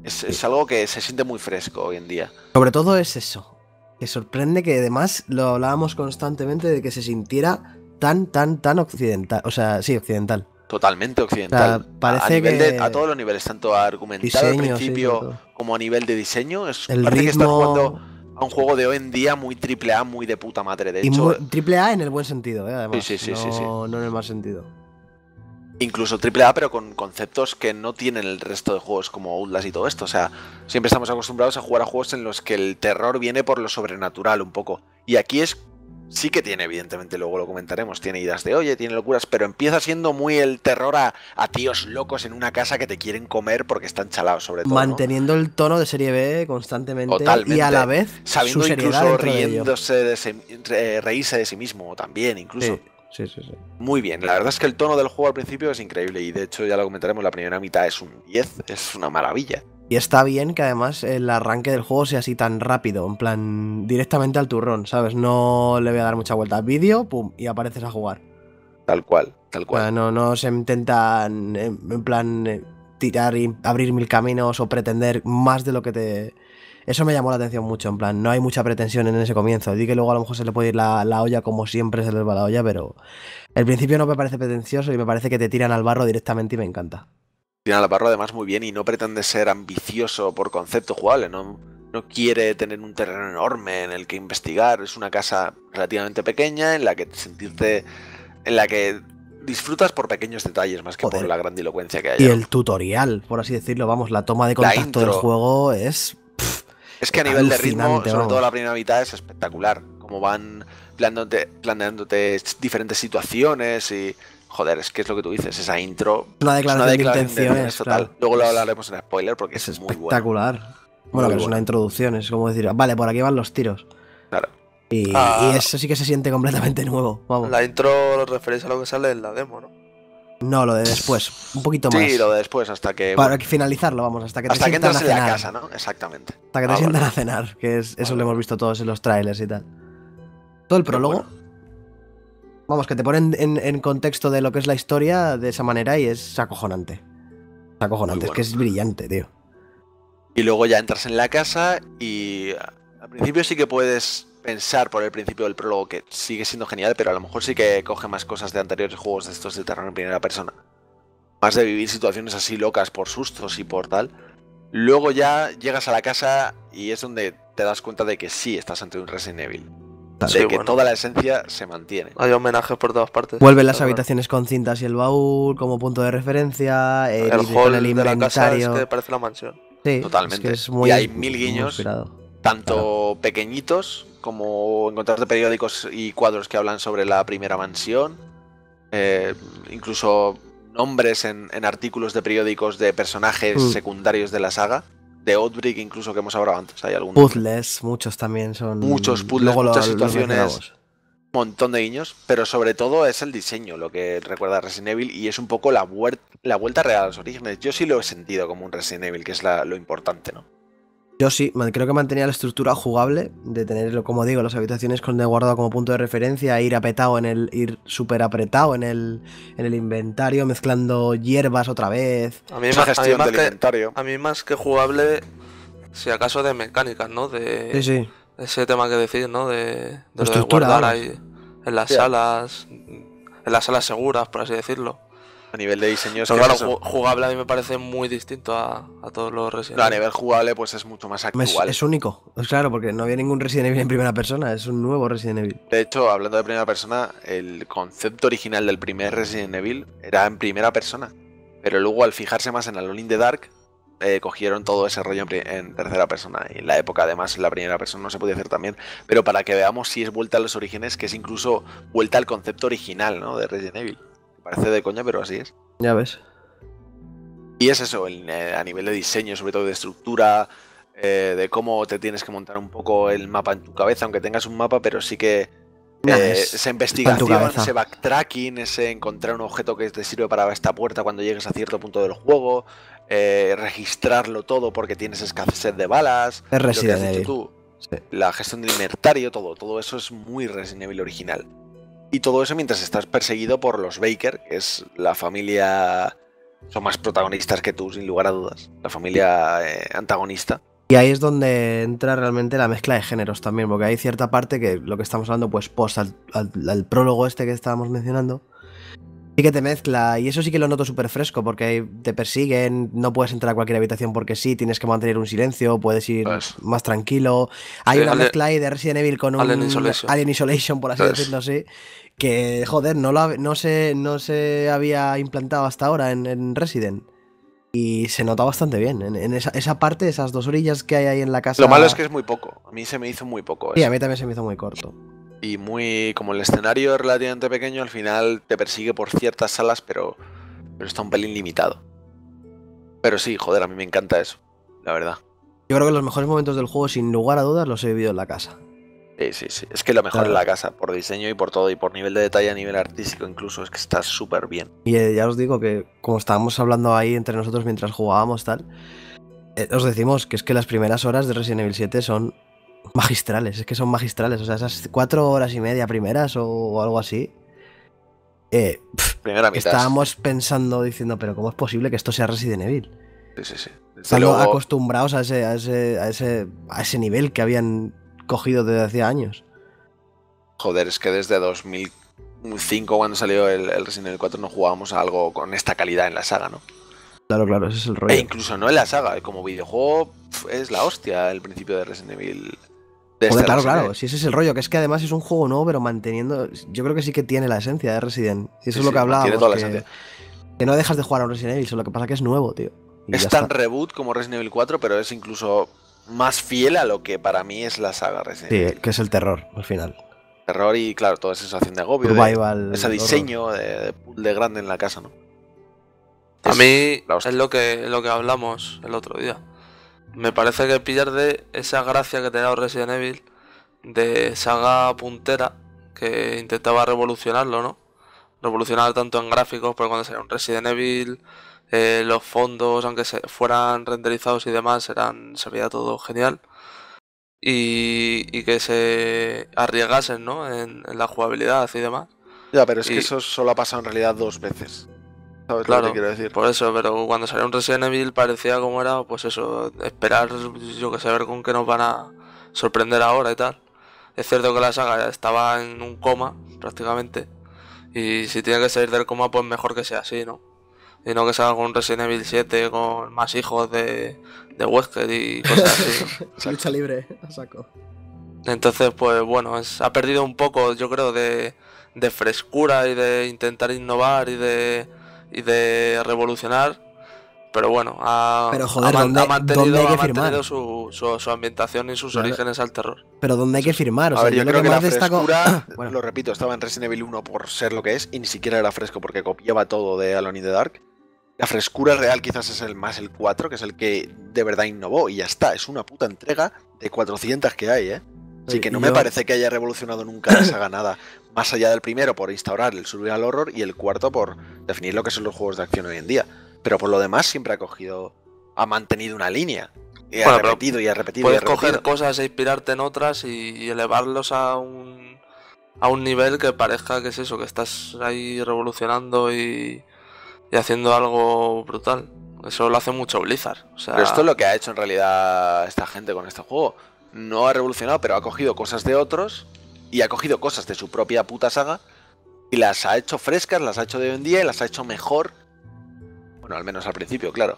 es, es algo que se siente muy fresco hoy en día. Sobre todo es eso. Que sorprende que además lo hablábamos constantemente de que se sintiera tan, tan, tan occidental. O sea, sí, occidental. Totalmente occidental. O sea, parece a, nivel de- que- a todos los niveles, tanto argumental al Diseño, sí, principio como a nivel de diseño. Es, El parece que estás ritmo. jugando a un juego de hoy en día muy triple A, muy de puta madre. De Y hecho, muy- triple A en el buen sentido, ¿eh? además. Sí, sí, sí, no, sí, sí. no en el mal sentido. incluso triple A, pero con conceptos que no tienen el resto de juegos como Outlast y todo esto. O sea, siempre estamos acostumbrados a jugar a juegos en los que el terror viene por lo sobrenatural un poco. Y aquí es. Sí que tiene, evidentemente, luego lo comentaremos, tiene idas de oye, tiene locuras, pero empieza siendo muy el terror a, a tíos locos en una casa que te quieren comer porque están chalados, sobre todo. ¿no? Manteniendo el tono de serie B constantemente Totalmente. y a la vez Sabiendo su incluso de riéndose de reírse de sí mismo también, incluso. Sí, sí, sí, sí. Muy bien, la verdad es que el tono del juego al principio es increíble y de hecho ya lo comentaremos, la primera mitad es un 10, es una maravilla. Y está bien que además el arranque del juego sea así tan rápido, en plan, directamente al turrón, ¿sabes? No le voy a dar mucha vuelta al vídeo, pum, y apareces a jugar. Tal cual, tal O sea, cual. no, no se intentan, en en plan, eh, tirar y abrir mil caminos o pretender más de lo que te... Eso me llamó la atención mucho, en plan, no hay mucha pretensión en ese comienzo. Di que luego a lo mejor se le puede ir la, la olla como siempre se les va la olla, pero el principio no me parece pretencioso y me parece que te tiran al barro directamente y me encanta. Tiene la barro además muy bien y no pretende ser ambicioso por concepto jugable, no, no quiere tener un terreno enorme en el que investigar, es una casa relativamente pequeña en la que sentirte, en la que disfrutas por pequeños detalles más que Joder. por la grandilocuencia que hay. Y el tutorial, por así decirlo, vamos, la toma de contacto del juego es... Es que a nivel de ritmo, Alucinante, sobre vamos. todo la primera mitad, es espectacular. Como van planteándote, planteándote diferentes situaciones y. Joder, es que es lo que tú dices, esa intro. Una es una declaración de declaración intenciones, total. claro. Luego lo hablaremos en spoiler porque es, Es muy bueno. espectacular. Bueno, Muy pero es bueno. una introducción, es como decir, vale, por aquí van los tiros. Claro. Y, Ah. y eso sí que se siente completamente nuevo, vamos. La intro lo referéis a lo que sale en la demo, ¿no? No, lo de después, un poquito más. Sí, lo de después, hasta que. Para bueno, finalizarlo, vamos, hasta que te hasta que sientan entras a en la cenar. casa, ¿no? Exactamente. Hasta que te Ah, sientan a cenar, que es, eso Vale, lo hemos visto todos en los trailers y tal. Todo el prólogo, bueno. Vamos, que te ponen en, en contexto de lo que es la historia de esa manera y es acojonante. Es acojonante, es que es brillante, tío. Y luego ya entras en la casa y al principio sí que puedes pensar por el principio del prólogo que sigue siendo genial, pero a lo mejor sí que coge más cosas de anteriores juegos de estos de terror en primera persona. Más de vivir situaciones así locas por sustos y por tal. Luego ya llegas a la casa y es donde te das cuenta de que sí estás ante un Resident Evil. De Sí, que bueno. toda la esencia se mantiene. Hay homenajes por todas partes. Vuelven las habitaciones con cintas y el baúl como punto de referencia, el, El con hall el de la casa es que parece la mansión. Sí, Totalmente. es que es muy, Y hay mil guiños. Tanto pequeñitos como encontrarte periódicos y cuadros que hablan sobre la primera mansión. eh, incluso nombres en, en artículos de periódicos de personajes Mm. secundarios de la saga. De Outbreak incluso que hemos hablado antes. Hay algún Puzzles, muchos también son. Muchos puzzles, Luego muchas situaciones. mencionamos. montón de guiños. Pero sobre todo es el diseño lo que recuerda a Resident Evil. Y es un poco la, la vuelta real a los orígenes. Yo sí lo he sentido como un Resident Evil, que es la- lo importante, ¿no? Yo sí, creo que mantenía la estructura jugable de tener, como digo, las habitaciones con de guardado como punto de referencia, ir apretado en el, ir súper apretado en el, en el inventario, mezclando hierbas otra vez. A mí, ma- a mí más que, inventario. a mí más que jugable, si acaso de mecánicas, ¿no? De Sí, sí. ese tema que decís, ¿no? De, de lo de Estructura, guardar ahí en las salas, en las salas seguras, por así decirlo. A nivel de diseño es que claro, eso. jugable a mí me parece muy distinto a, a todos los Resident No, a Evil. nivel jugable, pues es mucho más Es, actual. es único, es claro, porque no había ningún Resident Evil en primera persona, es un nuevo Resident Evil. De hecho, hablando de primera persona, el concepto original del primer Resident Evil era en primera persona. Pero luego al fijarse más en Alone in the Dark, eh, cogieron todo ese rollo en, en tercera persona. Y en la época además en la primera persona no se podía hacer también. Pero para que veamos si es vuelta a los orígenes, que es incluso vuelta al concepto original, ¿no? De Resident Evil. Parece de coña, pero así es. Ya ves. Y es eso, el, eh, a nivel de diseño, sobre todo de estructura, eh, de cómo te tienes que montar un poco el mapa en tu cabeza, aunque tengas un mapa, pero sí que Nah, eh, es- esa investigación, ese backtracking, ese encontrar un objeto que te sirve para esta puerta cuando llegues a cierto punto del juego, eh, registrarlo todo porque tienes escasez de balas, Es lo que Resident has dicho Evil. tú, Sí. la gestión del inventario, todo, todo eso es muy Resident Evil original. Y todo eso mientras estás perseguido por los Baker, que es la familia. Son más protagonistas que tú, sin lugar a dudas. La familia eh, antagonista. Y ahí es donde entra realmente la mezcla de géneros también, porque hay cierta parte que lo que estamos hablando, pues post al, al- al prólogo este que estábamos mencionando, sí que te mezcla, y eso sí que lo noto súper fresco, porque te persiguen, no puedes entrar a cualquier habitación porque sí, tienes que mantener un silencio, puedes ir Pues- más tranquilo. Hay Sí, una Ale- mezcla ahí de Resident Evil con un Alien Isolation. Alien Isolation, por así Pues- decirlo así, que joder, no, lo, no, se, no se había implantado hasta ahora en, en Resident. Y se nota bastante bien. En, en esa, esa parte, esas dos orillas que hay ahí en la casa. Lo malo es que es muy poco. A mí se me hizo muy poco. Sí, eso. a mí también se me hizo muy corto. Y muy. Como el escenario es relativamente pequeño, al final te persigue por ciertas salas, pero. Pero está un pelín limitado. Pero sí, joder, a mí me encanta eso. La verdad. Yo creo que los mejores momentos del juego, sin lugar a dudas, los he vivido en la casa. Sí, sí, sí. Es que lo mejor Claro. es la casa, por diseño y por todo, y por nivel de detalle a nivel artístico incluso, es que está súper bien. Y eh, ya os digo que, como estábamos hablando ahí entre nosotros mientras jugábamos, tal, eh, os decimos que es que las primeras horas de Resident Evil 7 son magistrales. Es que son magistrales. O sea, esas cuatro horas y media primeras o, o algo así. eh, Primera mitad. estábamos pensando, diciendo, pero ¿cómo es posible que esto sea Resident Evil? Sí, sí, sí. Luego- acostumbrados a ese, a, ese, a, ese, a ese nivel que habían cogido desde hacía años. Joder, es que desde 2005, cuando salió el, el Resident Evil 4, no jugábamos a algo con esta calidad en la saga, ¿no? Claro, claro, ese es el rollo. E incluso no en la saga, como videojuego es la hostia el principio de Resident Evil. de Joder, claro, Resident claro, si ese es el rollo, que es que además es un juego nuevo, pero manteniendo. Yo creo que sí que tiene la esencia de Resident. Y eso Sí, es lo sí, que hablábamos. mantiene toda la que, esencia. que no dejas de jugar a un Resident Evil, solo que pasa que es nuevo, tío. Es tan está. reboot como Resident Evil 4, pero es incluso más fiel a lo que para mí es la saga Resident Sí, Evil. que es el terror, al final. Terror y, claro, toda esa sensación de agobio, de- Survival. ese diseño de, de puzzle grande en la casa, ¿no? A Es mí es lo que, lo que hablamos el otro día. Me parece que pillar de esa gracia que tenía Resident Evil de saga puntera que intentaba revolucionarlo, ¿no? Revolucionar tanto en gráficos, porque cuando salió un Resident Evil, eh, los fondos, aunque se fueran renderizados y demás, eran, se veía todo genial. Y, y que se arriesgasen, ¿no? En, en la jugabilidad y demás. Ya, pero es que eso solo ha pasado en realidad dos veces. ¿Sabes lo Claro, que quiero decir? Por eso, pero cuando salió un Resident Evil parecía como era, pues eso, esperar, yo que sé, ver con qué nos van a sorprender ahora y tal. Es cierto que la saga estaba en un coma, prácticamente. Y si tiene que salir del coma, pues mejor que sea así, ¿no? Y no que salga con un Resident Evil 7 con más hijos de, de Wesker y cosas así. ¿no? Lucha libre, a saco. Entonces, pues bueno, es- ha perdido un poco, yo creo, de, de frescura y de intentar innovar y de, y de revolucionar. Pero bueno, ha, Pero, joder, ha man- ¿dónde- ha mantenido, dónde hay que ha mantenido firmar? su, su, su ambientación y sus Claro. orígenes al terror. Pero ¿dónde hay que firmar? O a sea, ver, yo lo creo que, más la destaco- frescura, Bueno. lo repito, estaba en Resident Evil 1 por ser lo que es, y ni siquiera era fresco porque copiaba todo de Alone in the Dark. La frescura real quizás es el más el 4, que es el que de verdad innovó, y ya está, es una puta entrega de 400 que hay, ¿eh? Así Sí, que no me parece que haya revolucionado nunca la saga nada, más allá del primero por instaurar el survival horror y el cuarto por definir lo que son los juegos de acción hoy en día. Pero por lo demás siempre ha cogido, ha mantenido una línea. Y ha Bueno, repetido y ha repetido. y Puedes ha repetido. coger cosas e inspirarte en otras y, y elevarlos a un, a un nivel que parezca que es eso, que estás ahí revolucionando y, y haciendo algo brutal. Eso lo hace mucho Blizzard. O sea, Pero esto es lo que ha hecho en realidad esta gente con este juego. No ha revolucionado, pero ha cogido cosas de otros y ha cogido cosas de su propia puta saga y las ha hecho frescas, las ha hecho de hoy en día y las ha hecho mejor. Bueno, al menos al principio, claro.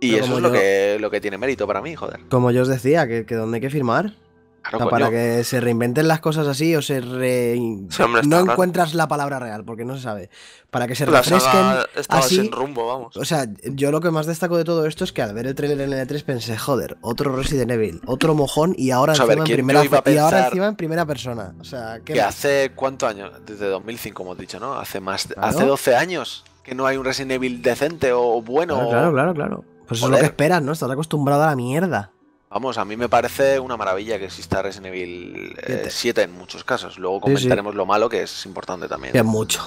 Y Pero eso es lo que, lo que tiene mérito para mí, joder. Como yo os decía, que, que donde hay que firmar. Claro, para que se reinventen las cosas así o se re... Hombre, no claro. encuentras la palabra real porque no se sabe. Para que se La refresquen así. sin rumbo, vamos. O sea, yo lo que más destaco de todo esto es que al ver el trailer en el E3 pensé, joder, otro Resident Evil, otro mojón y ahora O sea, ver, encima en ¿quién primera y ahora encima en primera persona. O sea, ¿qué Que más? hace cuántos años, desde 2005 hemos dicho, ¿no? Hace más, Claro. hace 12 años que no hay un Resident Evil decente o bueno. Claro, claro, claro, claro. Pues eso es lo que esperas, ¿no? Estás acostumbrado a la mierda. Vamos, a mí me parece una maravilla que exista Resident Evil eh, Siete. 7 en muchos casos. Luego Sí, sí. comentaremos lo malo, que es importante también. Que es mucho.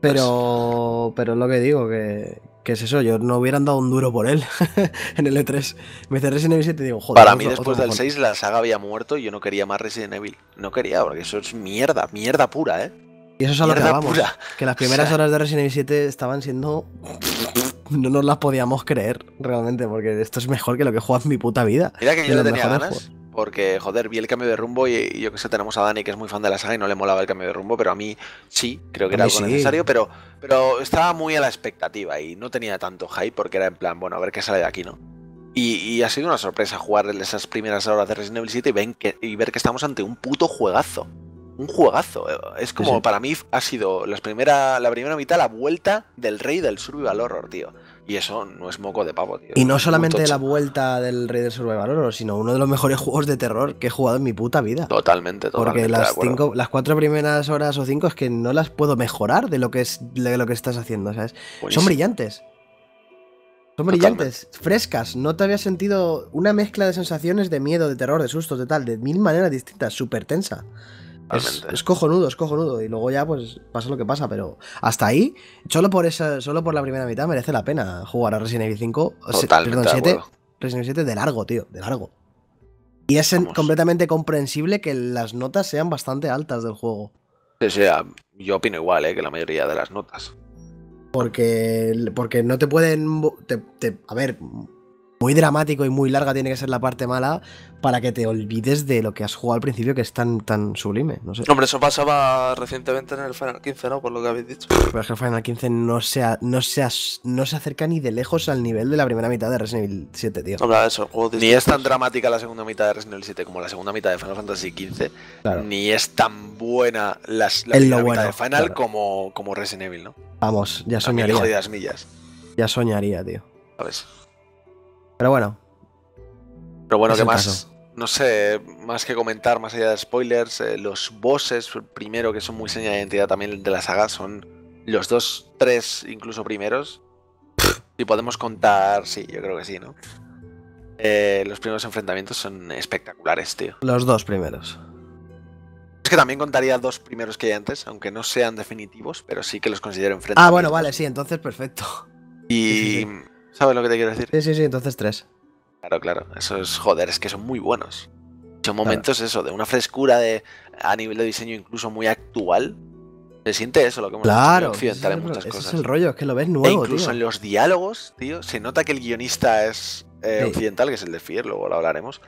Pero, pero es lo que digo, que, que es eso, yo no hubieran dado un duro por él en el E3. Me dice Resident Evil 7 y digo, joder. Para otro- mí, después otro del mojón. 6, la saga había muerto y yo no quería más Resident Evil. No quería, porque eso es mierda, mierda pura, ¿eh? Y eso es a lo que vamos. pura. Que las primeras O sea- horas de Resident Evil 7 estaban siendo. No nos las podíamos creer, realmente, porque esto es mejor que lo que he jugado en mi puta vida. Mira que yo los tenía ganas, porque, joder, vi el cambio de rumbo y, y yo que sé, tenemos a Dani que es muy fan de la saga y no le molaba el cambio de rumbo, pero a mí sí, creo que era algo sí. necesario, pero, pero estaba muy a la expectativa y no tenía tanto hype porque era en plan, bueno, a ver qué sale de aquí, ¿no? Y, y ha sido una sorpresa jugar esas primeras horas de Resident Evil 7 y, ven que, y ver que estamos ante un puto juegazo. Un juegazo. eh, Es como, sí. para mí, ha sido las primera, la primera mitad la vuelta del rey del survival horror, tío. Y eso no es moco de pavo, tío. Y no solamente la vuelta del Rey del Survival Horror, sino uno de los mejores juegos de terror que he jugado en mi puta vida. Totalmente, totalmente. Porque las cinco, las cuatro primeras horas o cinco es que no las puedo mejorar de lo que es de lo que estás haciendo, ¿sabes? Son brillantes. Son Totalmente. brillantes, frescas. No te había sentido una mezcla de sensaciones de miedo, de terror, de sustos, de tal, de mil maneras distintas, súper tensa. Es, es cojonudo, es cojonudo. Y luego ya, pues, pasa lo que pasa. Pero hasta ahí, solo por esa, solo por la primera mitad merece la pena jugar a Resident Evil 5. o se- Totalmente perdón, de 7. acuerdo. Resident Evil 7 de largo, tío, de largo. Y es Vamos. completamente comprensible que las notas sean bastante altas del juego. Sí, sí, a- yo opino igual, ¿eh? que la mayoría de las notas. Porque, porque no te pueden. bo- te- te- a ver, muy dramático y muy larga tiene que ser la parte mala para que te olvides de lo que has jugado al principio, que es tan, tan sublime. No sé. Hombre, eso pasaba recientemente en el Final 15, ¿no? Por lo que habéis dicho. Pero es que el Final 15 no se, no, se no se acerca ni de lejos al nivel de la primera mitad de Resident Evil 7, tío. Hombre, eso, el juego Ni es tan dramática la segunda mitad de Resident Evil 7 como la segunda mitad de Final Fantasy XV, Claro. ni es tan buena las, la primera bueno, mitad de Final claro. como, como Resident Evil, ¿no? Vamos, ya soñaría. millas, Ya soñaría, tío. ¿sabes? Pero bueno, Pero bueno, ¿qué más? caso. No sé, más que comentar, más allá de spoilers, eh, los bosses, primero, que son muy seña de identidad también de la saga, son los dos, tres, incluso primeros. Y podemos contar, sí, yo creo que sí, ¿no? Eh, los primeros enfrentamientos son espectaculares, tío. los dos primeros. Es que también contaría dos primeros que hay antes, aunque no sean definitivos, pero sí que los considero enfrentamientos. Ah, bueno, vale, sí, entonces perfecto. Y... ¿Sabes lo que te quiero decir? Sí, sí, sí, entonces tres. Claro, claro. Eso es, joder, es que son muy buenos. Son momentos, eso, de una frescura de a nivel de diseño incluso muy actual. Se siente eso, lo que hemos Claro, dicho occidental en muchas ese cosas. es el rollo, es que lo ves e nuevo, incluso tío. en los diálogos, tío, se nota que el guionista es eh, Sí. occidental, que es el de Fier, luego lo hablaremos.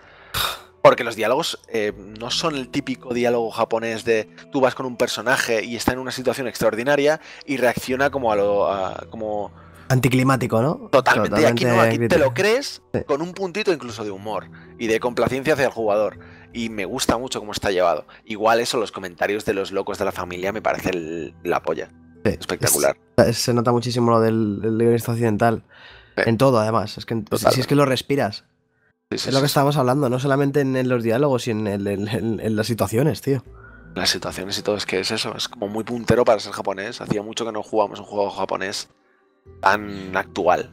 Porque los diálogos eh, no son el típico diálogo japonés de tú vas con un personaje y está en una situación extraordinaria y reacciona como a lo. a- como Anticlimático, ¿no? Totalmente, y aquí no, aquí te lo crees con un puntito incluso de humor y de complacencia hacia el jugador. Y me gusta mucho cómo está llevado. Igual eso, los comentarios de los locos de la familia me parece el- la polla. Sí, Espectacular. es- se nota muchísimo lo del, del guionista occidental. Sí. En todo, además. Es que si Totalmente. es que lo respiras. Sí, es lo que estábamos hablando, no solamente en, en los diálogos y en, el- en- en- en las situaciones, tío. Las situaciones y todo, es que es eso, es como muy puntero para ser japonés. Hacía mucho que no jugamos un juego japonés tan actual.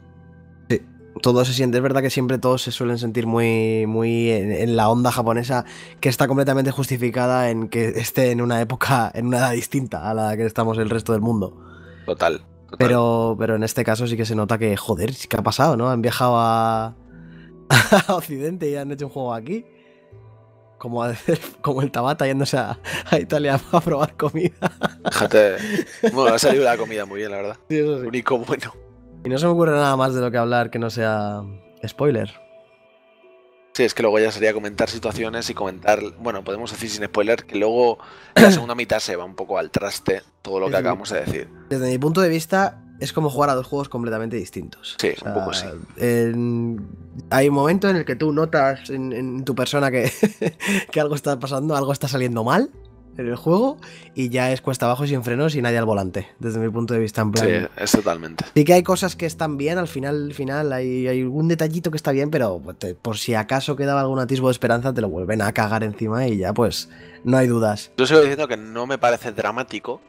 Todo se siente, es verdad que siempre todos se suelen sentir muy, muy en, en la onda japonesa, que está completamente justificada en que esté en una época, en una edad distinta a la que estamos el resto del mundo. Total. total. Pero, pero en este caso sí que se nota que, joder, ¿qué ha pasado, no? Han viajado a, a Occidente y han hecho un juego aquí. Como, a decir- como el Tabata yéndose a, a Italia a probar comida. Fíjate. Bueno, ha salido la comida muy bien, la verdad. Sí, eso sí. único bueno. Y no se me ocurre nada más de lo que hablar que no sea spoiler. Sí, es que luego ya sería comentar situaciones y comentar, bueno, podemos decir sin spoiler que luego la segunda mitad se va un poco al traste todo lo que acabamos de decir. Desde mi punto de vista, es como jugar a dos juegos completamente distintos. Sí, un poco sí. en- hay un momento en el que tú notas en, en tu persona que, que algo está pasando, algo está saliendo mal en el juego y ya es cuesta abajo sin frenos y nadie al volante, desde mi punto de vista. En plan, Sí, es totalmente. Sí que hay cosas que están bien, al final, al final hay, hay algún detallito que está bien, pero pues, te- por si acaso quedaba algún atisbo de esperanza, te lo vuelven a cagar encima y ya pues no hay dudas. Yo sigo diciendo que no me parece dramático.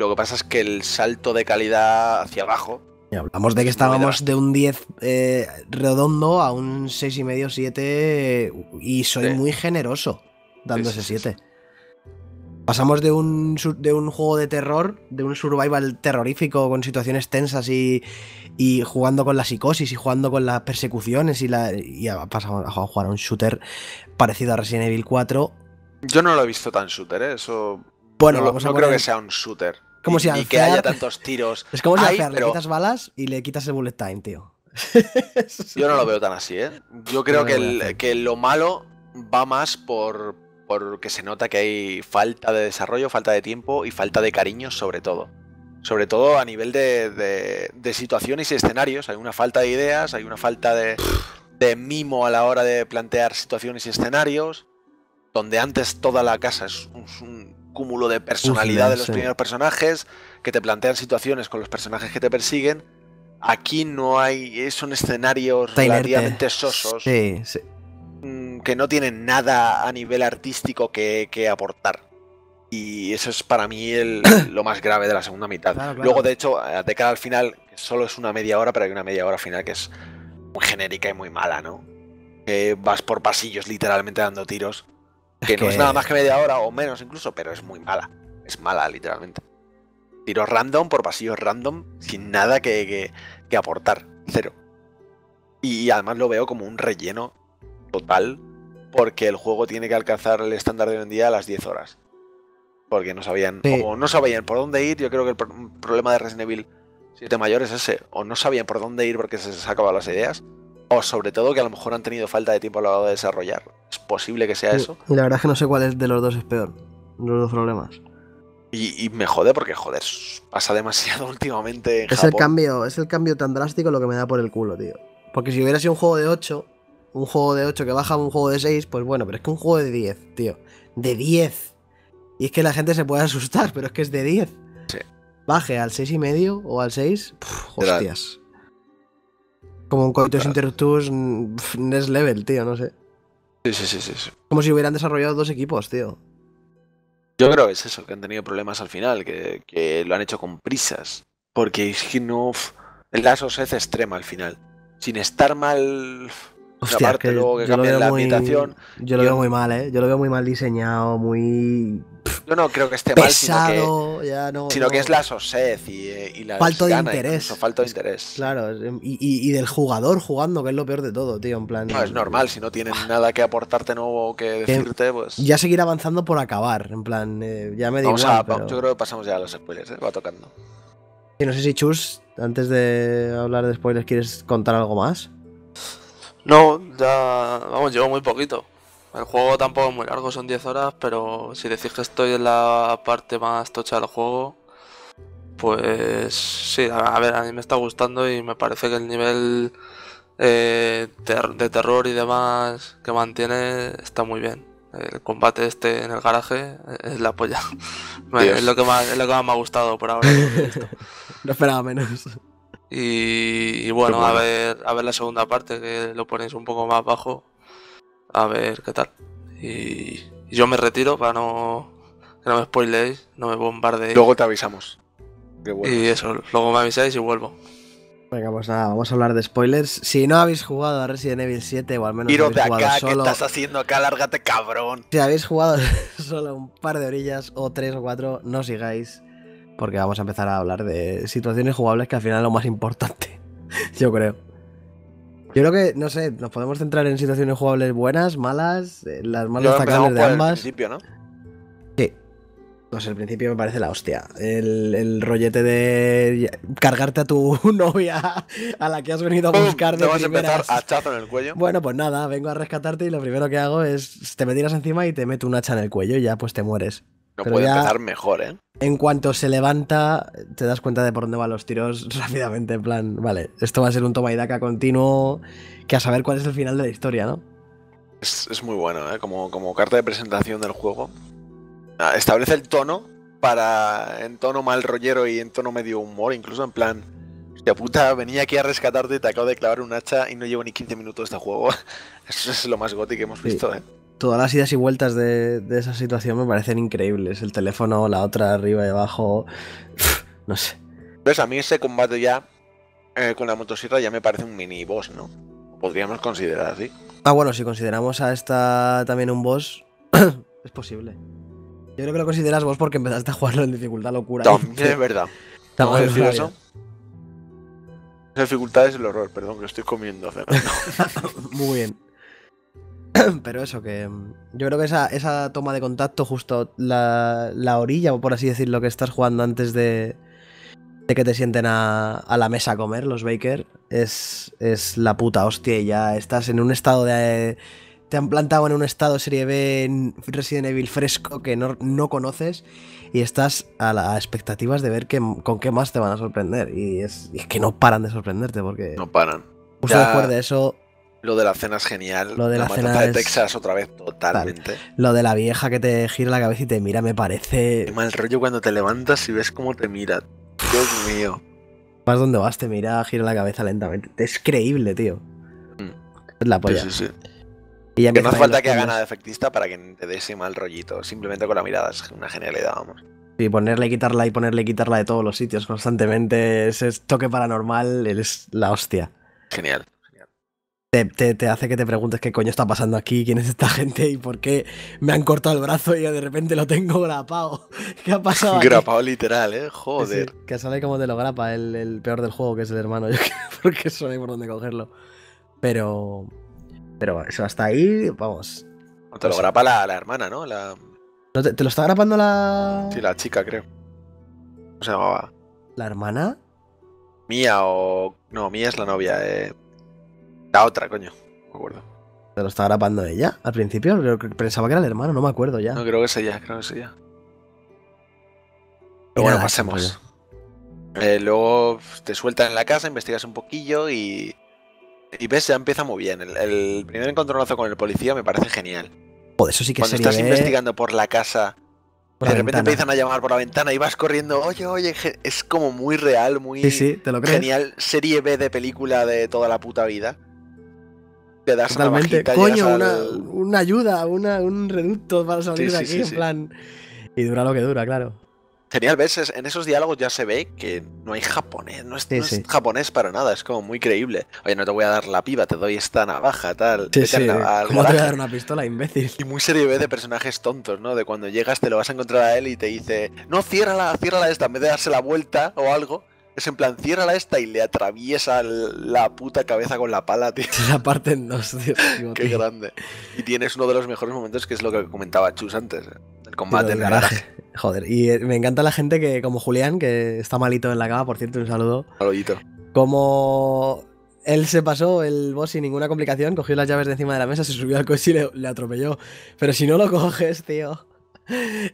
Lo que pasa es que el salto de calidad hacia abajo. Y hablamos de que estábamos de un 10 eh, redondo a un 6,5, 7 y soy Sí. muy generoso dando ese sí, sí, 7. Pasamos de un, de un juego de terror, de un survival terrorífico con situaciones tensas y, y jugando con la psicosis y jugando con las persecuciones y, la, y a- pasamos a jugar a un shooter parecido a Resident Evil 4. Yo no lo he visto tan shooter, ¿eh? Eso. Bueno, no, vamos a no creo poner- que sea un shooter. Como si al ni que haya tantos tiros. Es como si Hay, al Fear le quitas balas y le quitas el bullet time, tío. Yo no lo veo tan así, ¿eh? Yo creo No que, el- que lo malo va más por, por que se nota que hay falta de desarrollo, falta de tiempo y falta de cariño sobre todo. Sobre todo a nivel de, de- de situaciones y escenarios. Hay una falta de ideas, hay una falta de, de mimo a la hora de plantear situaciones y escenarios. Donde antes toda la casa es un cúmulo de personalidad de los sí. primeros personajes, que te plantean situaciones con los personajes que te persiguen. Aquí no hay, son escenarios Está inerte. relativamente sosos Sí, sí. mm, que no tienen nada a nivel artístico que, que aportar. Y eso es para mí el- lo más grave de la segunda mitad. Claro, claro. Luego, de hecho, eh, de cara al final, solo es una media hora, pero hay una media hora final que es muy genérica y muy mala, ¿no? Que vas por pasillos literalmente dando tiros. Que, no es nada más que media hora o menos incluso, pero es muy mala. Es mala, literalmente. Tiros random por pasillos random sin nada que, que- que aportar. Cero. Y además lo veo como un relleno total porque el juego tiene que alcanzar el estándar de hoy en día a las 10 horas. Porque no sabían, Sí. o no sabían por dónde ir. Yo creo que el pro- problema de Resident Evil 7 mayor es ese. O no sabían por dónde ir porque se les acababan las ideas. O sobre todo que a lo mejor han tenido falta de tiempo a la hora de desarrollar. Es posible que sea eso. Y la verdad es que no sé cuál es de los dos es peor. Los dos problemas. Y, y me jode porque, joder, pasa demasiado últimamente en Es el cambio, es el cambio tan drástico lo que me da por el culo, tío. Porque si hubiera sido un juego de 8, un juego de 8 que baja a un juego de 6, pues bueno, pero es que un juego de 10, tío. De 10. Y es que la gente se puede asustar, pero es que es de 10. Sí. Baje al 6 y medio o al 6, pf, Literal. hostias. Como un Coitus Literal. Interruptus next level, tío, no sé. Sí, sí, sí, sí. Como si hubieran desarrollado dos equipos, tío. Yo creo que es eso, que han tenido problemas al final, que, que lo han hecho con prisas. Porque es que no. uf, la sosed extrema al final. Sin estar mal. Hostia, aparte, que luego que yo lo veo la muy- ambientación. Yo lo yo- veo muy mal, ¿eh? Yo lo veo muy mal diseñado, muy Yo no creo que esté mal, sino que, pesado, ya no... sino que es la sosed y, eh, y la. Falto de interés. Falto de interés. Claro, es- y, y- y del jugador jugando, que es lo peor de todo, tío, en plan... No, es normal, si no tienen nada que aportarte nuevo que decirte, pues. Ya seguir avanzando por acabar, en plan, eh, ya me a, pero- Yo creo que pasamos ya a los spoilers, ¿eh? va tocando. Y no sé si Chus, antes de hablar de spoilers, ¿quieres contar algo más? No, ya. Vamos, llevo muy poquito. El juego tampoco es muy largo, son 10 horas, pero si decís que estoy en la parte más tocha del juego, pues sí, a, ver, a mí me está gustando y me parece que el nivel eh, ter- de terror y demás que mantiene está muy bien. El combate este en el garaje es la polla. Es, lo que más, es lo que más me ha gustado por ahora. No esperaba menos. Y, y bueno, bueno. a ver, a ver la segunda parte, que lo ponéis un poco más bajo. A ver qué tal. Y, yo me retiro para no que no me spoileéis, no me bombardeéis. Luego te avisamos. Qué. Y eso, luego me avisáis y vuelvo. Venga, pues nada, vamos a hablar de spoilers. Si no habéis jugado a Resident Evil 7 o al menos Iros de acá, ¿qué solo... estás haciendo acá? Lárgate, cabrón. Si habéis jugado solo un par de orillas o tres o cuatro, no sigáis. Porque vamos a empezar a hablar de situaciones jugables que al final es lo más importante. Yo creo. Yo creo que, no sé, nos podemos centrar en situaciones jugables buenas, malas, eh, las más Luego destacables de por el ambas. principio, ¿no? Sí. No sé, el principio me parece la hostia. El, el rollete de cargarte a tu novia a la que has venido a buscar Te de vas a empezar hachazo en el cuello. Bueno, pues nada, vengo a rescatarte y lo primero que hago es te me tiras encima y te meto un hacha en el cuello y ya pues te mueres. No Pero puede ya- empezar mejor, ¿eh? En cuanto se levanta, te das cuenta de por dónde van los tiros rápidamente. En plan, vale, esto va a ser un toma y daca continuo. Que a saber cuál es el final de la historia, ¿no? Es, es muy bueno, ¿eh? Como, como carta de presentación del juego. Ah, Establece el tono para en tono mal rollero y en tono medio humor, incluso en plan. Hostia puta, venía aquí a rescatarte y te acabo de clavar un hacha y no llevo ni 15 minutos de juego. Eso es lo más goti que hemos Sí. visto, ¿eh? Todas las idas y vueltas de, de esa situación me parecen increíbles. El teléfono, la otra arriba y abajo. No sé. ¿Ves? A mí ese combate ya eh, con la motosierra ya me parece un mini boss, ¿no? Podríamos considerar así. Ah, bueno, si consideramos a esta también un boss, es posible. Yo creo que lo consideras boss porque empezaste a jugarlo en dificultad locura. También es verdad. ¿Cómo en decir eso? La dificultad es el horror, perdón, que estoy comiendo. Muy bien. Pero eso, que mm, yo creo que esa, esa toma de contacto, justo la, la orilla, o por así decirlo, que estás jugando antes de, de que te sienten a, a la mesa a comer, los Baker, es, es la puta hostia y ya estás en un estado de... Te han plantado en un estado serie B en Resident Evil fresco que no, no conoces y estás a, la- a expectativas de ver qué- con qué más te van a sorprender. Y es, y es que no paran de sorprenderte porque No paran. justo ya- después de eso Lo de la cena es genial. Lo de la matanza cena de Texas otra vez totalmente. Lo de la vieja que te gira la cabeza y te mira me Qué parece. mal rollo cuando te levantas y ves cómo te mira. Dios mío. Más donde vas, te mira, gira la cabeza lentamente. Es creíble, tío. Mm. Es la Sí, polla. sí, sí. Y ya Que no hace falta que haga nada de efectista para que te dé ese mal rollito. Simplemente con la mirada es una genialidad, vamos. Y ponerle y quitarla y ponerle y quitarla de todos los sitios constantemente. Ese toque paranormal es la hostia. Genial. Te, te- te hace que te preguntes qué coño está pasando aquí, quién es esta gente y por qué me han cortado el brazo y yo de repente lo tengo grapado. ¿Qué ha pasado? aquí? Grapado literal, eh. Joder. sí, que sale como te lo grapa el, el peor del juego, que es el hermano. Yo porque eso no hay por dónde cogerlo. Pero. Pero eso, hasta ahí, vamos. Te lo grapa la, la hermana, ¿no? La, ¿No te, te lo está grapando la. sí, la chica, creo. ¿Cómo se llamaba? la hermana? Mía o. No, Mía es la novia, eh. La otra, coño. No me acuerdo. ¿Te lo está grapando ella? Al principio pensaba que era el hermano, no me acuerdo ya. No, creo que es ella, creo que es ella. Pero bueno, pasemos. Eh, luego te sueltan en la casa, investigas un poquillo y. Y ves, ya empieza muy bien. El, el primer encontronazo con el policía me parece genial. Joder, eso sí que Cuando sería estás investigando por la casa, por de la repente ventana. empiezan a llamar por la ventana y vas corriendo. Oye, oye, es como muy real, muy Sí, sí, te lo crees. genial. Serie B de película de toda la puta vida. Te das una Totalmente. bajita, Coño, una, al- una ayuda, una, un reducto para salir Sí, de aquí, sí, en plan. Y dura lo que dura, claro. Genial, ves, Es- en esos diálogos ya se ve que no hay japonés, no es, no japonés para nada, es como muy creíble. Oye, no te voy a dar la piba, te doy esta navaja, tal. Sí, sí. al ¿Cómo te voy a dar una pistola, imbécil? Y muy serie B de personajes tontos, ¿no? De cuando llegas te lo vas a encontrar a él y te dice, no, ciérrala, ciérrala esta, en vez de darse la vuelta o algo. Es en plan, ciérrala esta y le atraviesa la puta cabeza con la pala, tío. La parten dos, tío. Qué tío, grande. Y tienes uno de los mejores momentos que es lo que comentaba Chus antes, ¿eh? el combate del en el garaje. Joder, y eh, me encanta la gente que, como Julián, que está malito en la cama, por cierto, un saludo. Al hoyito. Como él se pasó el boss sin ninguna complicación, cogió las llaves de encima de la mesa, se subió al coche y le, le atropelló. Pero si no lo coges, tío.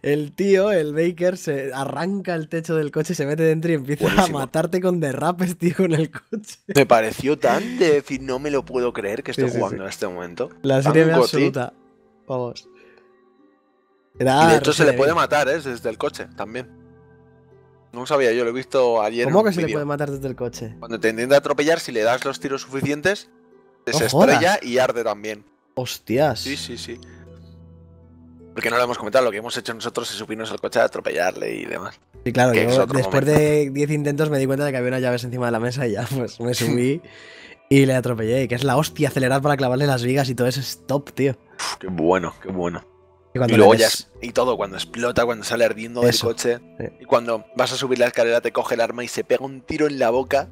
El tío, el Baker, se arranca el techo del coche, se mete dentro y empieza Buenísimo. a matarte con derrapes, tío, con el coche. Me pareció tan de decir, no me lo puedo creer que estoy Sí, jugando sí. en este momento. La serie absoluta. Vamos. Era y de hecho se le puede matar, ¿eh? Desde el coche también. No sabía yo, lo he visto ayer ¿Cómo en que un se le vídeo. puede matar desde el coche? Cuando te intenta atropellar, si le das los tiros suficientes, se estrella y arde también. Hostias. Sí, sí, sí. Porque no lo hemos comentado, lo que hemos hecho nosotros es subirnos al coche a atropellarle y demás. Sí, claro, yo después momento. de 10 intentos me di cuenta de que había unas llaves encima de la mesa y ya, pues me subí y le atropellé. Y que es la hostia acelerar para clavarle las vigas y todo eso es top, tío. Uf, qué bueno, qué bueno. Y luego ya y todo, cuando explota, cuando sale ardiendo del Eso, coche. sí. Y cuando vas a subir la escalera, te coge el arma y se pega un tiro en la boca.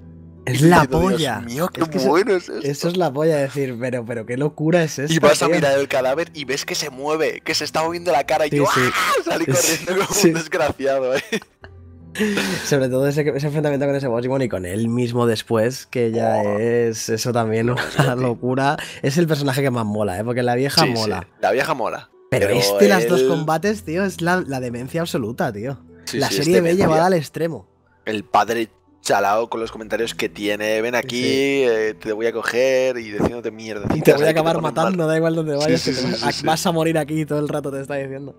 Es la diciendo, Dios polla. mío, qué Es que eso- bueno es esto. Eso es la polla decir, pero, pero qué locura es esto. Y vas a mirar el cadáver y ves que se mueve, que se está moviendo la cara y Sí, yo sí. ¡ah! salí corriendo como Sí. un desgraciado, ¿eh? Sobre todo ese, ese enfrentamiento con ese boss y bueno, y con él mismo después, que ya Oh. es eso también una locura. Es el personaje que más mola, ¿eh? Porque la vieja mola. La vieja mola. Pero, Pero este, las dos él- combates, tío, es la, la demencia absoluta, tío. La serie este B llevada al extremo. El padre chalao con los comentarios que tiene. Ven aquí, Sí. eh, te voy a coger y diciéndote mierda. Y te voy a acabar matando, da igual donde vayas, sí, que te vas a morir aquí todo el rato, te está diciendo.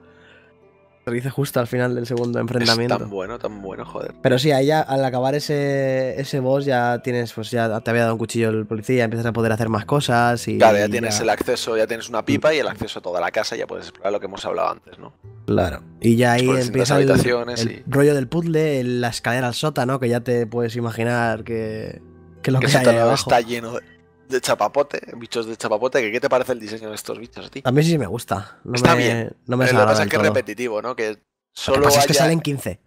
Lo dice justo al final del segundo Es enfrentamiento. tan bueno, tan bueno, joder. Pero sí, ahí ya, al acabar ese, ese boss ya tienes, pues ya te había dado un cuchillo el policía, empiezas a poder hacer más cosas y... Claro, ya tienes ya- el acceso, ya tienes una pipa y el acceso a toda la casa, ya puedes explorar lo que hemos hablado antes, ¿no? Claro. Y ya ahí por distintas empieza el, habitaciones el y- rollo del puzzle, la escalera al sótano, que ya te puedes imaginar que, que lo que que, hay ahí abajo. está lleno de, de chapapote, bichos de chapapote. que ¿Qué te parece el diseño de estos bichos a ti? A mí sí me gusta. No Está me, bien. No me lo que pasa es que es repetitivo, ¿no? Que Lo que solo es que salen 15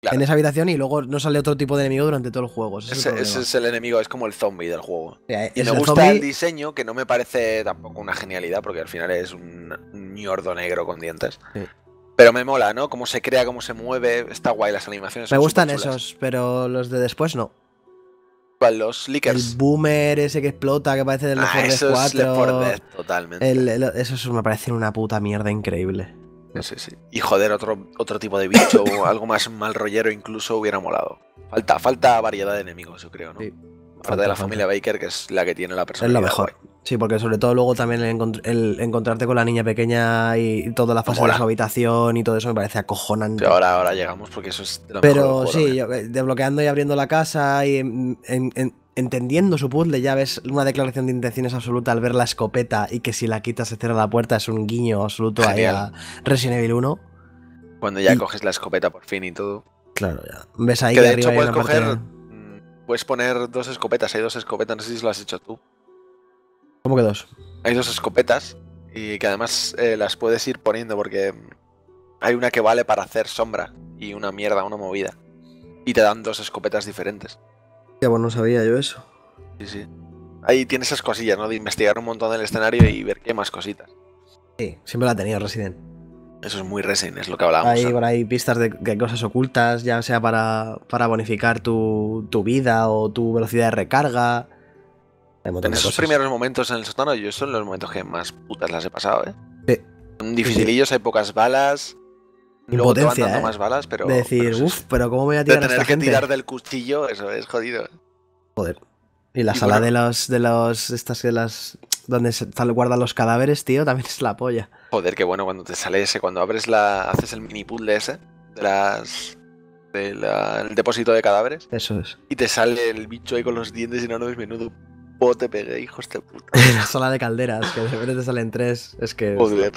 Claro. en esa habitación y luego no sale otro tipo de enemigo durante todo el juego. Ese es el Ese, problema. ese es el enemigo, es como el zombie del juego. Y me el gusta zombie- el diseño, que no me parece tampoco una genialidad, porque al final es un, un ñordo negro con dientes. Sí. Pero me mola, ¿no? Cómo se crea, cómo se mueve. Está guay las animaciones. Me gustan esos, pero los de después no. ¿Cuál? Los El Lickers. boomer ese que explota, que parece del Left Ah, 4 Dead eso es 4. Left 4 Dead, totalmente. el- el- esos me parecen una puta mierda increíble. Sí, sí. Y joder, otro, otro tipo de bicho, algo más mal rollero incluso hubiera molado. Falta, falta variedad de enemigos, yo creo, ¿no? Sí. Aparte Falta, de la falta. familia Baker, que es la que tiene la Es personalidad. lo mejor. guay. Sí, porque sobre todo luego también el, encont- el encontrarte con la niña pequeña y, toda la fase de su habitación y todo eso me parece acojonante. Sí, ahora, ahora llegamos porque eso es de lo Pero sí, yo, eh, desbloqueando y abriendo la casa y en- en- en- entendiendo su puzzle, ya ves una declaración de intenciones absoluta al ver la escopeta y que si la quitas se cierra la puerta, es un guiño absoluto ahí a Resident Evil 1. Cuando ya y- coges la escopeta por fin y todo. Claro, ya. Ves ahí que que, de arriba hecho puedes parte- coger. mm, Puedes poner dos escopetas, hay dos escopetas, no sé si lo has hecho tú. ¿Cómo que dos? Hay dos escopetas y que además eh, las puedes ir poniendo porque hay una que vale para hacer sombra y una mierda, una movida. Y te dan dos escopetas diferentes. Ya, bueno, no sabía yo eso. Sí, sí. Ahí tienes esas cosillas, ¿no? De investigar un montón del escenario y ver qué hay más cositas. Sí, siempre la ha tenido Resident. Eso es muy Resident, es lo que hablábamos. Hay ¿no? por ahí pistas de, de cosas ocultas, ya sea para, para bonificar tu, tu vida o tu velocidad de recarga. En de esos primeros momentos en el sótano, yo son los momentos que más putas las he pasado, ¿eh? Sí. Son dificilillos, hay pocas balas. Luego te van dando ¿eh? más balas, pero. de decir, pero uff, pero ¿cómo me voy a De tirar a tener esta que gente? tirar del cuchillo, eso es jodido. Joder. Y la Y sala bueno- de los, de los, estas de las, donde se guardan los cadáveres, tío, también es la polla. Joder, qué bueno cuando te sale ese, cuando abres la. haces el mini puzzle ese de las. del depósito de cadáveres Eso es. y te sale el bicho ahí con los dientes y no ves menudo bote pegué, hijos de puta. la sala de calderas, que de repente te salen tres, es que... Joder.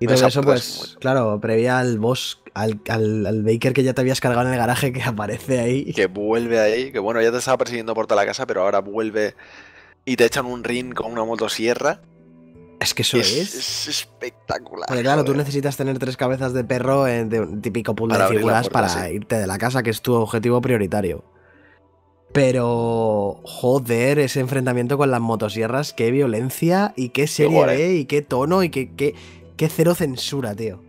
Y todo eso, pues, claro, previa al boss, al, al, al Baker que ya te habías cargado en el garaje que aparece ahí. Que vuelve ahí, que bueno, ya te estaba persiguiendo por toda la casa, pero ahora vuelve y te echan un ring con una motosierra. Es que eso es, es. es espectacular. Porque claro, tú necesitas tener tres cabezas de perro en de un típico Para de figuras para sí. irte de la casa, que es tu objetivo prioritario. Pero, joder, ese enfrentamiento con las motosierras, qué violencia y qué serie guay. B y qué tono y qué, qué, qué cero censura, tío.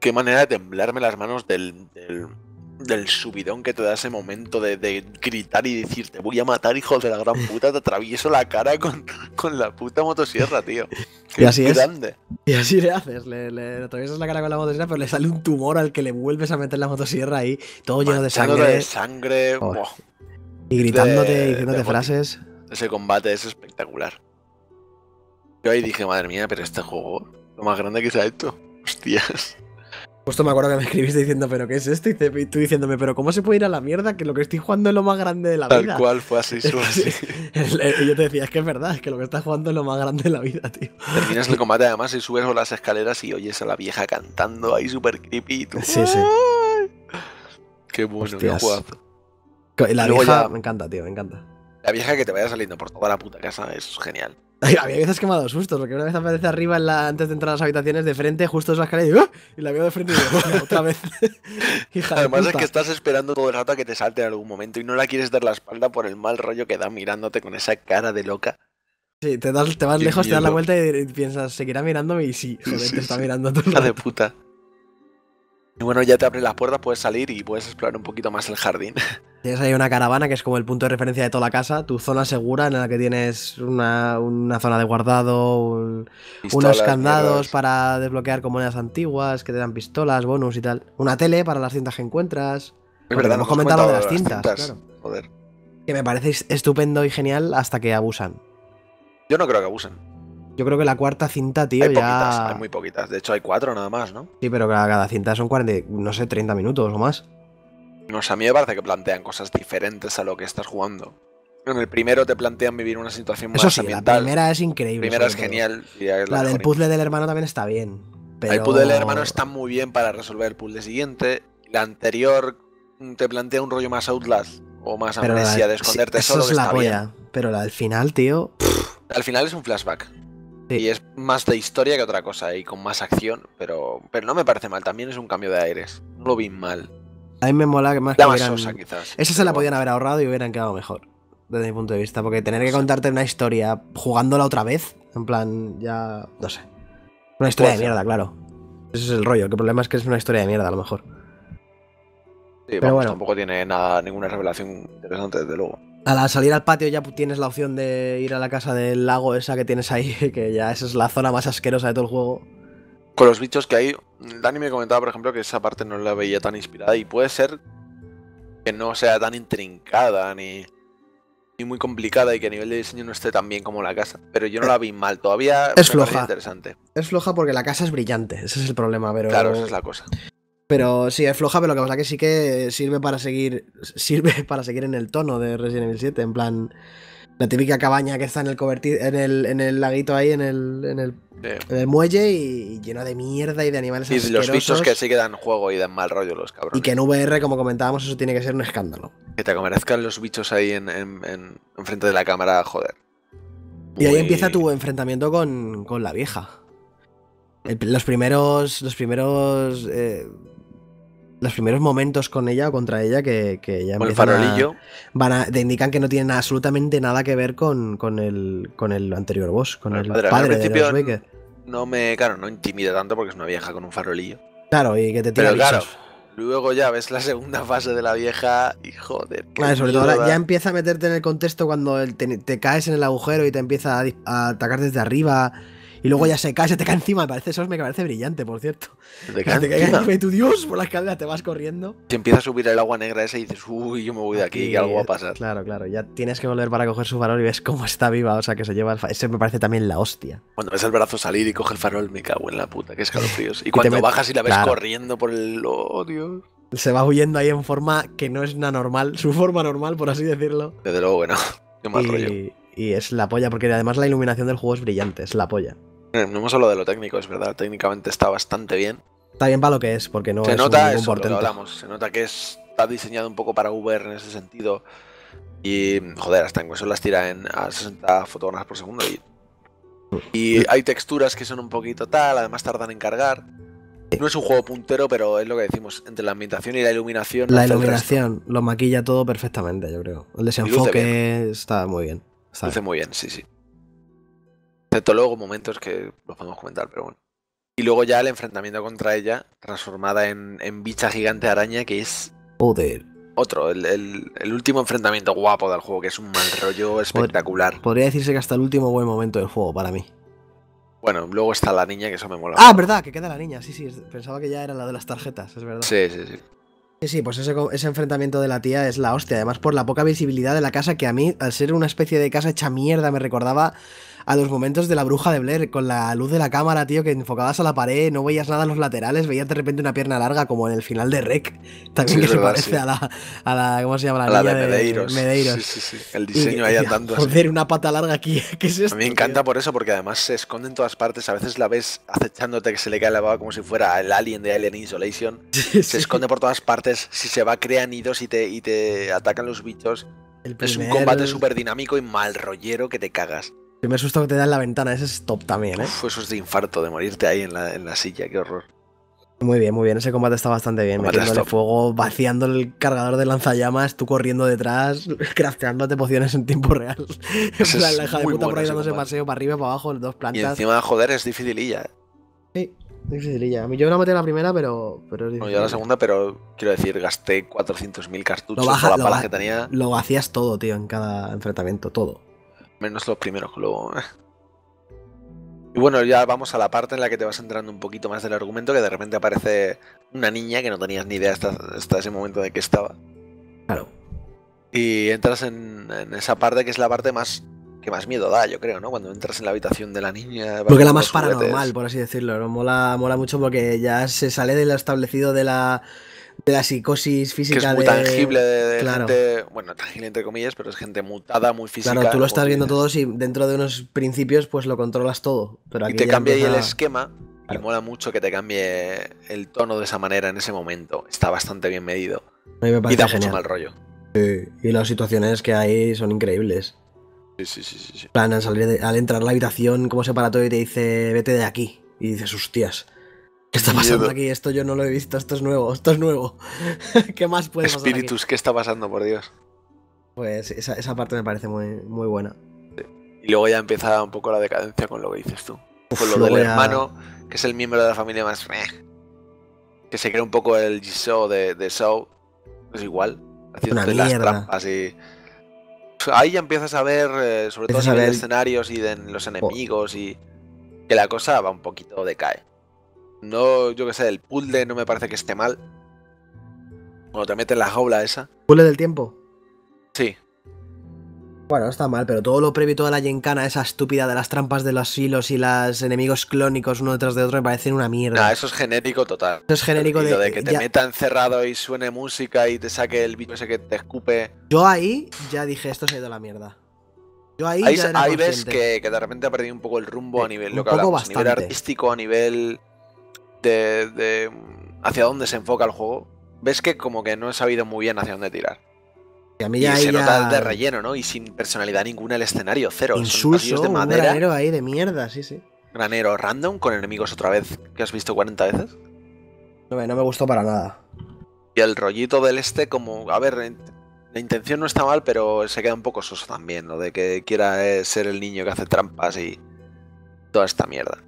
Qué manera de temblarme las manos del, del, del subidón que te da ese momento de, de gritar y decir, te voy a matar, hijo de la gran puta, te atravieso la cara con, con la puta motosierra, tío. Y así es. grande. Y así le haces, le, le atraviesas la cara con la motosierra, pero le sale un tumor al que le vuelves a meter la motosierra ahí, todo lleno de sangre, de sangre. Joder. buah, y gritándote, de- diciéndote de frases. ese combate es espectacular. Yo ahí dije, madre mía, pero este juego, lo más grande que se ha hecho. Hostias. Justo me acuerdo que me escribiste diciendo, ¿pero qué es esto? Y tú diciéndome, ¿pero cómo se puede ir a la mierda? Que lo que estoy jugando es lo más grande de la Tal vida. cual fue así, solo así. sí. Y yo te decía, es que es verdad, es que lo que estás jugando es lo más grande de la vida, tío. Terminas el combate además y subes por las escaleras y oyes a la vieja cantando ahí súper creepy y tú. Sí, sí. Qué bueno, Hostias. La Luego vieja, ya- me encanta, tío, me encanta. La vieja que te vaya saliendo por toda la puta casa es genial. Ay, había veces que me ha dado sustos, porque una vez aparece arriba en la- antes de entrar a las habitaciones de frente, justo esa escalera, y, digo, ¡ah! y la veo de frente y digo, "Hostia, otra vez. Hija de Además es que estás esperando todo el rato a que te salte en algún momento y no la quieres dar la espalda por el mal rollo que da mirándote con esa cara de loca. Sí, te, das- te vas Qué lejos, te das la vuelta y, piensas, seguirá mirándome y sí, joder, Sí, te está sí. mirando todo Hija de puta. Y bueno, ya te abres las puertas, puedes salir y puedes explorar un poquito más el jardín. Tienes ahí una caravana que es como el punto de referencia de toda la casa, tu zona segura en la que tienes una, una zona de guardado, un- Pistolas, unos candados mierdas. para desbloquear con monedas antiguas que te dan pistolas, bonus y tal. Una tele para las cintas que encuentras. Es verdad, hemos comentado de las cintas, claro. Joder. Que me parece es- estupendo y genial hasta que abusan. Yo no creo que abusen. Yo creo que la cuarta cinta, tío, hay ya. poquitas, hay muy poquitas. De hecho, hay cuatro nada más, ¿no? Sí, pero cada, cada cinta son 40, no sé, 30 minutos o más. No sé, a mí me parece que plantean cosas diferentes a lo que estás jugando. En el primero te plantean vivir una situación más Eso sí, la ambiental. primera es increíble. primera es genial. y La del puzzle del hermano también está bien. Pero... El puzzle del hermano está muy bien para resolver el puzzle siguiente. La anterior te plantea un rollo más Outlast o más pero la- amnesia de sí, esconderte eso solo. es que la está bien. Pero la del final, tío. Al final es un flashback. Sí. Y es más de historia que otra cosa y con más acción, pero, pero no me parece mal. También es un cambio de aires. No lo vi mal. A mí me mola que más que La más hubieran- sosa, quizás. Esa se la podían haber ahorrado y hubieran quedado mejor. Desde mi punto de vista. Porque tener que contarte una historia jugándola otra vez, en plan, ya. No sé. Una historia de mierda, claro. Ese es el rollo. El problema es que es una historia de mierda, a lo mejor. Sí, pero vamos, bueno. tampoco tiene nada, ninguna revelación interesante, desde luego. Al salir al patio ya tienes la opción de ir a la casa del lago esa que tienes ahí, que ya esa es la zona más asquerosa de todo el juego. Con los bichos que hay, Dani me comentaba, por ejemplo, que esa parte no la veía tan inspirada y puede ser que no sea tan intrincada ni, ni muy complicada y que a nivel de diseño no esté tan bien como la casa. Pero yo no la vi mal, todavía Es me floja. interesante. Es floja porque la casa es brillante, ese es el problema, pero. Claro, esa es la cosa. Pero sí, es floja, pero lo que pasa que sí que sirve para seguir. Sirve para seguir en el tono de Resident Evil 7. En plan. La típica cabaña que está en el coberti- en el, en el laguito ahí, en el, en el, Sí. en el muelle, y, lleno de mierda y de animales Y los bichos que sí que dan juego y dan mal rollo, los cabrones. Y que en VR, como comentábamos, eso tiene que ser un escándalo. Que te merezcan los bichos ahí en, en, en- enfrente de la cámara, joder. Y ahí empieza tu enfrentamiento con, con la vieja. El- los primeros. Los primeros. eh, los primeros momentos con ella o contra ella que, que ya Con el a- farolillo. van a- te indican que no tienen absolutamente nada que ver con, con el, con el anterior boss, con el el padre. padre, de Baker. No me, claro, no intimida tanto porque es una vieja con un farolillo. Claro, y que te tira Pero claro, luego ya ves la segunda fase de la vieja y joder. Vale, sobre todo ahora ya empieza a meterte en el contexto cuando el- te, te caes en el agujero y te empieza a atacar desde arriba. Y luego ya se cae, se te cae encima. Me parece, eso me parece brillante, por cierto. Te cae te cae encima. y tú, Dios, por la escalera te vas corriendo. Si empieza a subir el agua negra esa y dices, uy, yo me voy de aquí, Y, algo va a pasar. Claro, claro. Ya tienes que volver para coger su farol y ves cómo está viva. O sea, que se lleva el fa- Ese me parece también la hostia. Cuando ves el brazo salir y coge el farol, me cago en la puta, que escalofríos. Y cuando met- bajas y la ves claro. corriendo por el. Oh, Dios. Se va huyendo ahí en forma que no es una normal, su forma normal, por así decirlo. Desde luego, bueno. Qué mal rollo. Y, y es la polla, porque además la iluminación del juego es brillante, es la polla. Eh, No hemos hablado de lo técnico, es verdad. Técnicamente está bastante bien. Está bien para lo que es, porque no se es nota un, eso, lo que hablamos. Se nota que es- está diseñado un poco para VR en ese sentido. Y, joder, hasta en las tira en, a 60 fotogramas por segundo. Y, y hay texturas que son un poquito tal, además tardan en cargar. No es un juego puntero, pero es lo que decimos. Entre la ambientación y la iluminación. La iluminación lo maquilla todo perfectamente, yo creo. El desenfoque está muy bien. Está Luce bien. muy bien, sí, sí. Excepto luego momentos que los podemos comentar, pero bueno. Y luego ya el enfrentamiento contra ella, transformada en, en bicha gigante araña, que es Joder. otro, el, el- el último enfrentamiento guapo del juego, que es un mal rollo espectacular. Podría decirse que hasta el último buen momento del juego para mí. Bueno, luego está la niña, que eso me mola. Ah, verdad, que queda la niña. Sí, sí, pensaba que ya era la de las tarjetas, es verdad. Sí, sí, sí. Sí, sí, pues ese, ese enfrentamiento de la tía es la hostia. Además, por la poca visibilidad de la casa, que a mí, al ser una especie de casa hecha mierda, me recordaba a los momentos de la bruja de Blair, con la luz de la cámara, tío, que enfocabas a la pared, no veías nada en los laterales, veías de repente una pierna larga, como en el final de Rec. También Sí, que se verdad, parece sí. a la, a la. ¿Cómo se llama? A la de Medeiros. Medeiros. Sí, sí, sí. El diseño ahí andando así. Joder, una pata larga aquí. ¿Qué es esto? A mí me encanta tío? por eso, porque además se esconde en todas partes. A veces la ves acechándote que se le cae la baba como si fuera el alien de Alien Isolation. Sí, Se esconde por todas partes. Si se va, crea nidos y te, y te atacan los bichos. El Es un combate súper dinámico y mal rollero que te cagas. Primer susto que te da en la ventana, ese es top también, ¿eh? Uf, eso es de infarto, de morirte ahí en la, en la silla, qué horror. Muy bien, muy bien. Ese combate está bastante bien. Combate Metiéndole fuego, vaciando el cargador de lanzallamas, tú corriendo detrás, crafteándote pociones en tiempo real. En plan, es la hija de puta por ahí ese dándose paseo para arriba y para abajo, dos Y plantas. encima, joder, es dificililla. ¿eh? Sí. Es dificililla. A mí yo me la metí la primera, pero. pero es Bueno, yo la segunda, pero quiero decir, gasté 400.000 cartuchos baja- lo la pala que tenía, Lo hacías todo, tío, en cada enfrentamiento, todo. Menos los primeros. Luego... eh. Y bueno, ya vamos a la parte en la que te vas enterando un poquito más del argumento, que de repente aparece una niña que no tenías ni idea hasta, hasta ese momento de que estaba. Claro. Y entras en, en esa parte que es la parte más que más miedo da, yo creo, ¿no? Cuando entras en la habitación de la niña. Porque la más paranormal, por así decirlo. ¿no? Mola, mola mucho porque ya se sale de lo establecido de la, de la psicosis Que física. es muy de- tangible de, de Claro. gente. Bueno, tangible entre comillas, pero es gente mutada, muy física. Claro, tú lo estás viendo dices. todo si dentro de unos principios pues lo controlas todo. Pero Y te cambia ahí el esquema. Y mola mucho que te cambie el tono de esa manera en ese momento. Está bastante bien medido. Me Y da mucho genial. mal rollo. Sí, Y las situaciones que hay son increíbles. Sí, sí, sí, sí. sí. En plan, al, salir de- al entrar a la habitación, cómo se para todo y te dice, vete de aquí. Y dices, hostias, ¿qué está pasando Miedo. aquí? Esto yo no lo he visto, esto es nuevo, esto es nuevo. ¿Qué más puede pasar aquí? Espíritus, ¿qué está pasando, por Dios? Pues esa, esa parte me parece muy, muy buena. Y luego ya empieza un poco la decadencia con lo que dices tú. Uf, Con lo del hermano, que es el miembro de la familia más. Que se crea un poco el Jisoo de, de Shaw. Es igual. Haciendo las trampas y. Ahí ya empiezas a ver, eh, sobre todo Empiezas de ver- escenarios y de los enemigos y. Que la cosa va un poquito decae. No, yo qué sé, el puzzle no me parece que esté mal. Cuando te metes en la jaula esa. ¿Puzzle del tiempo? Sí, Bueno, no está mal, pero todo lo previo, toda la yencana, esa estúpida de las trampas de los hilos y los enemigos clónicos uno detrás de otro, me parecen una mierda. Nah, eso es genérico total. Eso es genérico de, de que te ya- meta encerrado y suene música y te saque el bicho ese que te escupe. Yo ahí ya dije, esto se ha ido a la mierda. Yo ahí, Ahí, ya era ahí ves que, que de repente ha perdido un poco el rumbo Sí, a nivel, un lo que hablamos, a nivel artístico, a nivel de, de hacia dónde se enfoca el juego. Ves que como que no he sabido muy bien hacia dónde tirar. Y a mí Y ya ahí se ya... nota de relleno, ¿no? Y sin personalidad ninguna el escenario, cero. Insulso, de un madera, granero ahí de mierda, sí, sí. granero random con enemigos otra vez que has visto 40 veces. No me, no me gustó para nada. Y el rollito del este, como, a ver, la intención no está mal, pero se queda un poco soso también, lo de que quiera eh, ser el niño que hace trampas y toda esta mierda.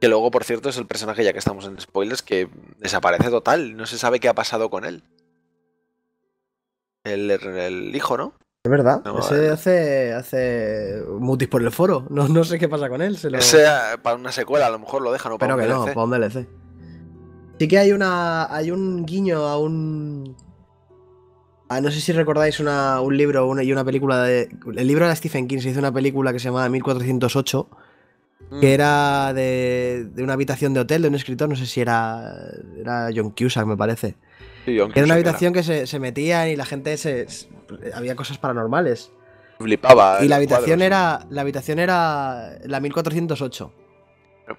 Que luego, por cierto, es el personaje, ya que estamos en spoilers, que desaparece total, no se sabe qué ha pasado con él. El, el hijo, ¿no? Es verdad. No, ese hace, hace mutis por el foro. No, no sé qué pasa con él. Se lo... Ese eh, para una secuela a lo mejor lo dejan o para Espero un que no, para un DLC. Sí que hay una. hay un guiño a un. no sé si recordáis una, un libro una- y una película de. El libro de Stephen King se hizo una película que se llamaba 1408, Mm. Que era de, de una habitación de hotel de un escritor, no sé si era. Era John Cusack, me parece. Sí, aunque Era una habitación que se, se metían y la gente se. se- había cosas paranormales. Flipaba. Y la habitación cuadros. era. La habitación era la 1408. Yep.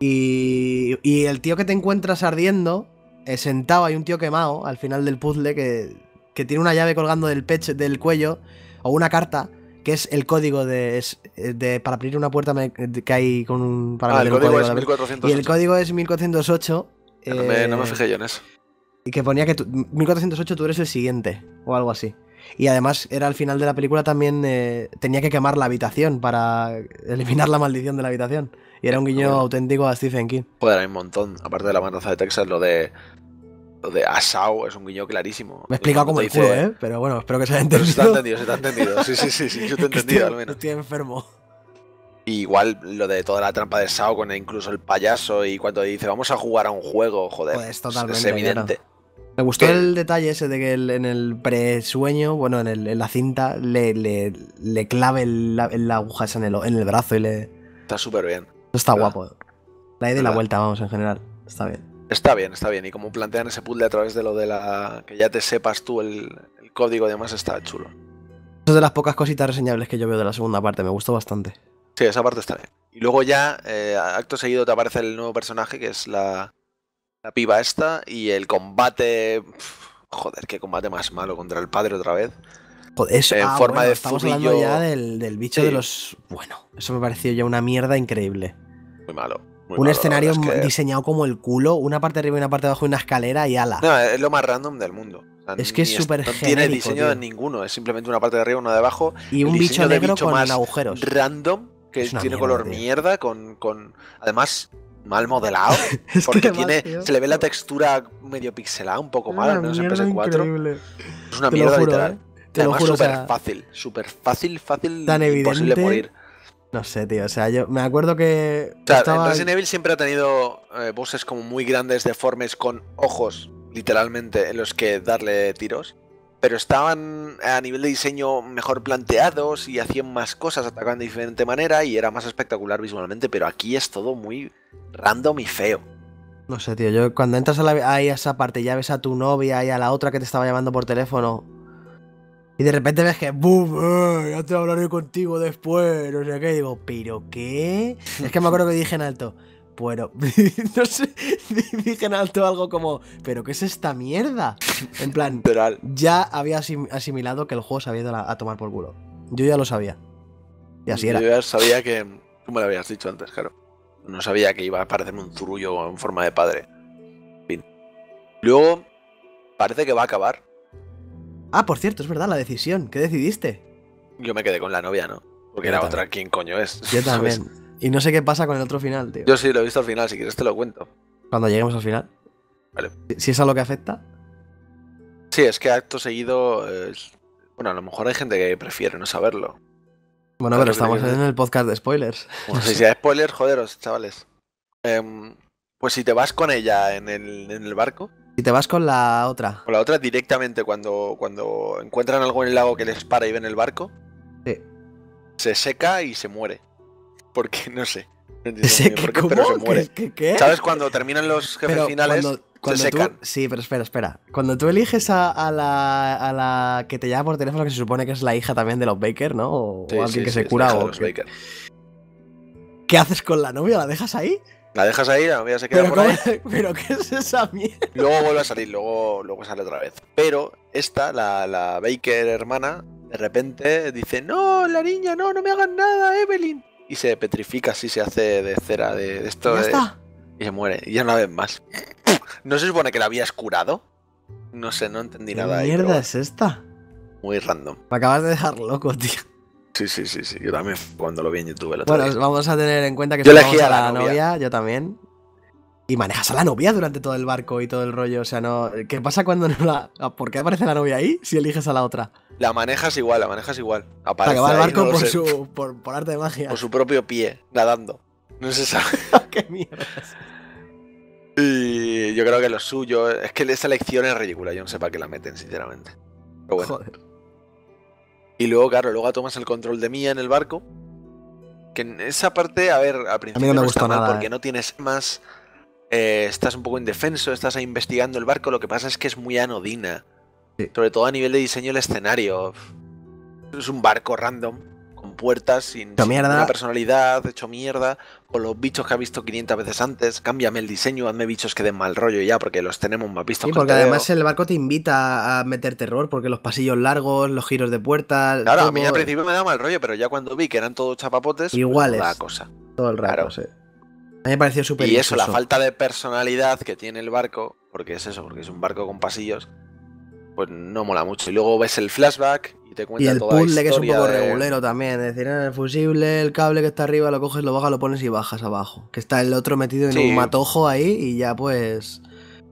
Y, y el tío que te encuentras ardiendo, eh, sentado, hay un tío quemado al final del puzzle que, que tiene una llave colgando del pecho, del cuello, o una carta, que es el código de, es- de- para abrir una puerta me- que hay con un. Para Ah, el código es de- 1400. Y el código es 1408. No me, no me eh, fijé yo en eso. y que ponía que tú- 1408 tú eres el siguiente, o algo así. Y además era al final de la película también eh, tenía que quemar la habitación para eliminar la maldición de la habitación. Y era un guiño Bueno. auténtico a Stephen King. Joder, hay un montón. Aparte de la matanza de Texas, lo de. De Asao es un guiño clarísimo. Me he explicado como el te culo, dice- ¿eh? Pero bueno, espero que se haya Pero se te ha entendido. entendido, se te ha entendido. Sí, sí, sí, sí, yo te he entendido al menos. estoy enfermo. Y igual lo de toda la trampa de Sao con incluso el payaso y cuando dice vamos a jugar a un juego, joder. Pues totalmente, es evidente. Me gustó el detalle ese de que el- en el presueño, bueno, en, el- en la cinta, le, le, le clave el- la, la aguja esa en el, en el brazo y le... Está súper bien. Está Verdad. guapo. La ida y la vuelta, vamos, en general. Está bien. Está bien, está bien. Y como plantean ese puzzle a través de lo de la. que ya te sepas tú el, el código y demás, está chulo. Es de las pocas cositas reseñables que yo veo de la segunda parte, me gustó bastante. Sí, esa parte está bien. Y luego ya, eh, acto seguido, te aparece el nuevo personaje, que es la, la piba esta, y el combate. pf, Joder, qué combate más malo contra el padre otra vez. Joder, eso, En ah, forma bueno, de estamos zubillo- hablando ya del, del bicho Sí. de los... Bueno, eso me pareció ya una mierda increíble. Muy malo. Muy Un malo, escenario verdad es que- diseñado como el culo, una parte arriba y una parte abajo y una escalera y ala. No, es lo más random del mundo. O sea, Es que es súper No tiene diseño de ninguno, es simplemente una parte de arriba, una de abajo. y un el bicho diseño de negro bicho con más agujeros. Random, que tiene mierda, color tío. mierda, con, con. Además, mal modelado. Es Porque que tiene, se le ve la textura medio pixelada, un poco mala, Una no en mierda PS4. increíble. Es una Te lo mierda juro, literal. ¿eh? Te lo juro, o súper sea, fácil, súper fácil, fácil, Tan imposible evidente. morir. No sé, tío. O sea, yo me acuerdo que. O sea, estaba- Resident Evil siempre ha tenido eh, bosses como muy grandes, deformes, con ojos, literalmente, en los que darle tiros. Pero estaban a nivel de diseño mejor planteados y hacían más cosas, atacaban de diferente manera y era más espectacular visualmente. Pero aquí es todo muy random y feo. No sé, tío. Yo cuando entras a la- ahí a esa parte y ya ves a tu novia y a la otra que te estaba llamando por teléfono. Y de repente ves que ¡Bum! eh, ya te hablaré contigo después. No sé qué. Y digo, ¿pero qué? Es que me acuerdo que dije en alto. Bueno, no sé. Dije en alto algo como. ¿Pero qué es esta mierda? En plan, Literal. ya había asim- asimilado que el juego se había ido a, tomar por culo. Yo ya lo sabía. Y así era. Yo ya sabía que. Tú me lo habías dicho antes, claro. No sabía que iba a parecerme un zurullo en forma de padre. En fin. Luego, parece que va a acabar. Ah, por cierto, es verdad, la decisión. ¿Qué decidiste? Yo me quedé con la novia, ¿no? Porque Yo la también. otra, ¿quién coño es? Yo ¿Sabes? también. Y no sé qué pasa con el otro final, tío. Yo sí lo he visto al final, si quieres te lo cuento. Cuando lleguemos al final. Vale. Si- es a lo que afecta. Sí, es que acto seguido. es- Bueno, a lo mejor hay gente que prefiere no saberlo. Bueno, pero estamos en el podcast de spoilers. Bueno, si sea spoiler, joderos, chavales. Em, pues si te vas con ella en el, en el barco, Si te vas con la otra. con la otra directamente cuando, cuando encuentran algo en el lago que les para y ven el barco, Sí. se seca y se muere. Porque no sé. No que- por qué, ¿Cómo? pero se muere. ¿Qué? ¿Sabes cuando terminan los jefes Pero finales? cuando, cuando se tú- secan. Sí, pero espera, espera. Cuando tú eliges a, a la, a la que te llama por teléfono, que se supone que es la hija también de los Baker, ¿no? O, Sí, o alguien sí, que sí, se cura. O los que- Baker. ¿Qué haces con la novia? ¿La dejas ahí? La dejas ahí, la novia se queda ¿Pero, por ahí. ¿Pero qué es esa mierda? Luego vuelve a salir, luego, luego sale otra vez. Pero esta, la, la Baker hermana, de repente dice, no, la niña, no, no me hagan nada, Evelyn. Y se petrifica así, se hace de cera, de, de esto. Ya de- está. Y se muere. Y ya no la ven más. ¿No se supone que la habías curado? No sé, no entendí ¿Qué nada ahí. mierda es esta? Muy random. Me acabas de dejar loco, tío. Sí, sí, sí, sí. Yo también cuando lo vi en YouTube el otro Bueno, día. vamos a tener en cuenta que Yo elegí a a la, la novia. novia. yo también. Y manejas a la novia durante todo el barco y todo el rollo. O sea, no. ¿Qué pasa cuando no la. ah, ¿Por qué aparece la novia ahí si eliges a la otra? La manejas igual, la manejas igual. Aparece que va ahí, barco no por, su, por, por arte de magia. por su propio pie, nadando. No se sabe. ¿Qué mierda? Y yo creo que lo suyo es que esa elección es ridícula. Yo no sé para qué la meten, sinceramente. Pero bueno. Joder. Y luego, claro, luego tomas el control de Mía en el barco. Que en esa parte, a ver, al principio me no está gustó mal nada, porque eh. no tienes más. eh, estás un poco indefenso, estás ahí investigando el barco. Lo que pasa es que es muy anodina. Sí. Sobre todo a nivel de diseño del escenario. Es un barco random, con puertas, sin, sin ninguna personalidad, hecho mierda, con los bichos que has visto 500 veces antes. Cámbiame el diseño, hazme bichos que den mal rollo ya, porque los tenemos más vistos. Sí, que porque además el barco te invita a meter terror, porque los pasillos largos, los giros de puertas. Claro, a mí al principio me da mal rollo, pero ya cuando vi que eran todos chapapotes, Iguales. la cosa. todo el rato, claro. sí. A mí me pareció súper Y eso, la falta de personalidad que tiene el barco, porque es eso, porque es un barco con pasillos, pues no mola mucho. Y luego ves el flashback y te cuenta Y el toda la puzzle que es un poco de- regulero también. Es decir, en el fusible, el cable que está arriba, lo coges, lo bajas, lo pones y bajas abajo. Que está el otro metido en Sí. un matojo ahí y ya pues.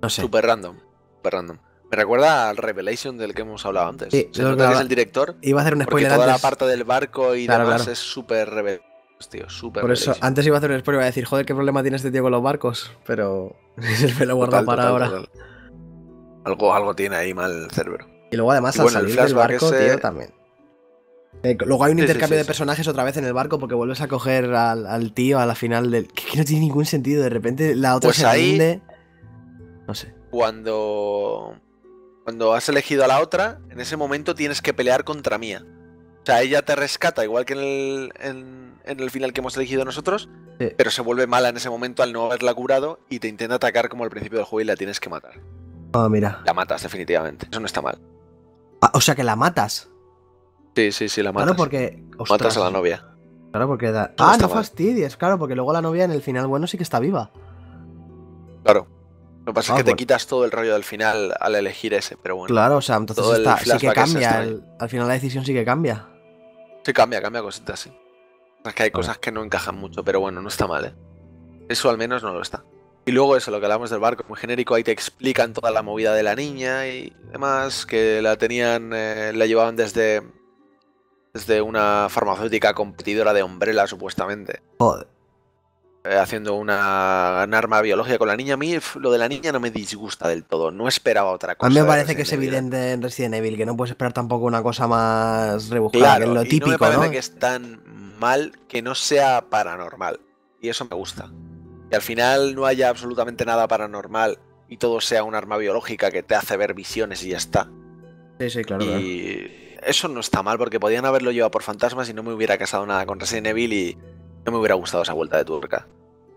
No sé. Súper random, súper random. Me recuerda al Revelation del que hemos hablado antes. Sí, Se nota que que es el director, Iba a hacer un spoiler toda la parte del barco y Claro, demás claro. es súper tío, súper Por eso, antes iba a hacer un spoiler, iba a decir, joder, qué problema tiene este tío con los barcos. Pero me lo he guardado Total, para total, ahora. total. Algo, algo tiene ahí mal el cerebro. Y luego además Y al bueno, salir del barco, ese- tío, también. Eh, luego hay un Sí, intercambio sí, de personajes otra vez en el barco porque vuelves a coger al, al tío a la final del. Que, que no tiene ningún sentido. De repente la otra Pues se ahí- rinde. No sé. cuando cuando has elegido a la otra, en ese momento tienes que pelear contra Mía. O sea, ella te rescata igual que en el, en, en el final que hemos elegido nosotros, pero se vuelve mala en ese momento al no haberla curado y te intenta atacar como al principio del juego y la tienes que matar. Ah, mira. La matas definitivamente. Eso no está mal. Ah, o sea que la matas. Sí, sí, sí, la matas. Claro, porque. Matas ostras, a la novia. Claro, porque da. Ah, no fastidies, claro, porque luego la novia en el final bueno sí que está viva. Claro. Lo que pasa Ah, es que te pues- quitas todo el rollo del final al elegir ese, pero bueno. Claro, o sea, entonces está, sí que cambia. el- al final la decisión sí que cambia. Sí, cambia, cambia cositas, sí. Es que hay cosas que no encajan mucho, pero bueno, no está mal, ¿eh? Eso al menos no lo está. Y luego eso, lo que hablamos del barco, muy genérico, ahí te explican toda la movida de la niña y demás, que la tenían, eh, la llevaban desde, desde una farmacéutica competidora de Umbrella, supuestamente. Joder. eh, haciendo una, un arma biológica con la niña. A mí lo de la niña no me disgusta del todo. No esperaba otra cosa. A mí me parece que es evidente en Resident Evil que no puedes esperar tampoco una cosa más rebuscada, que Claro, es lo y no me típico, parece ¿no? que es tan mal que no sea paranormal. Y eso me gusta. Y al final no haya absolutamente nada paranormal y todo sea un arma biológica que te hace ver visiones y ya está. Sí, sí, claro. claro. Y eso no está mal porque podían haberlo llevado por fantasmas y no me hubiera casado nada con Resident Evil y no me hubiera gustado esa vuelta de tuerca.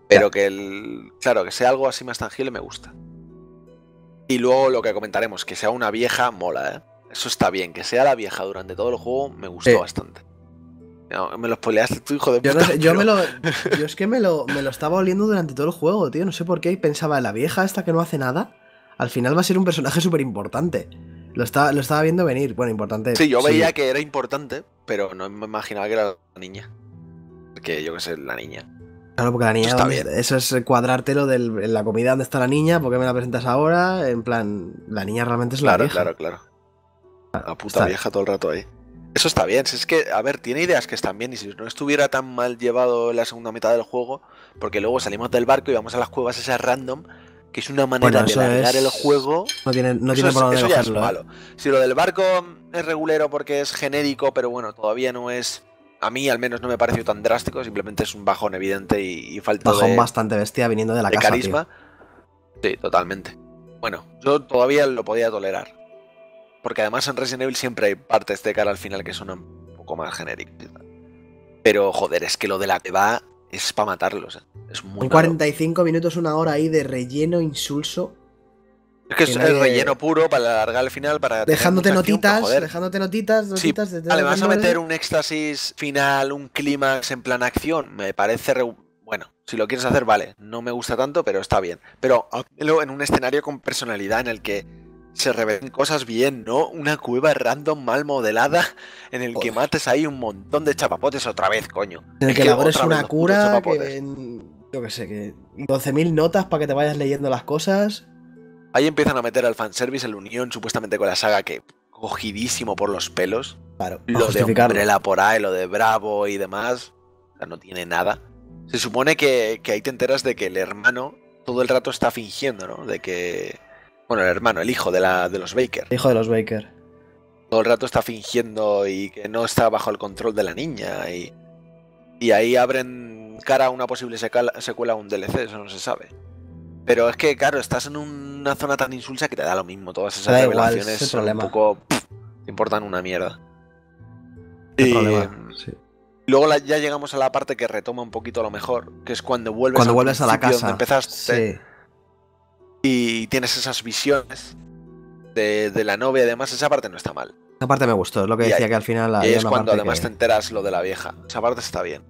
Pero que el. Claro, que sea algo así más tangible me gusta. Y luego lo que comentaremos, que sea una vieja, mola, ¿eh? Eso está bien. Que sea la vieja durante todo el juego me gustó Sí. bastante. No, me lo spoileaste tu hijo de Yo, puta. no sé, yo pero- me lo. Yo es que me lo, me lo estaba oliendo durante todo el juego, tío. No sé por qué. Y pensaba, la vieja esta que no hace nada, al final va a ser un personaje súper importante. Lo estaba, lo estaba viendo venir. Bueno, importante. Sí, yo veía que era importante, pero no me imaginaba que era la niña. Porque yo qué sé, la niña. Claro, porque la niña. Eso está ¿dónde- bien. Eso es cuadrártelo en la comida donde está la niña, ¿por qué me la presentas ahora? En plan, la niña realmente es la Claro, vieja. claro, claro. La puta está- vieja todo el rato ahí. Eso está bien, si es que, a ver, tiene ideas que están bien y si no estuviera tan mal llevado la segunda mitad del juego, porque luego salimos del barco y vamos a las cuevas esas random, que es una manera Bueno, de alargar es- el juego. No tiene, no tiene por dónde eso ya es ¿eh? malo. Si lo del barco es regulero porque es genérico, pero bueno, todavía no es... A mí al menos no me pareció tan drástico, simplemente es un bajón evidente y, y falta Bajón de, bastante bestia viniendo de la de casa. carisma. Sí, totalmente. Bueno, yo todavía lo podía tolerar. Porque además en Resident Evil siempre hay partes de cara al final que son un poco más genéricas. Pero joder, es que lo de la que va es para matarlos. ¿eh? Es muy Un malo. 45 minutos, una hora ahí de relleno insulso. Es que es que el nadie- relleno puro para alargar el final, para Dejándote acción, notitas, dejándote notitas, Sí, notitas. de- de- vale, vas a meter un éxtasis final, un clímax en plan acción. Me parece. re- Bueno, si lo quieres hacer, vale. No me gusta tanto, pero está bien. Pero en un escenario con personalidad en el que se revelen cosas bien, ¿no? Una cueva random mal modelada en el que mates ahí un montón de chapapotes otra vez, coño. En el Es que otra vez una cura, que en- yo qué sé, que 12.000 notas para que te vayas leyendo las cosas. Ahí empiezan a meter al fanservice, el unión supuestamente con la saga que cogidísimo por los pelos. Claro, lo de. Umbrella por ahí, lo de Bravo y demás, o sea, no tiene nada. Se supone que, que ahí te enteras de que el hermano todo el rato está fingiendo, ¿no? De que... Bueno, el hermano, el hijo de, la, de los Baker. Hijo de los Baker. Todo el rato está fingiendo y que no está bajo el control de la niña. Y, y ahí abren cara a una posible secuela, secuela a un DLC, eso no se sabe. Pero es que, claro, estás en una zona tan insulsa que te da lo mismo. Todas esas Da revelaciones son un poco... pff, te importan una mierda. Y- problema, sí. Luego la- ya llegamos a la parte que retoma un poquito lo mejor, que es cuando vuelves, Cuando al vuelves a la casa. donde empezaste Sí. Y tienes esas visiones de, de la novia y demás, esa parte no está mal. Esa parte me gustó, es lo que Y decía ahí- que al final y es cuando además que- te enteras lo de la vieja. Esa parte está bien.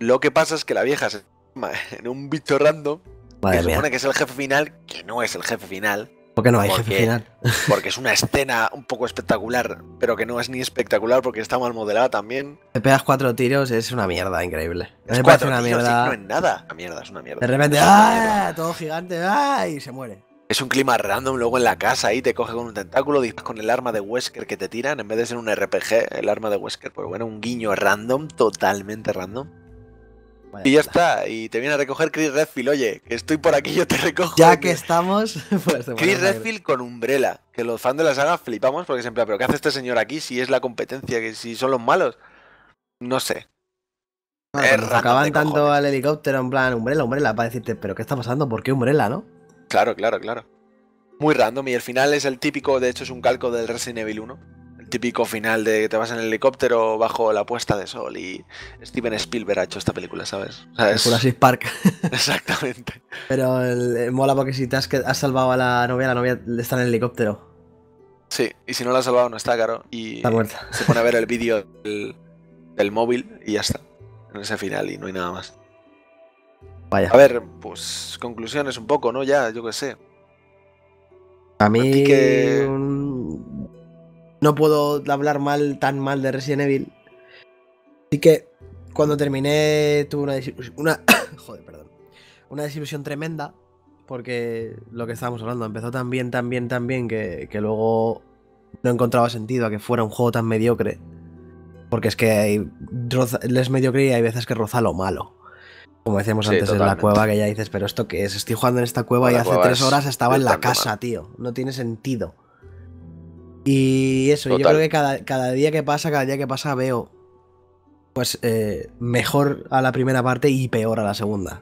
Lo que pasa es que la vieja se en un bicho random que Madre se mía, supone que es el jefe final, que no es el jefe final, ¿por qué no hay ¿por jefe final? porque es una escena un poco espectacular, pero que no es ni espectacular porque está mal modelada también. Te pegas cuatro tiros, es una mierda increíble. Es cuatro una tiros, mierda. no es nada. Una mierda, es una mierda. De repente. ¡ah! Todo gigante, ¡ah! Y se muere. Es un clima random, luego en la casa ahí te coge con un tentáculo, disparas con el arma de Wesker que te tiran, en vez de ser un RPG, el arma de Wesker, pues bueno, un guiño random, totalmente random. Y ya está, y te viene a recoger Chris Redfield, oye, que estoy por aquí, yo te recojo. Ya que estamos, pues Chris Redfield con Umbrella, que los fans de la saga flipamos porque siempre, pero ¿qué hace este señor aquí si es la competencia, que si son los malos? No sé. Es de tanto cojones. al helicóptero en plan, Umbrella, Umbrella, para decirte, ¿pero qué está pasando? ¿Por qué Umbrella, no? Claro, claro, claro. Muy random y el final es el típico, de hecho es un calco del Resident Evil 1. Típico final de que te vas en el helicóptero bajo la puesta de sol y Steven Spielberg ha hecho esta película, ¿sabes? O sea, El es- Jurassic Park. Exactamente. Pero el- eh, mola porque si te has, has salvado a la novia, la novia está en el helicóptero. Sí, y si no lo ha salvado no está, claro. Y Está muerta. se pone a ver el vídeo del, del móvil y ya está. En ese final y no hay nada más. Vaya. A ver, pues conclusiones un poco, ¿no? Ya, yo qué sé. A mí ti que- mm, no puedo hablar mal tan mal de Resident Evil. Así que cuando terminé tuve una desilusión, una joder, perdón. una desilusión tremenda. Porque lo que estábamos hablando, empezó tan bien, tan bien, tan bien que, que luego no encontraba sentido a que fuera un juego tan mediocre. Porque es que hay, es mediocre y hay veces que roza lo malo. Como decíamos Sí, antes en la cueva, que ya dices, pero ¿esto qué es? Estoy jugando en esta cueva y La hace tres es horas estaba en la casa, tío. No tiene sentido. Y eso, yo creo que cada, cada día que pasa, cada día que pasa veo pues eh, mejor a la primera parte y peor a la segunda.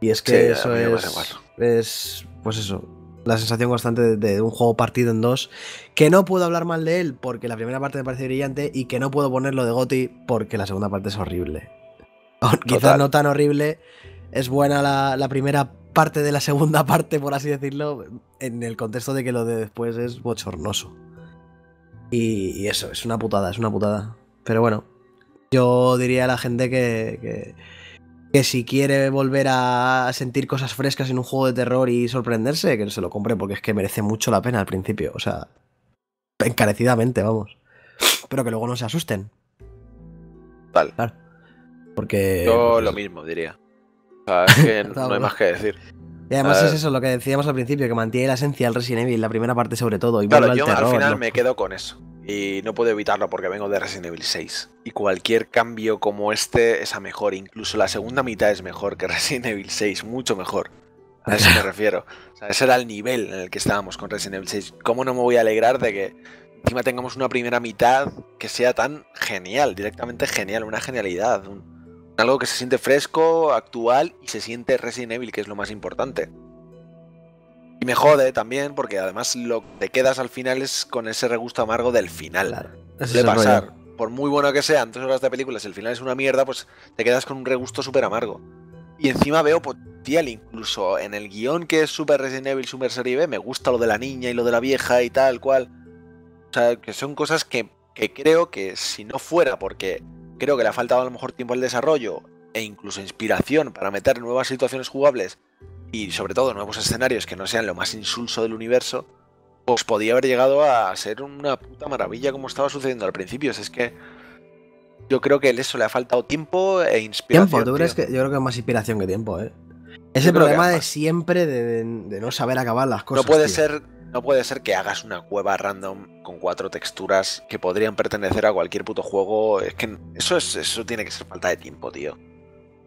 Y es que Sí, eso es, es, pues eso, la sensación constante de, de un juego partido en dos, que no puedo hablar mal de él porque la primera parte me parece brillante y que no puedo ponerlo de Goti porque la segunda parte es horrible. Quizás no tan horrible, es buena la, la primera parte de la segunda parte, por así decirlo, en el contexto de que lo de después es bochornoso. Y, y eso, es una putada, es una putada. Pero bueno, yo diría a la gente que, que, que si quiere volver a sentir cosas frescas en un juego de terror y sorprenderse, que se lo compre porque es que merece mucho la pena al principio. O sea, encarecidamente, vamos. Pero que luego no se asusten. Tal. Claro. Porque. Yo pues, lo mismo diría. Sea, es que no hay más que decir. Y además es ver. eso, lo que decíamos al principio, que mantiene la esencia del Resident Evil, la primera parte sobre todo, y Claro, yo al terror. al final me quedo con eso. Y no puedo evitarlo porque vengo de Resident Evil 6. Y cualquier cambio como este es a mejor. Incluso la segunda mitad es mejor que Resident Evil 6. Mucho mejor. A eso me refiero. O sea, ese era el nivel en el que estábamos con Resident Evil 6. ¿Cómo no me voy a alegrar de que encima tengamos una primera mitad que sea tan genial? Directamente genial. Una genialidad. un- algo que se siente fresco, actual y se siente Resident Evil, que es lo más importante. Y me jode también porque además lo que te quedas al final es con ese regusto amargo del final. Claro, de rollo. pasar. Por muy bueno que sean tres horas de películas, el final es una mierda, pues te quedas con un regusto súper amargo. Y encima veo potencial, incluso en el guion que es Super Resident Evil, Super Serie B, me gusta lo de la niña y lo de la vieja y tal cual. O sea, que son cosas que, que creo que si no fuera porque creo que le ha faltado a lo mejor tiempo al desarrollo e incluso inspiración para meter nuevas situaciones jugables y sobre todo nuevos escenarios que no sean lo más insulso del universo, pues podía haber llegado a ser una puta maravilla como estaba sucediendo al principio. Es que yo creo que eso le ha faltado tiempo e inspiración. Tiempo, ¿tú crees que yo creo que es más inspiración que tiempo, eh? Creo que problema de siempre de, de- de no saber acabar las cosas. no puede tío. ser no puede ser que hagas una cueva random con cuatro texturas que podrían pertenecer a cualquier puto juego. Es que eso es eso tiene que ser falta de tiempo, tío.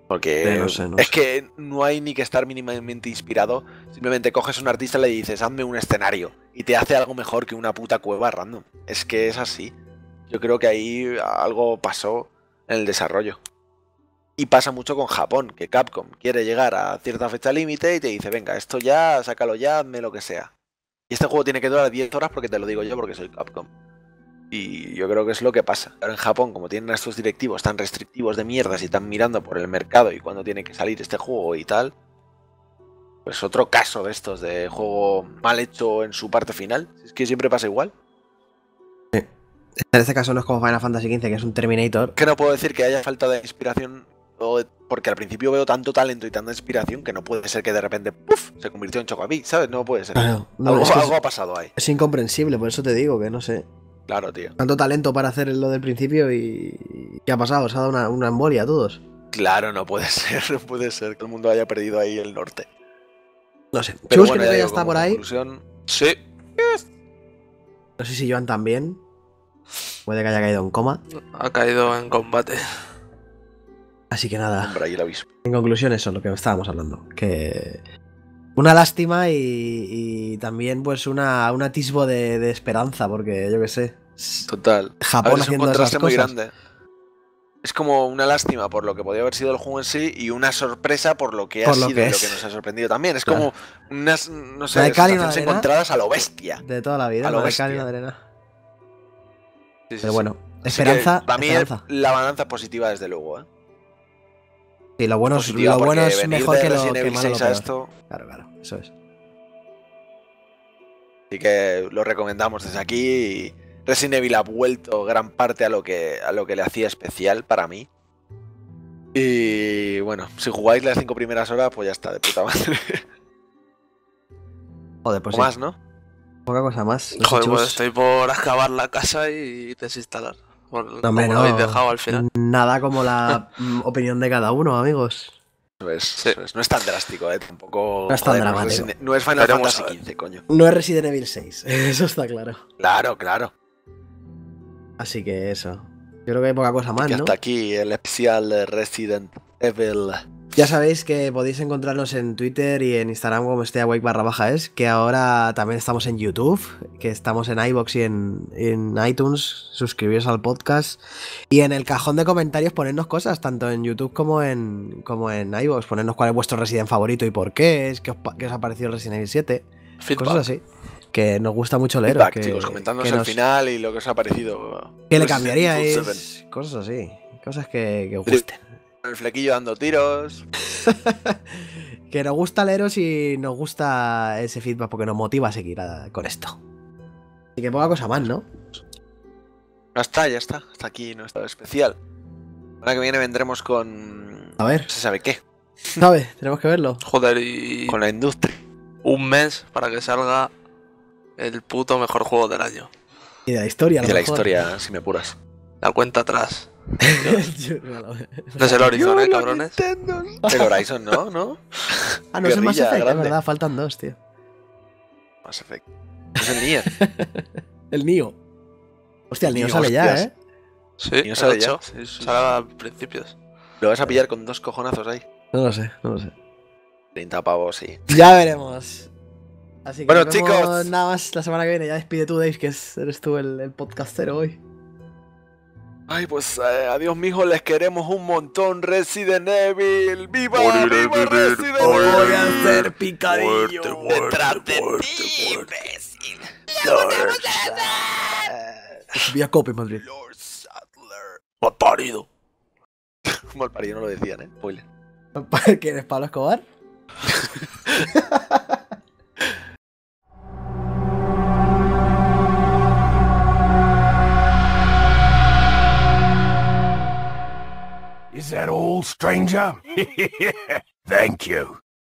Porque no sé, no es sé. que no hay ni que estar mínimamente inspirado. Simplemente coges a un artista y le dices, hazme un escenario. Y te hace algo mejor que una puta cueva random. Es que es así. Yo creo que ahí algo pasó en el desarrollo. Y pasa mucho con Japón, que Capcom quiere llegar a cierta fecha límite y te dice, venga, esto ya, sácalo ya, hazme lo que sea. Y este juego tiene que durar 10 horas porque te lo digo yo, porque soy Capcom. Y yo creo que es lo que pasa. Ahora en Japón, como tienen a estos directivos tan restrictivos de mierdas y están mirando por el mercado y cuando tiene que salir este juego y tal, pues otro caso de estos de juego mal hecho en su parte final. Es que siempre pasa igual. En este caso no es como Final Fantasy XV, que es un Terminator. Que no puedo decir que haya falta de inspiración, o de- porque al principio veo tanto talento y tanta inspiración que no puede ser que de repente ¡puf! se convirtió en Chocobi, ¿sabes? No puede ser. Claro, no, algo, es, que es- algo ha pasado ahí. es incomprensible, por eso te digo que no sé. Claro, tío. Tanto talento para hacer lo del principio y. ¿Qué ha pasado? Se ha dado una, una embolia a todos. Claro, no puede ser, no puede ser que el mundo haya perdido ahí el norte. No sé. Pero Chus bueno, creo que ya está por ahí. conclusión, Sí, No sé si Joan también. Puede que haya caído en coma. Ha caído en combate. Así que nada. hombre, ahí el aviso. En conclusión, eso es lo que estábamos hablando. Que. Una lástima y, y también, pues, una, un atisbo de, de esperanza, porque yo qué sé. Total. A Japón ver, es un haciendo esas contraste muy cosas. grande. Es como una lástima por lo que podía haber sido el juego en sí y una sorpresa por lo que Por ha lo sido que y lo que nos ha sorprendido también. Es Claro. como unas, no sé, sensaciones encontradas a lo bestia. De toda la vida, A lo bestia. de arena. Sí, sí, Pero bueno, esperanza. para mí esperanza. la balanza positiva, desde luego. ¿eh? Sí, lo bueno, es, Positiva lo bueno es mejor que lo Resident que Evil malo lo 6 a esto. Claro, claro, eso es. Así que lo recomendamos desde aquí. y Resident Evil ha vuelto gran parte a lo que, a lo que le hacía especial para mí. Y bueno, si jugáis las cinco primeras horas, pues ya está, de puta madre. Joder, pues o sí, más, ¿no? poca cosa más. Joder, pues estoy por acabar la casa y desinstalar. Por, No, como no. lo habéis dejado al final. Nada como la opinión de cada uno, amigos. Eso es, Sí. eso es. No es tan drástico, ¿eh? Tampoco. No es tan joder, dramático. es, no es Final Veremos Fantasy. XV, coño. No es Resident Evil 6, eso está claro. Claro, claro. Así que eso. Yo creo que hay poca cosa más, que ¿no? hasta aquí el especial de Resident Evil. Ya sabéis que podéis encontrarnos en Twitter y en Instagram como este awake barra baja es, que ahora también estamos en YouTube, que estamos en iBox y en, en iTunes, suscribiros al podcast y en el cajón de comentarios ponernos cosas, tanto en YouTube como en, como en iBox, ponernos cuál es vuestro Resident favorito y por qué, es, qué os, qué ha parecido el Resident Evil 7, Feedback. cosas así, que nos gusta mucho leer. Feedback, que, chicos, comentándonos que el final y lo que os ha parecido. que le cambiaríais, 7. cosas así, cosas que, que os gusten. El flequillo dando tiros. que nos gusta leeros y nos gusta ese feedback porque nos motiva a seguir a- con esto. Así que poca cosa más, ¿no? Ya está, ya está. Hasta aquí nuestro especial. La semana que viene vendremos con. A ver, No se sabe qué. ¿sabes? Tenemos que verlo. Joder, y Con la industria. un mes para que salga el puto mejor juego del año. Y de la historia, a Y lo de la historia, si me apuras. La cuenta atrás. No es el Horizon, eh, cabrones. El Horizon, ¿no? ¿No? ah, no es el Mass Effect, es verdad, faltan dos, tío. Mass Effect. Es el Nier. El Nio. Hostia, el Nio Nio, sale ya. ¿eh? Sí, el sale ya. 8. Sale a principios. Lo vas a pillar con dos cojonazos ahí. No lo sé, no lo sé. 30 pavos, sí. Ya veremos. Así que Bueno, nos vemos chicos. nada más la semana que viene. Ya despide tú, Dave, que es- eres tú el, el podcastero hoy. Ay, pues eh, adiós, mijo. Les queremos un montón. Resident Evil. ¡Viva! Moriré, ¡Viva Resident. Evil! Voy a hacer picadillo detrás de ti, imbécil. Vía Cope, Madrid. Lord Sattler. Mal parido. Mal parido, no lo decían, ¿eh? Spoiler. ¿Quién es Pablo Escobar? Is that all, stranger? Thank you.